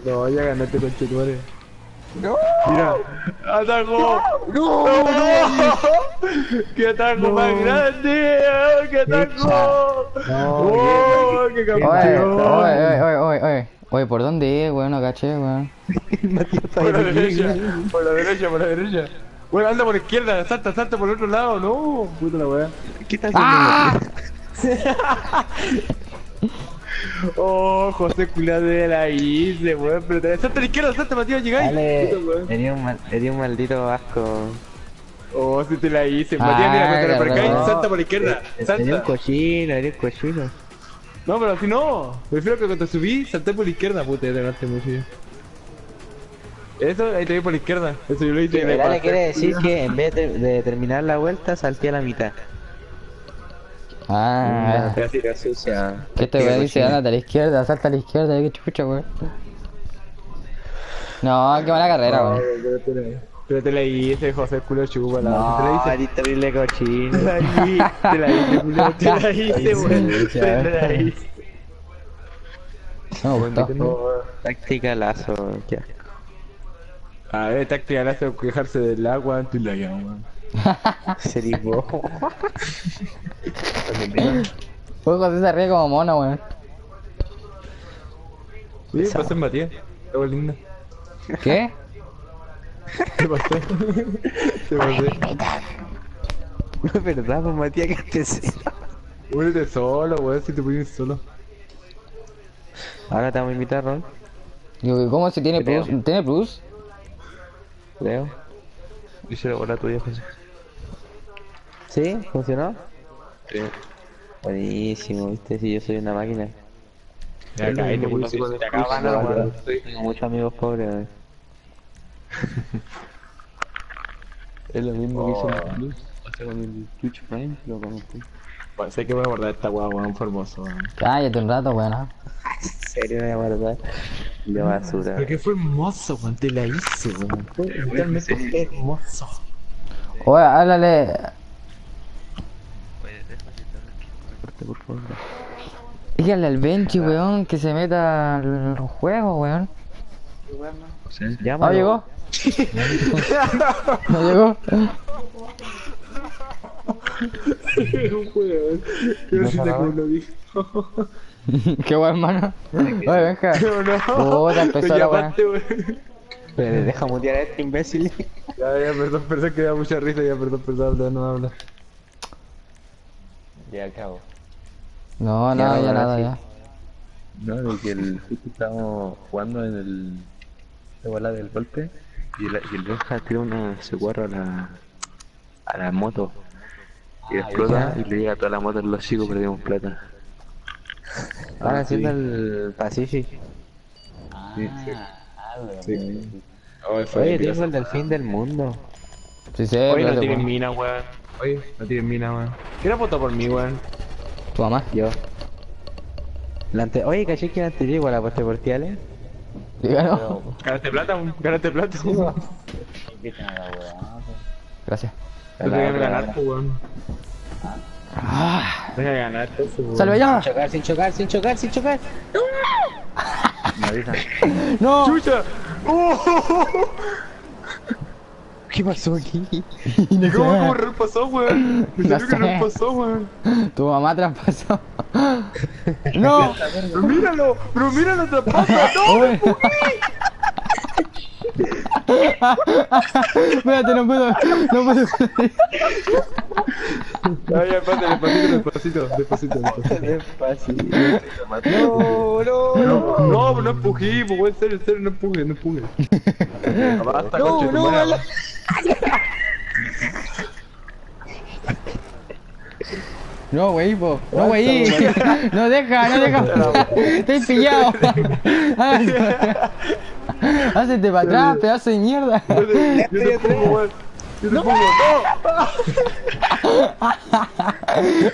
No, ya ganaste con Chetumare. ¡No! Mira, ¡ataco! ¡No! ¡No! ¡Qué ataco más grande! ¡Ah, ¡Qué ataco! ¡Oh, qué Oye, campeón! oye, oye, oye, oye, oye. ¿por dónde es, weón? No caché, weón. Por la derecha, por la derecha, por la derecha. Bueno, anda por la izquierda, salta, salta por el otro lado, no. Puta la weá. ¿Qué estás ¡Ah! Oh, José culado de la isla, weón. Pero te salta a la izquierda, salta, Matías, llegáis. Weón. dio un, mal- un maldito asco. Oh, si te la hice. Ah, Matías, mira, cuando la raro. salta por la izquierda. Tenía un Salta. cochino, tenía un cochino. No, pero así no. Prefiero que cuando subí, salté por la izquierda. Puta, ya te ganaste mucho. Eso, ahí te vi por la izquierda. Eso yo lo hice. Dale pasé. quiere decir que en vez de, de terminar la vuelta, salté a la mitad. Ah, Te tira sucia. que este weón dice, ándate a la izquierda, salta a la izquierda, qué chucha, weón. No, qué mala carrera, weón. Pero te hice, José, culo chupa la. No, Te terrible cochino. Te la hice, te la hice, culo. Te la hice, weón. Te la hice. No me gustó. Táctica lazo, qué asco. A ver, táctica hace quejarse del agua antes la llama. Sería vos. Fue José se ríe como mono, weón. Sí, en Matías. Linda. ¿Qué? Te pasé. Te pasé. No es verdad, pues Matías, que te sé. Únete solo, weón, si te pones solo. Ahora te vamos a invitar, Ron. Digo, ¿cómo si tiene plus? ¿Tiene plus? Leo. Hice la bola tuya, José. ¿Sí? ¿Funcionó? Sí. Buenísimo, viste, si yo soy una máquina. Ya te. Tengo muchos amigos pobres, weón. Es lo mismo que hice Oh. en el Plus. O sea, con el Twitch Prime, el Plus. Bueno, sé que voy a guardar esta weá, weón, fue hermoso, weón. Cállate un rato, weón. ¿ah? ¿En serio me voy a guardar? De basura. Pero que fue hermoso, weón, te la hice, weón. Fue realmente fue hermoso. Oye, háblale. Por favor. Dígale al Benchi, weón, que se meta al juego, weón. Sí. ¿No Llámalo. llegó? ¿No llegó? Yo sí te lo dijo. Qué weón, hermano. Oye, venga. No, Puta, empezó la weón. Pero deja mutear a este imbécil. Ya, ya, perdón, perdón, que da mucha risa, ya, perdón, perdón, habla, no habla. Ya acabo. No, Ya, nada, ya ahora nada, sí. ya. No, de que el justo estábamos jugando en el. La bola del golpe. Y el, y el Benja tira una secuarra a la. a la moto. Y explota y le llega a toda la moto en los chicos, perdimos plata. Están Ah, haciendo sí. el Pacific. Sí, sí. Sí. Oye, tengo el del fin del mundo. Sí, sí, Oye, no tienen mina, weón. Oye, no tienen mina, weón. ¿Quién ha votado por mí, weón? Tu mamá. Yo. La ante- Oye, caché que antes igual aposté por ti, Ale. Dígalo. Ganaste plata. Ganaste plata. Gracias. No te que ganar, weón. Ah, Deja de ganar. ¡Salve ya! Chocar, sin chocar, sin chocar, sin chocar. Me avisan. ¡No! ¡Chucha! ¡Oh! ¿Qué pasó aquí? ¿Y cómo, cómo rol pasó, weón? No que sé. rol pasó, weón. Tu mamá traspasó. ¡No! Pero míralo, pero míralo, te pasa, no. Espérate, no puedo. No puedo. Ay, ya, espérate, despacito, despacito, despacito, despacito. No, no, no, no, no pues, weón, en serio, en serio, no empuje, no empuje. Basta, No, no, la- No, wey, po. No, wey. No deja, no deja. Estoy pillado. Hácete para atrás, pedazo de mierda. Yo te yo te. Yo no.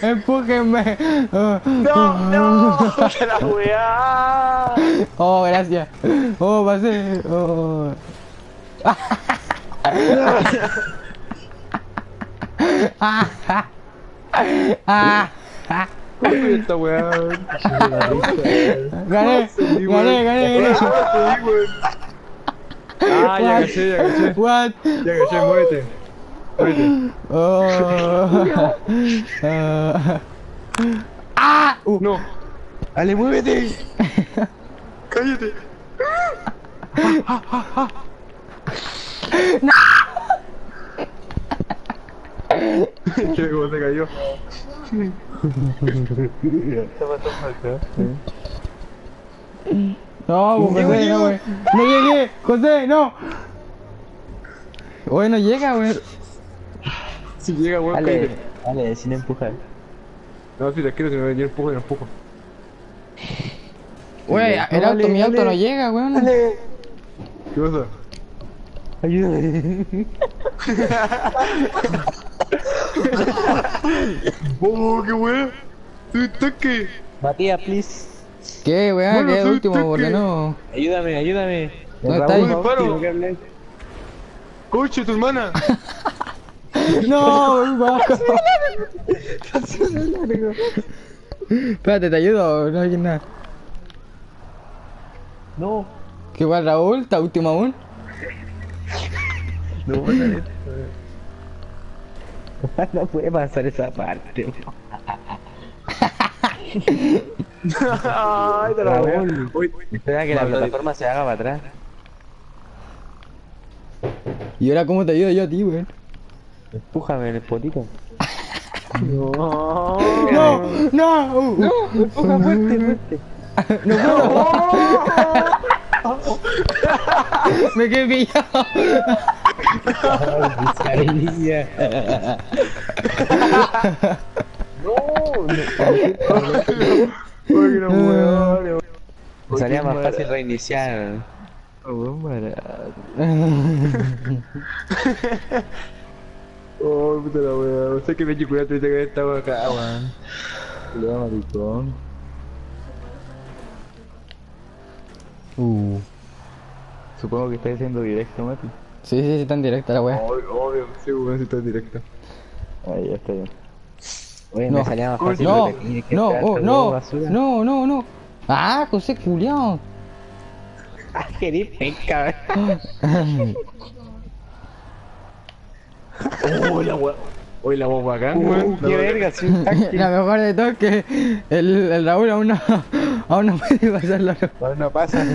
Empújenme. No, no, la weá. Oh, gracias. Oh, pasé. Oh. Ah, ah. Esta weá. Gané, gané, gané, gané. Ah, ya caché, ya caché. What? Ya caché, muévete. Muévete. Oh. Ah. Ah. Uh. No. Ale, muévete. Cállate. ¿Qué cómo se cayó? No, pues, José, no, güey. No llegué, José, no. Güey, no llega, güey. Si llega, weón, Ale, cállate. ale, sin empujar. No, si te quiero, si no, yo empujo, yo empujo. Güey, el auto, mi auto no llega, güey. ¿Qué pasa? Ayúdame. ¡Oh, qué weón! ¡Soy toque! Matías, please. ¿Qué, güey? Bueno, ¿Qué es último? Porque no. Ayúdame, ayúdame. ¿Dónde está Raúl, ahí? disparo. ¿qué hables? ¡Coche, tu hermana! No, bajo. Espérate, te ayudo, no hay nada. No. ¿Qué guay, Raúl? ¿Está último aún? No, no puede pasar esa parte. ¡Ay, te Espera que la plataforma se haga para atrás. ¿Y ahora cómo te ayudo yo a ti, güey? Empújame en el potito. no. No, no. Empuja fuerte, fuerte. no Me quedé pillado. No weón. Sería más fácil reiniciar. Oh, puta la weón. Sé que me que acá, weón. Le da maricón. Uh. Supongo que estáis haciendo directo, Mati. Sí, sí, sí, está en directa la wea. Obvio, obvio, sí, weón, si está en directo. Ahí ya está bien. Oye, No. me salía más fácil No, repetir que no, oh, no, no, no, no. Ah, José Julián. Ah, querís penca. Oh, la weón. Oye, la weón bacán, weón. Qué verga, sí. La mejor de todo es que el, el Raúl aún no, aún no puede pasarlo. Ahora no pasa.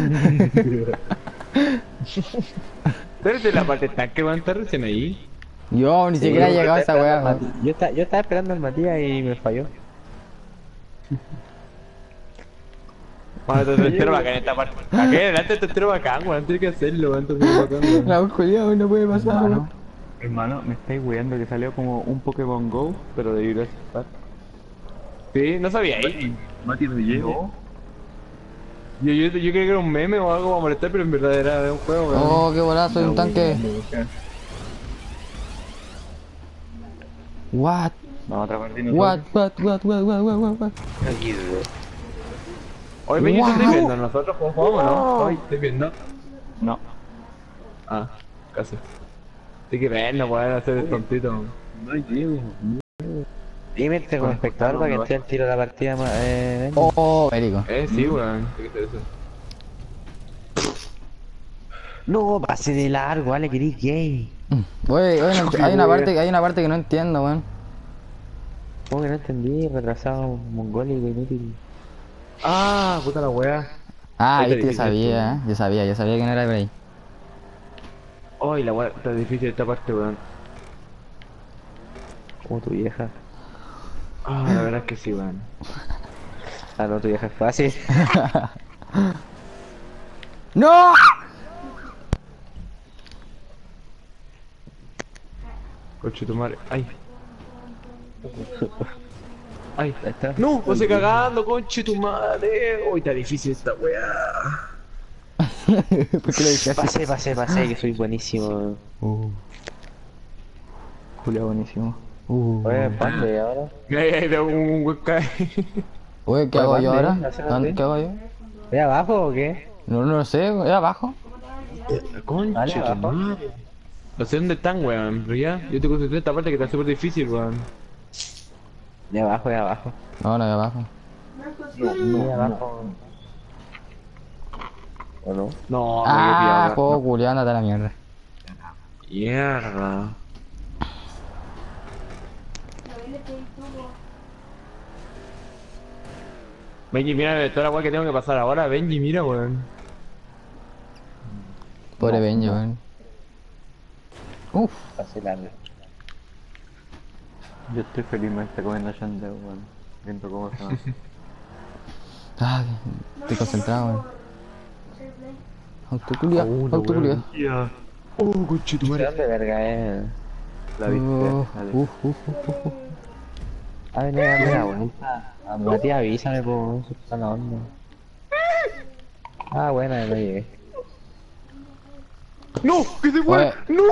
Espérate, la parte tanque va a estar recién ahí. Yo ni siquiera he llegado a esa wea. weón. Yo, estaba- yo estaba esperando al Matías y me falló. Bueno, te entero bacán esta parte. Aquí adelante te entero bacán, weón. Tienes que hacerlo, weón. Te bacán, weón. Aún no puede pasar. Hermano, hermano, me estáis weando que salió como un Pokémon Go, pero de Jurassic Park. Sí, no sabía ahí. Mati no llegó. Yo, yo, yo creía que era un meme o algo para molestar, pero en verdad era un juego. Oh, qué volada, soy un tanque. What? Vamos a otra partida. What? What? What? What? What? What? What? what? Oye, Peñito, Wow. ¿estás viendo nosotros jugamos, no? Ay, ¿estás viendo? No. Ah, casi. Hay que verlo, weón, hacer el tontito. No llego. Dime este con espectador para que entre al tiro de la partida. Eh, Oh, médico. Eh, sí, weón. Hay que hacer eso. No, pase de largo, vale, querís gay. Oye, oye, no- hay una parte, hay una parte que no entiendo, weón. ¿Cómo que no entendí? Retrasado mongólico inútil. Ah, puta la wea. Ah, viste, yo sabía, ¿eh? yo sabía, yo sabía que no era por ahí. Ay, la wea está difícil esta parte, weón. Como tu vieja. Ah, la verdad es que sí, weón. Ah, no, tu vieja es fácil. ¡No! Coche tu madre. Ay. Ay. Ahí está. No, pues cagando, conche tu madre. Uy, está difícil esta weá. ¿Por qué le dije así? Pasé, pasé, pasé, que soy buenísimo. Uh. Julio, buenísimo. Uh. Oye, pase ahora. De un, ahí. Oye, ¿qué hago yo ahora? ¿Hacia ¿Dónde- dónde? ¿Qué hago yo? ¿De abajo o qué? No, no lo sé, ¿es abajo? Abajo. madre. No sé dónde están, weón, pero ya, yo te concentré esta parte que está súper difícil, weón. De abajo, de abajo. No, no, de abajo. De abajo. ¿O no? No, Ah, juego culiado, andate a la mierda. Mierda. Benji, mira toda la weá que tengo que pasar ahora, Benji, mira, weón. Pobre Benji, weón. Uf, Pasé largo. Yo estoy felizmente comiendo Shandeo, weón. Viendo cómo se va. ah, estoy concentrado, weón. Autoculia, autoculia. Ya. Oh, conche tu ¿De madre. dónde verga es? La Uh, viste. uf, uf, uf, uf, uf. Ah, venía a darme la vuelta. A tía avísame, por está la onda. Ah, buena, no llegué. ¡No! ¡Que se muere! ¡No!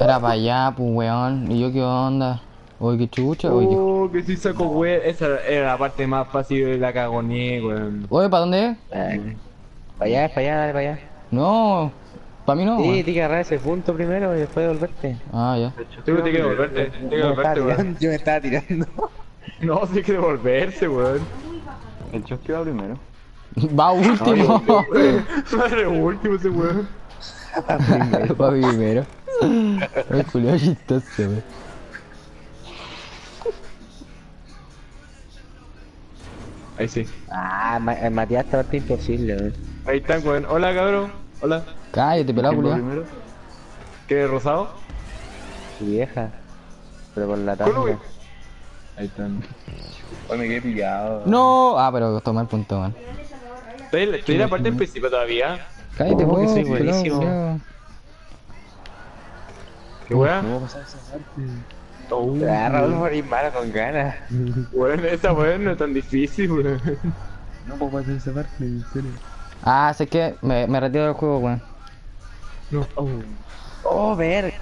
Era para allá, pues, weón. ¿Y yo qué onda? Oye, qué chucha, oye. qué- Oh, que sí saco weón. Esa era la parte más fácil de la cagonía, weón. Oye, ¿para dónde es? Para allá, para allá, dale para allá. No, para mí no. Sí, tienes que agarrar ese punto primero y después devolverte. Ah, ya. Tú tienes que devolverte, tienes que Yo me estaba devolverte, weón. tirando, yo me estaba tirando. No, tienes que devolverse, weón. El chosque va primero. Va último. Madre último ese weón. Va primero. El culiao chistoso, weón. Ahí sí. Ah, eh, Matías esta parte imposible, weón. Ahí están, weón. Hola, cabrón. Hola. Cállate, pelado, ¿Quién va culiao. primero? ¿Qué, rosado? Vieja. Pero por la ¿Cómo, tanga. güey? Ahí están. Hoy me quedé pillado. No. Ah, pero tomé el punto, man. Estoy en la- estoy en la parte del principio todavía. Cállate, ¿Cómo que weón. soy buenísimo? ¿Qué weá? ¿Cómo pasar esa parte? Ah, Raúl morir malo con ganas. Weón, esa weón no es tan difícil, weón. No puedo pasar esa parte, en serio. Ah, sé que me, me retiro del juego, weón. No. Oh. Oh, ver.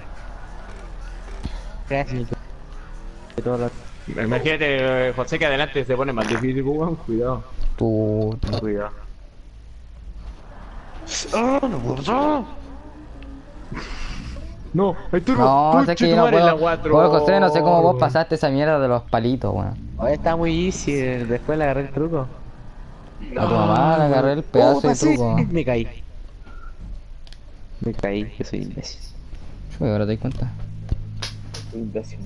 Gracias. De todo lo- Imagínate, eh, José, que adelante se pone más difícil, weón. Cuidado. Puta. Cuidado. No, hay turbo. No, sé que yo no puedo. cuatro. Oye, José, no sé cómo vos pasaste esa mierda de los palitos, weón. Oye, está muy easy. eh, Después le agarré el truco. A tu mamá le agarré el pedazo Oh, de truco. Me caí. Me caí, que soy imbécil. Chuy, ahora te das cuenta. Soy imbécil.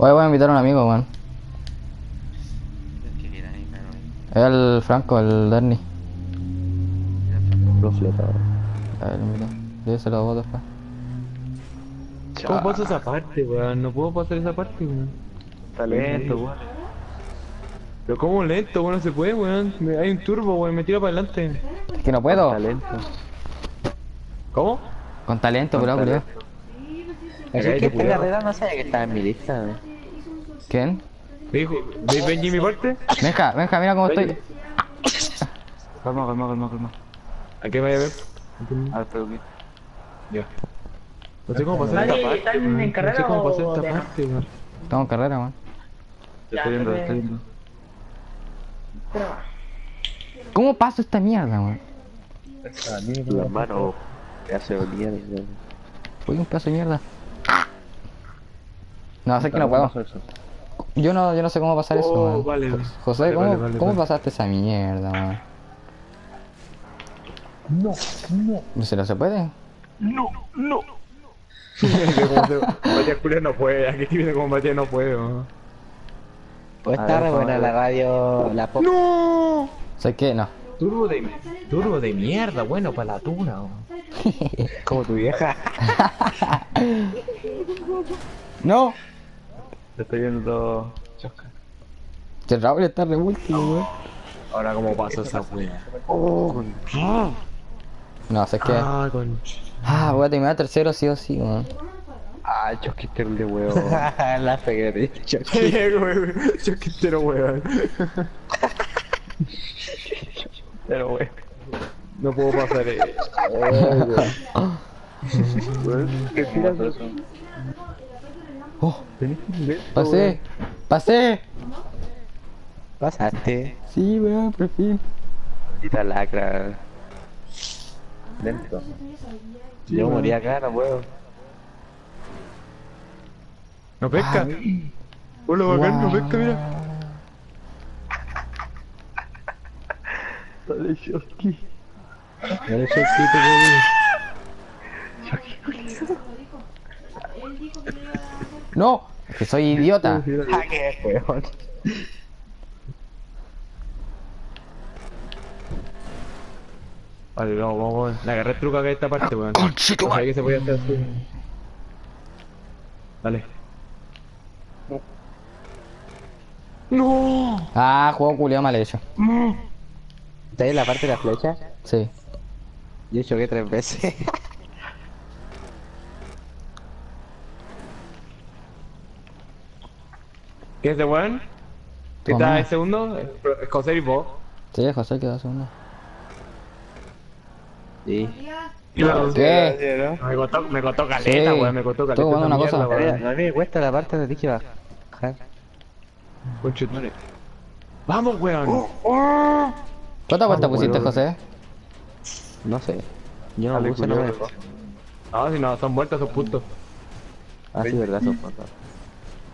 Oye, voy a invitar a un amigo, weón. El Franco, el Derny. Lo fletado. A ver, mira. Yo se lo voto después. ¿Cómo paso esa parte, weón? No puedo pasar esa parte, weón. Está lento, weón. Pero como lento, weón, no se puede, weón. Hay un turbo, weón, me tira para adelante. Es que no puedo. Está lento. ¿Cómo? Con talento, pero culiao. Así que esta carrera no sabía que estaba en mi lista. ¿no? ¿Quién? ¿Me dijo, ¿veis Benji mi parte? Venga, venga, mira cómo estoy. Calma, calma, calma, calma. ¿A qué vaya a ver? A ver, pero qué. Ya. No sé cómo pasar esta parte, ¿están weón. No sé cómo pasar esta parte, weón. Estamos en carrera, weón. Te estoy viendo, te estoy viendo. ¿Cómo paso esta mierda, weón? La mano. Me hace olvidar. Soy un pedazo de mierda. No, sé que no puedo. Yo no, yo no sé cómo pasar eso, Oh, weón. vale. José, Vale, ¿cómo, vale, vale, ¿cómo vale. pasaste esa mierda, weón? No, no, Si no se puede. no, no. Matías Julio no puede, aquí estoy viendo como Matías no puede. ¿no? Pues está re ¿cómo buena la radio, la pop. ¡No! ¿Sabes qué? No. Turbo de, turbo de mierda, bueno, para la tuna. ¿no? Como tu vieja. ¡No! Te estoy viendo. Que Raúl está re último, weón. Ahora, ¿cómo pasó esa wea? No, ¿sabes qué? Ah, con. Ah, voy a terminar tercero sí o sí, weón. Ah, chosquiste el de huevo. la pegué, Yo que quiero weón. Pero wey. No puedo pasar eh. ¿Qué tiras Oh, pasé, pasé. Pasaste. Sí, weón, por fin. Maldita lacra. Lento. Yo morí acá, no puedo. No pesca. Hola, bacán, no pesca, mira. Dale, Shoski. Dale, Shotcito, güey. No, que soy idiota. Ah. Vale, vamos, vamos, vamos. Le agarré el truco acá a esta parte, weón. O sea, que se podía hacer así. Dale. No. Ah, juego culiao mal hecho. ¿Está ahí en la parte de la flecha? Sí. Yo choqué tres veces. ¿Qué es de weón? ¿Qué está el segundo? Es José y vos. Sí, José quedó segundo. Sí. ¿Qué? Me costó, me costó caleta, Sí. weón. Me costó caleta. Estuvo jugando esa una cosa. A mí me cuesta la parte de que bajar. Conchetumare. Vamos, weón. ¿Cuántas vueltas pusiste, José? No sé. Yo no Dale, puse, no me. No, si no, son vueltas, son puntos. Ah, sí, verdad, son fotos.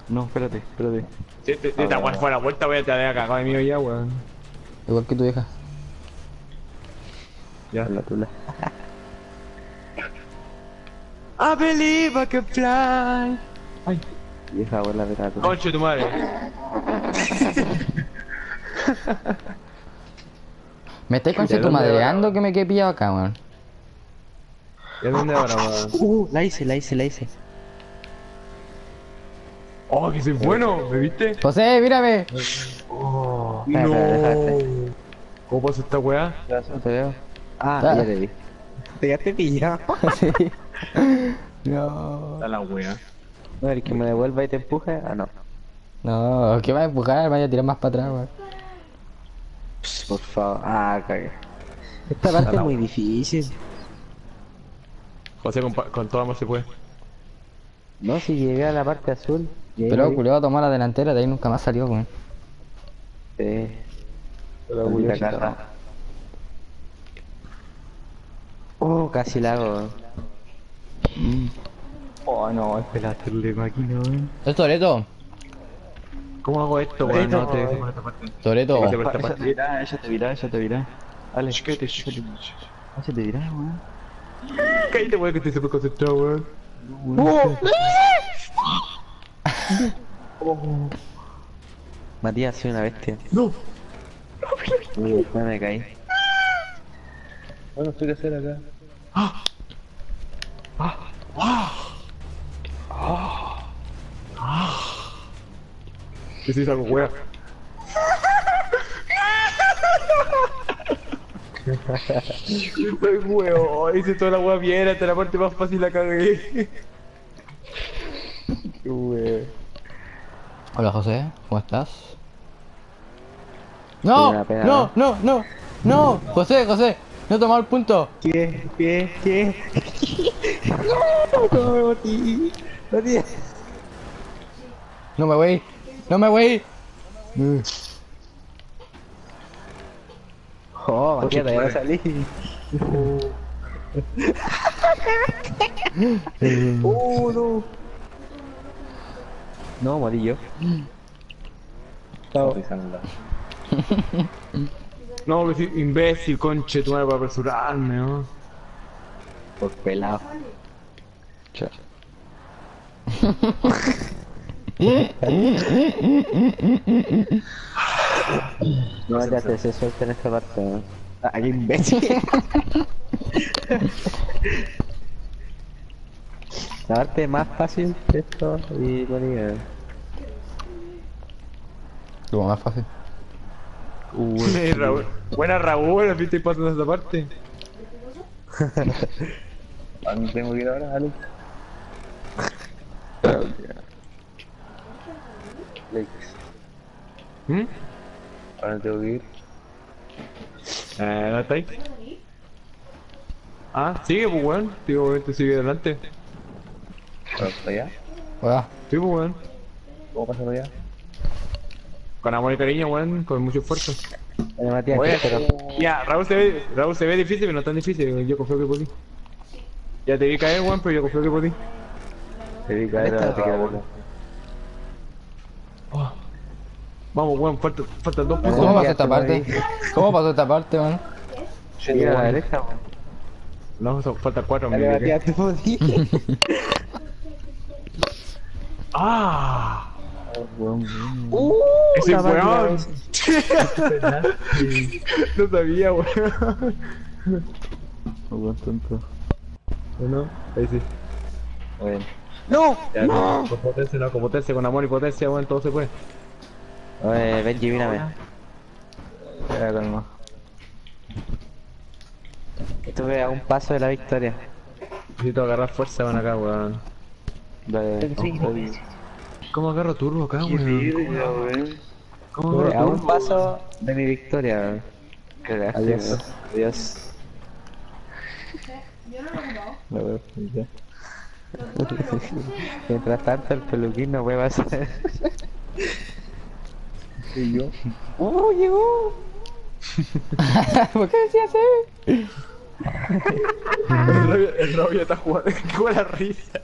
No, espérate, espérate. Si te- weón fuera vuelta, voy a te haber cagado de mío ya, weón. Igual que tu hija. Ya. La tula. I believe I can fly. Vieja abuela de la tula. Conche tu madre. Me estáis con tu madreando que me quedé pillado acá, weón. ¿Y a dónde ahora, weón? Uh, la hice, la hice, la hice. Oh, que soy bueno, ¿me viste? José, mírame. Oh, no. ¿Cómo pasa esta weá? No te veo. Ah, Ah. ya te vi. Te quedaste pillado. sí. No. Está la weá. No, el que me devuelva y te empuje. Ah, no. No, ¿qué va a empujar? Vaya a tirar más para atrás, weón. Por favor. Ah, cagué. Esta parte es muy difícil. José, con, todo amor se puede. No, si llegué a la parte azul. Pero vi. culiao tomó la delantera, de ahí nunca más salió, weón. Sí. Pero carta. Oh, casi la hago. Oh, no, espérate, el de máquina, weón. Es Toreto. ¿Cómo hago esto, weón? No te. Toreto. Ella te virá, ella te virá, ella te virá. Dale, Chiquete, ella te virá, weón. Cállate, weón, que estoy súper concentrado, weón. Matías, soy una bestia. No. Uy, me caí. Bueno, estoy que hacer acá. ¿Qué se hizo con weá? Soy weón, hice toda la weá bien, hasta la parte más fácil la cagué. Qué weón. Hola, José. ¿Cómo estás? No, no, no, no, no. José, José. No he tomado el punto. ¿Qué? ¿Qué? ¿Qué? no, Matías. Matías. No me voy. No me voy. Oh, Matías, todavía no salí. oh, no. No, morí yo. Chao. No, imbécil, conche, tu madre para apresurarme, ¿no? Por pelado. Chao. No, ya te se suelta en esta parte. ¿no? Ah, qué imbécil. La parte más fácil de esto y bonita. Lo más fácil. Sí, Raúl. Buena Raúl, estoy pasando esta parte. ¿A dónde tengo que ir ahora, Alex? Alex, ¿Mm? ¿a dónde tengo que ir? Eh, ¿no está? Ah, sigue, pues, weón. Digo, obviamente sigue adelante. ¿Para allá? Hola. Sí, pues, weón. ¿Cómo pasa allá? Con amor y cariño, weón, con mucho esfuerzo. Ya, Raúl se ve, Raúl se ve difícil, pero no tan difícil. Yo confío que podí. Ya te vi caer, weón, pero yo confío que podí. Te vi caer a. Oh. Vamos, weón, falta, faltan dos puntos. ¿Cómo pasó esta te parte? ¿Cómo pasó esta parte, man? Mira a la derecha, weón. No, son- faltan cuatro, tú podí. ¡Ah! Uh, ¡Ese la weón! no sabía, weón. Buen tonto. Bueno, ahí sí. Bueno. ¡No! Ya, no. Con potencia, no, con potencia, con amor y potencia, weón, todo se puede. Oye, Benji, mírame. Ya, calma. Estuve a un paso de la victoria. Necesito agarrar fuerza, van acá, weón. Dale. ¿Cómo agarro turbo acá, weón? ¿Cómo Estuve a agarro un turbo? paso de mi victoria. Cagaste, Adiós. weón. Adiós. Yo no lo he jugado. La veo, Mientras tanto, el peluquín no puede pasar. ¿Y yo? ¡Uh, llegó! ¿Por qué decías así? El Rabia- El Rabia está jugando con la risa.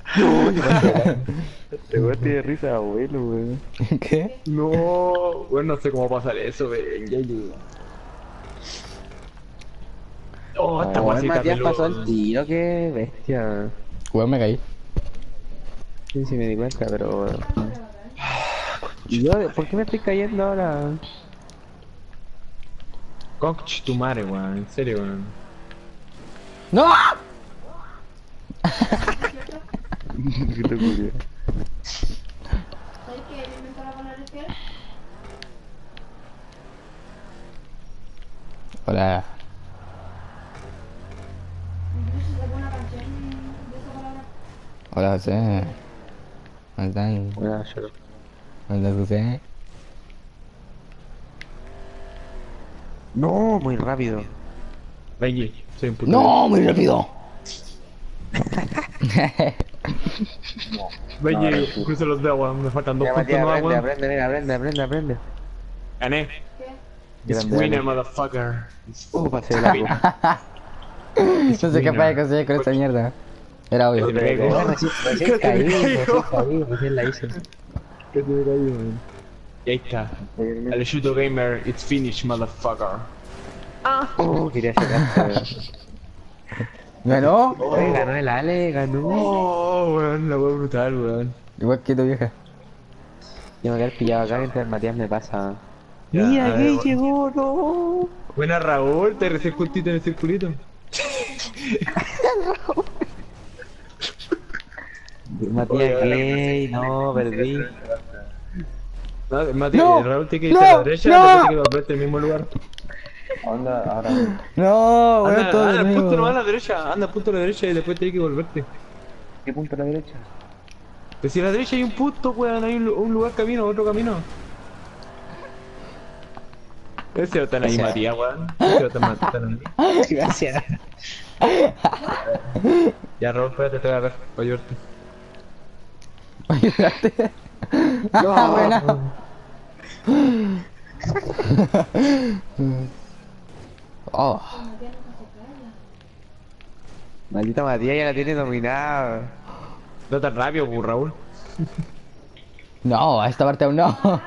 Este weón tiene risa, abuelo, weón. ¿Qué? No, weón, no sé cómo pasar eso, weón. Ya ayuda. Oh, esta Oh, guasita Matías peluda. pasó el tiro, qué bestia. Weón, me caí. Sí, sí me di cuenta, pero... ¿Y yo? ¿Por qué me estoy cayendo ahora? Conch tu madre, weón. En serio, weón. ¡No! ¿Qué te ocurrió? ¿Sabes qué inventó la palabra fiel? Hola. Incluso de. Bueno, yo Hola, José. No, muy rápido. Benji, soy un puto. ¡No! ¡Muy rápido! Benji, cruce los dedos. Me faltan dos Ya, puntos más, aprende, aprende, aprende, aprende, aprende. Gané. It's winner, motherfucker. Uh, pasé de largo. No sé qué pasa conseguir con esta mierda. Era obvio. Te. Recién caí, recién caí, recién la hice. Que te caigo, weón. Y ahí está. El Shuto Gamer, it's finished, motherfucker. Oh, quería sacar. ¿Ganó? Oye, ganó el Ale, ganó. Oh, weón, la weón brutal, weón. Igual que tu vieja. Yo me quedé pillado acá mientras Matías me pasa. Ya, a Mira, que bueno. llegó, no. Buena Raúl, te recién juntito en el circulito. Matías gay, no, perdí. No, Mati, No, Raúl tiene que ir no, a la derecha, no. después tiene que volverte al mismo lugar. Onda, ahora. No, weón, Anda, todo anda, punto nomás a la derecha, anda punto a la derecha y después tiene que volverte. ¿Qué punto a la derecha? Pues si a la derecha hay un punto, weón, hay un, lu- un lugar camino, otro camino. Ese lo están ahí, Gracias. Matías, weón. Ese lo están están ahí. Gracias. Ya, Raúl, espérate, te voy a ver, para ayudarte. Ayúdate. Ah, buena. Oh, Maldita Matías ya la tiene dominada. No tan rápido, pues, Raúl. no, a esta parte aún no. A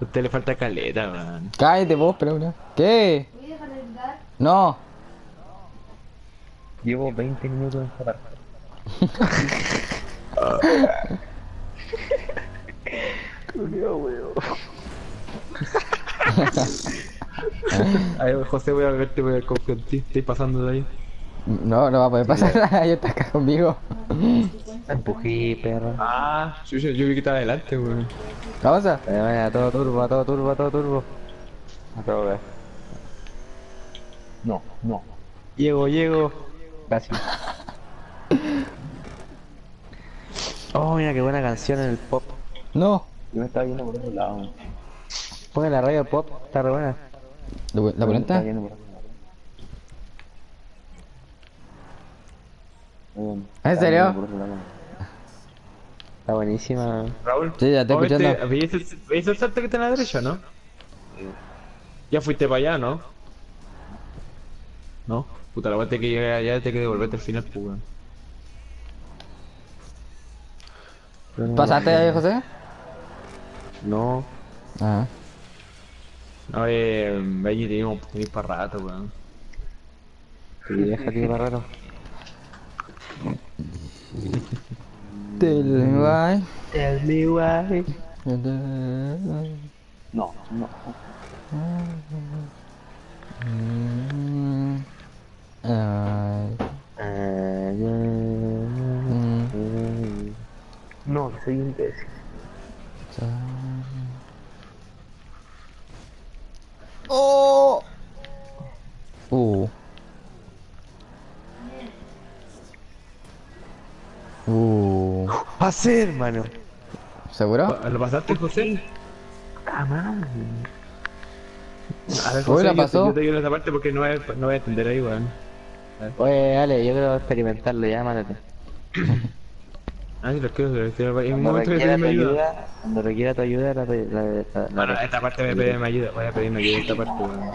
usted le falta caleta, weón. Cállate vos, pero una. ¿Qué? Voy a dejar de gritar. No. Llevo 20 minutos en esta parte. Ay, José, voy a verte, voy a contigo. Estoy pasando de ahí. No, no va a poder pasar nada, ya está acá conmigo. Empují, perro. Ah, yo, yo, yo vi que estaba adelante, weón. Vamos a. Vaya, vaya, a todo turbo, a todo turbo, a todo turbo. A todo. No, no. Llego, llego. Casi. Oh, mira qué buena canción en el pop. No. Yo me estaba viendo por otro lado. Pon en la radio pop, está re buena. ¿La, la polenta? ¿En serio? Está buenísima. Raúl. Sí, ya estoy ¿viste- escuchando. ¿Veis el, salto que está a la derecha, no? Ya fuiste para allá, ¿no? No. Puta, la vuelta que llegar allá te que devolverte al final, pues, weón. ¿Pasaste ahí, José? No. Ah. No, eh, teníamos tenéis para rato, weón. Sí, déjate para raro. Tell me why. Tell me why. No, no. Mm, mm, No, soy un imbécil. ¡Oh! Uh. Uh. Pasé, hermano. ¿Seguro? ¿Lo pasaste, José? Ah, man. A ver, José, la yo, pasó. yo te digo esa parte porque no voy a, no voy a entender ahí, weón. Oye, Ale, yo quiero experimentarlo, ya, mátate. Ah, los quiero, los quiero. En un Cuando momento que requiera te tu me ayuda. ayuda, cuando requiera tu ayuda, la, la, la, la- Bueno, esta parte voy a pedirme ayuda, voy a pedirme ayuda esta parte, weón.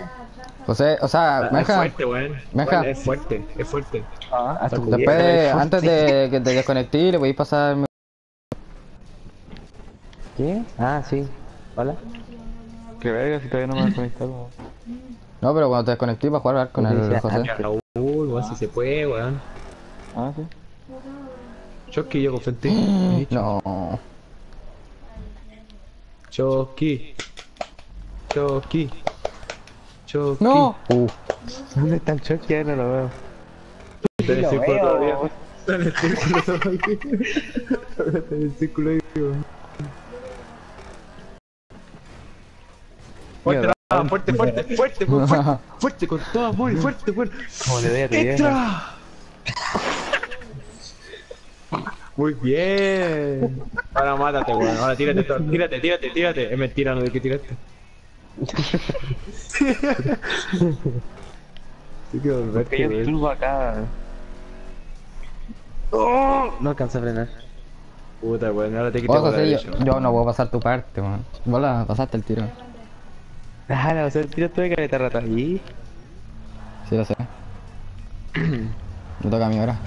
José, o sea, Ah, Es Meja, fuerte, weón. Meja. Es fuerte, es fuerte. Ah, a después, de- es antes de que te desconecté, le voy a pasar mi... ¿Qué? Ah, sí. Hola. Que verga, si todavía no me has conectado. No, pero cuando te desconecté para jugar con Sí, el sí, José. Raúl, weón, si se puede, weón. Ah, sí. Chucky, yo confío en ti. No. Chucky. Chucky. Chucky. No. Uh. ¿Dónde está el? Ya no lo veo. Está en el Lo círculo veo. todavía. Está en el círculo todavía. Está en el círculo ahí, weón. Fuerte, Raúl, fuerte, fuerte, fuerte, fuerte, fuerte, fuerte, con todo amor y fuerte, fuerte. Como le doy a tu vieja. ¡Entra! Muy bien. Ahora mátate, weón. Ahora tírate, todo. tírate, tírate, tírate. Es mentira, no de que tiraste. Sí que volverte, Que yo weón. turbo acá. Oh, no alcanza a frenar. Puta, weón, ahora te quito yo, yo no puedo pasar tu parte, man. Vos la pasaste el tiro. Ah, no, o sea, el tiro estoy de careta rata ahí. Sí, lo sé. Me toca a mí ahora.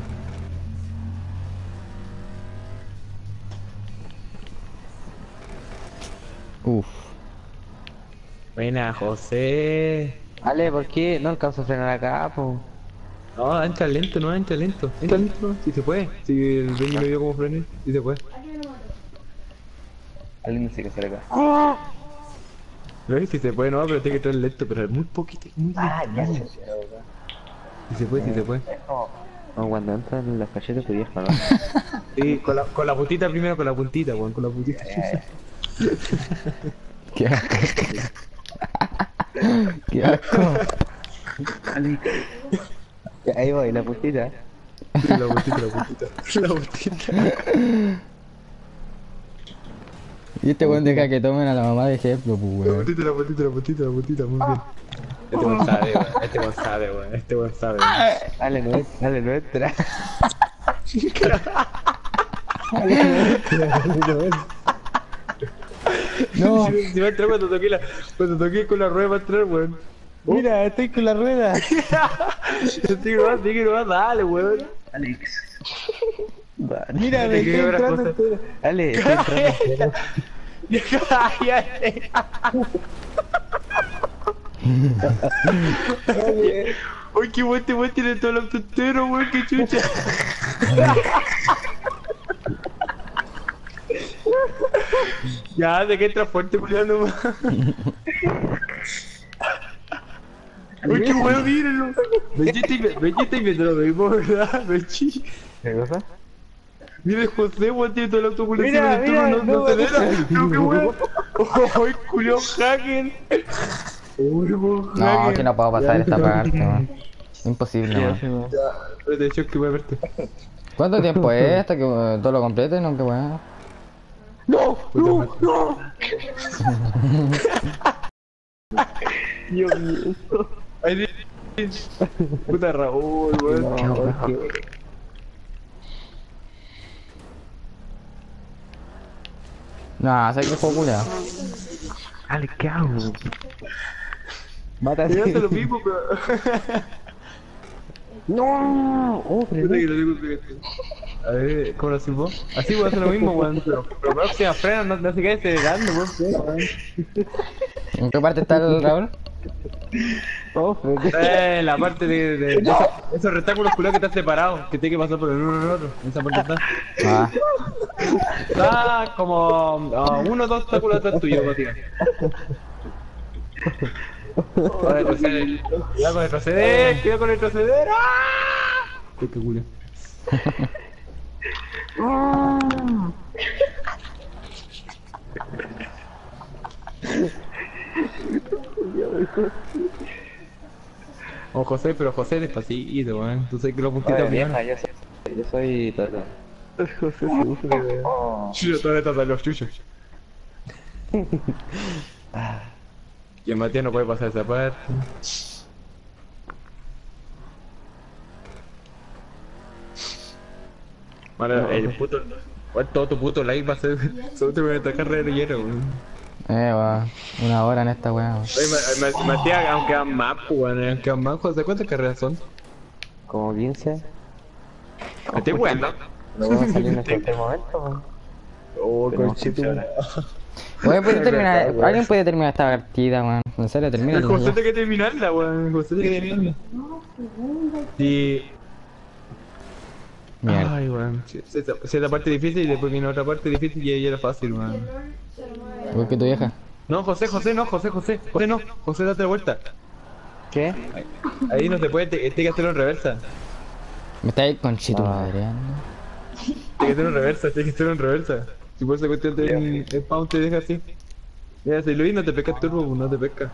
Uf. Buena, José. Ale, ¿por qué no alcanzo a frenar acá, po? No, entra lento, no, entra lento. Entra lento, no, si se puede. Si el Benny me vio como frené, si se puede. Alguien no sé qué hacer acá. ¿Lo ves? Si se puede, no, pero tiene que entrar lento, pero es muy poquito, muy Ah, ya sé. Si se puede, si se puede. No, cuando entra en la cacheta de tu vieja, ¿no? Sí, con la, con la puntita primero, con la puntita, weón, con la puntita. Qué asco. Qué asco. Ahí voy, la putita. Sí, la puntita, la puntita. La puntita. Y este weón deja que tomen a la mamá de ejemplo, pues La weón. puntita, la puntita, la puntita, la puntita, muy bien. Este weón sabe, weón. Este weón sabe, weón. Este weón sabe. weón. Ale, no, ale, no entra. No. Si, si va a entrar cuando toqué la, cuando toqué con la rueda va a entrar, weón. Mira, estoy con la rueda. Sigue nomás, sigue nomás, dale, weón. Alex. Mira, me ¿Qué estoy entrando entero. Ale, estoy entrando entero. ¡Cállate! Uy, qué buen te tiene todo el auto entero, weón, qué chucha. ya, de qué transporte, Julián, nomás. Uy, qué bueno, mírenlo. Vegeta y Vegeta lo mismo, ¿verdad? ¿Qué cosa? Mira, José, weón, tiene todo el auto Mira, mira, no, no, no, acelera. No, qué weón. Hacker. Weón, No, que no puedo pasar esta parte, man. Imposible. Ya, de hecho, que voy a verte. ¿Cuánto tiempo es hasta que todo lo complete? No, que weón. ¡No! ¡No! ¡No! Dios mío. Puta Raúl, weón. No, sé que juego culiao. Ale, ¿qué hago? Mata Yo lo mismo, pero. No, oh, pero. A ver, ¿cómo lo haces vos? Así voy a hacer lo mismo, weón. Pero, pero próxima frena, no, no se quede weón. ¿En qué parte está el Raúl? oh, pero Eh, la parte de, de, de esos, esos rectángulos culiados que están separados, que tiene que pasar por el uno en el otro. Esa parte está. Ah, Está como ah, uno o dos obstáculos atrás tuyo, Matías. Cuidado con retroceder. Cuidado con retroceder. Cuidado con retroceder. ¡Ah! Qué culo. Oh, José, pero José despacito, weón. Tú sabes que los puntitos Oye, míos. vieja, yo soy, yo soy Tata. José sufre, weón. Chucho, todavía están los chuchos. Y el Matías no puede pasar esa parte. Bueno, el puto. weón, Todo tu puto like va a ser. Solo te voy a atacar de relleno, weón. Eh, weón. Una hora en esta weón. Oye, Ma- Ma- Matías, aunque a más, weón, aunque a más, José, ¿cuántas carreras son? Como 15. Estoy bueno. No vamos a salir en cualquier momento, weón. Oh, conchito. Oye, ¿puede terminar? ¿Alguien puede terminar esta partida, weón? En serio, termina. El José tiene que terminarla, weón. José tiene que terminarla. Sí. Mierda. Ay, weón. Si si esta parte difícil y después viene otra parte difícil y ahí era fácil, weón. Igual que tu vieja. No, José, José, no, José, José. José, no. José, date la vuelta. ¿Qué? Ahí no se puede, te- tiene que hacerlo en reversa. Me está ahí con chito Ah. madreando. Tiene que hacerlo en reversa, tiene que hacerlo en reversa. Si por esa cuestión te, el spawn te deja así. Mira, si Luis no te pesca el turbo, pues no te pesca.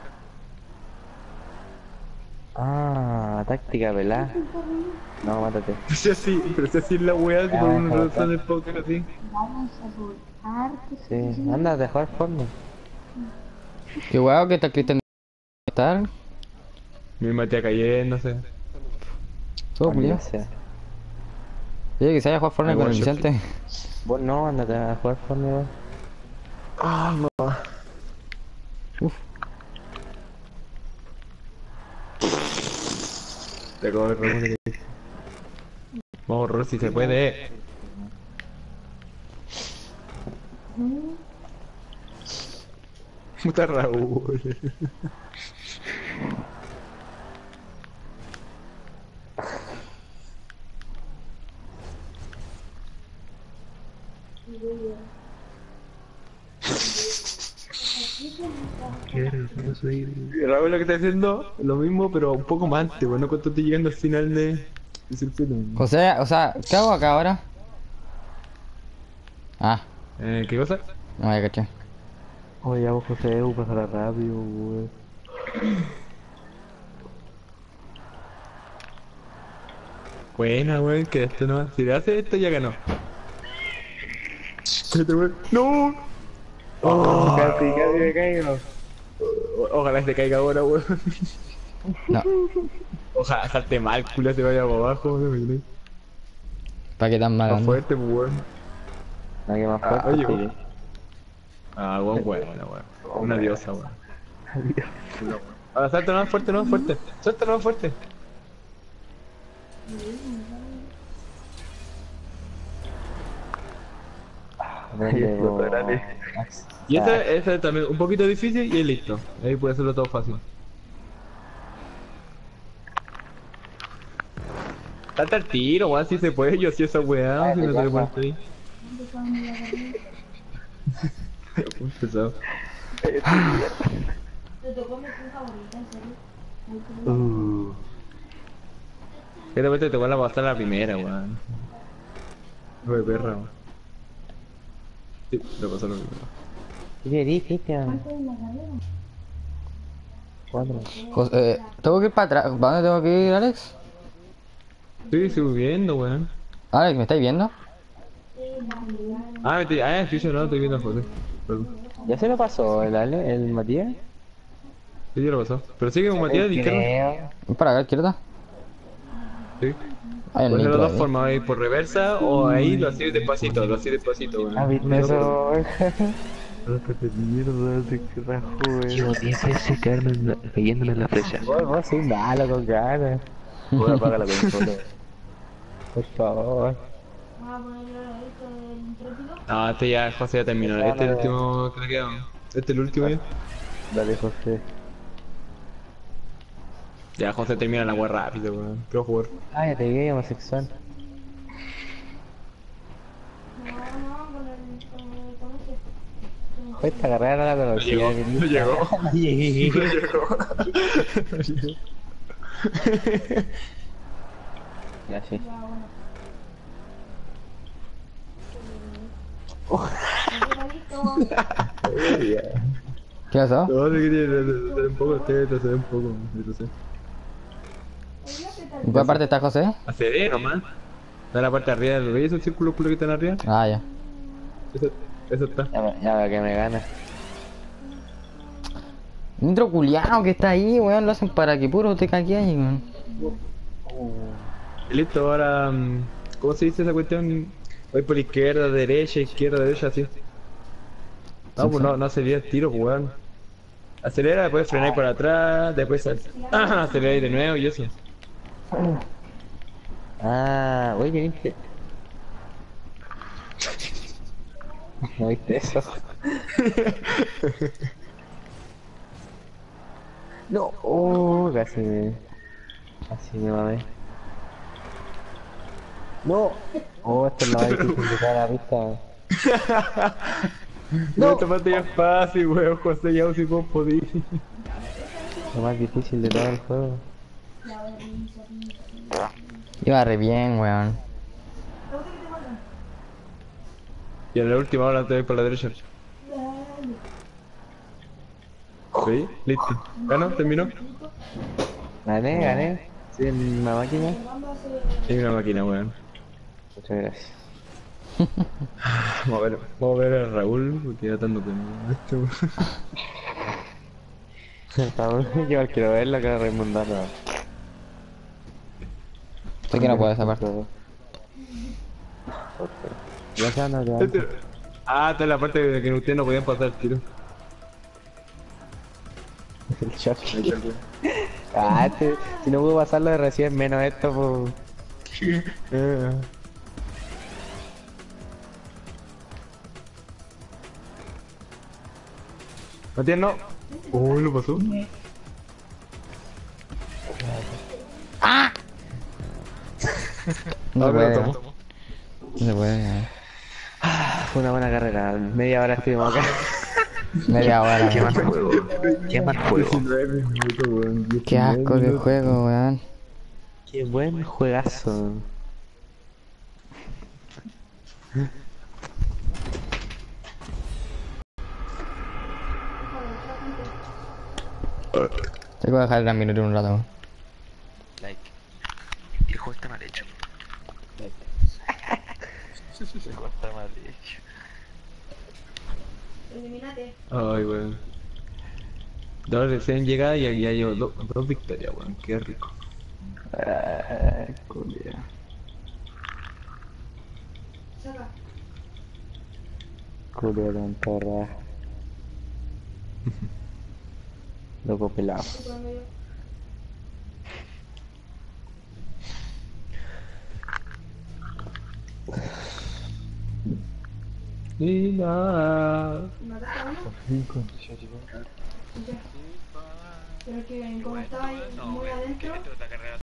Ah, táctica, ¿verdad? No, mátate. Pero si así, pero si así es la weá, si por uno no está en el deja así. Vamos a volcar. Sí, anda, de jugar Fortnite. Qué weón que está Cristian. ¿Estar? Mi Matías cayéndose. Todo culiao. Maldita sea. Oye, que se haya jugado Fortnite con el Vicente. Vos no, andate a jugar Fortnite. Ah, no. Te acabo de. Vamos, si se puede. Puta Raúl. Raúl lo que está haciendo lo mismo, pero un poco más antes, bueno, cuando estoy llegando al final de, del circuito. José, o sea, ¿qué hago acá ahora? Ah, Eh, ¿Qué cosa? no me caché. Oye, ya vos, José, uh, pasará rápido, weón. Buena, weón, que esto no. Si le hace esto, ya ganó. ¡No! Oh, Casi, casi me caigo. Ojalá se caiga ahora, weón. No, Ojalá salte mal, culo, se vaya para abajo, weón. ¿para qué tan mal? Más fuerte, pues, weón. Nada que más Ah, fuerte, oye, sí. weón. Ah, weón, weón, weón. Una diosa, weón. Ahora salta más fuerte, no más fuerte. Salta más fuerte. Grande. Y este, este es también un poquito difícil y es listo. Ahí puede hacerlo todo fácil. Date al tiro, weón, si se puede, yo sí esa weá, si no se ahí. Muy pesado. Te tocó mi favorita, en serio. Uh. De repente te van a pasar la primera, weón. De perra, weón. Sí, le pasó la primera. ¿Qué. Cuatro. Jos- eh, ¿Tengo que ir para atrás? ¿Para dónde tengo que ir, Alex? Estoy subiendo, weón. Alex, ¿me estáis viendo? Ah, me estoy, ah, sí, yo no, estoy viendo a José. Perdón. ¿Ya se lo pasó el Ale, el Matías? Sí, ya lo pasó. Pero sigue con Matías de izquierda. Creo. ¿Es para acá, izquierda? Sí. Hay ser de nitro dos formas, ahí por reversa o ahí lo así despacito, lo así despacito, weón. ¿Has visto eso? Mierda, se rajo, weón. Llevo 10 veces caerme- cayéndome en la flecha. Vos, vos sois malo con ganas. Voy a apagar la consola. Por favor. No, este ya, José ya terminó. Este es el último que le queda. Este es el último ya. Dale, José. Ya, José termina la weá rápido, weón. Quiero jugar. Ay, te gay homosexual. No, no, con el, con el, con este. Joder, esta carrera no la conocía. llegó, no llegó. No llegué. Ya sí. Oh. ¿Qué pasó? No, se quería un poco, este retroceder un poco. ¿En cuál parte está José? Accede nomás. Da la parte de arriba del ¿Veis esos círculos culos que están arriba? Ah, ya. Eso, eso está. Ya, ya veo que me gana. Nitro culiao que está ahí, weón. Lo hacen para que puro te cague ahí, weón. Y Listo, ahora. mm, ¿Cómo se dice esa cuestión? Voy por izquierda, derecha, izquierda, derecha, así. No, pues no, no acelera el tiro, weón. Acelera, después frenar por atrás, después sal- acelera de nuevo y eso. Ah, oye, ¿qué viste? ¿No viste eso? no, oh, casi me. Casi me mamé. No, oh, esto es lo más difícil de toda la pista. No, esta parte ya es fácil, weón. José, ya si vos podís. Lo más difícil de todo el juego. Iba re bien, weón. Y en la última hora te voy por la derecha. ¿Sí? Listo. ¿Ganó? ¿Terminó? Gané, gané. Sí, en una máquina. Hay una máquina, weón. Muchas gracias. Vamos a ver, vamos a ver a Raúl, porque ya pena. Este weón. Yo igual quiero verlo que remundando. Sé que no puedo esa parte. Ya se anda ya. Este- Ah, esta es la parte de que ustedes no podían pasar el tiro. El choque. Ah, este, si no puedo pasarlo de recién, menos esto, pues. Eh. Matías, no. Uy, lo pasó. Ah, se pero puede, tomó. weón. No se puede, weón. Fue una buena carrera. Media hora estuvimos acá. Media hora, Qué mal juego. Qué mal juego. 19 minutos, weón. Qué asco de juego, weón. Qué buen juegazo. Tengo que dejar el Minuto un rato. El juego está mal hecho. El juego está mal hecho. Eliminate. Ay, weón. Dos recién llegada y ya llevo do- dos victorias, weón. Qué rico. Ah, Culia. Saca. Culo con torra. Loco pelado. Y cuando yo- Nina. ¿Mataste a uno? Cinco. Ya. Pero que como estaba ahí muy adentro...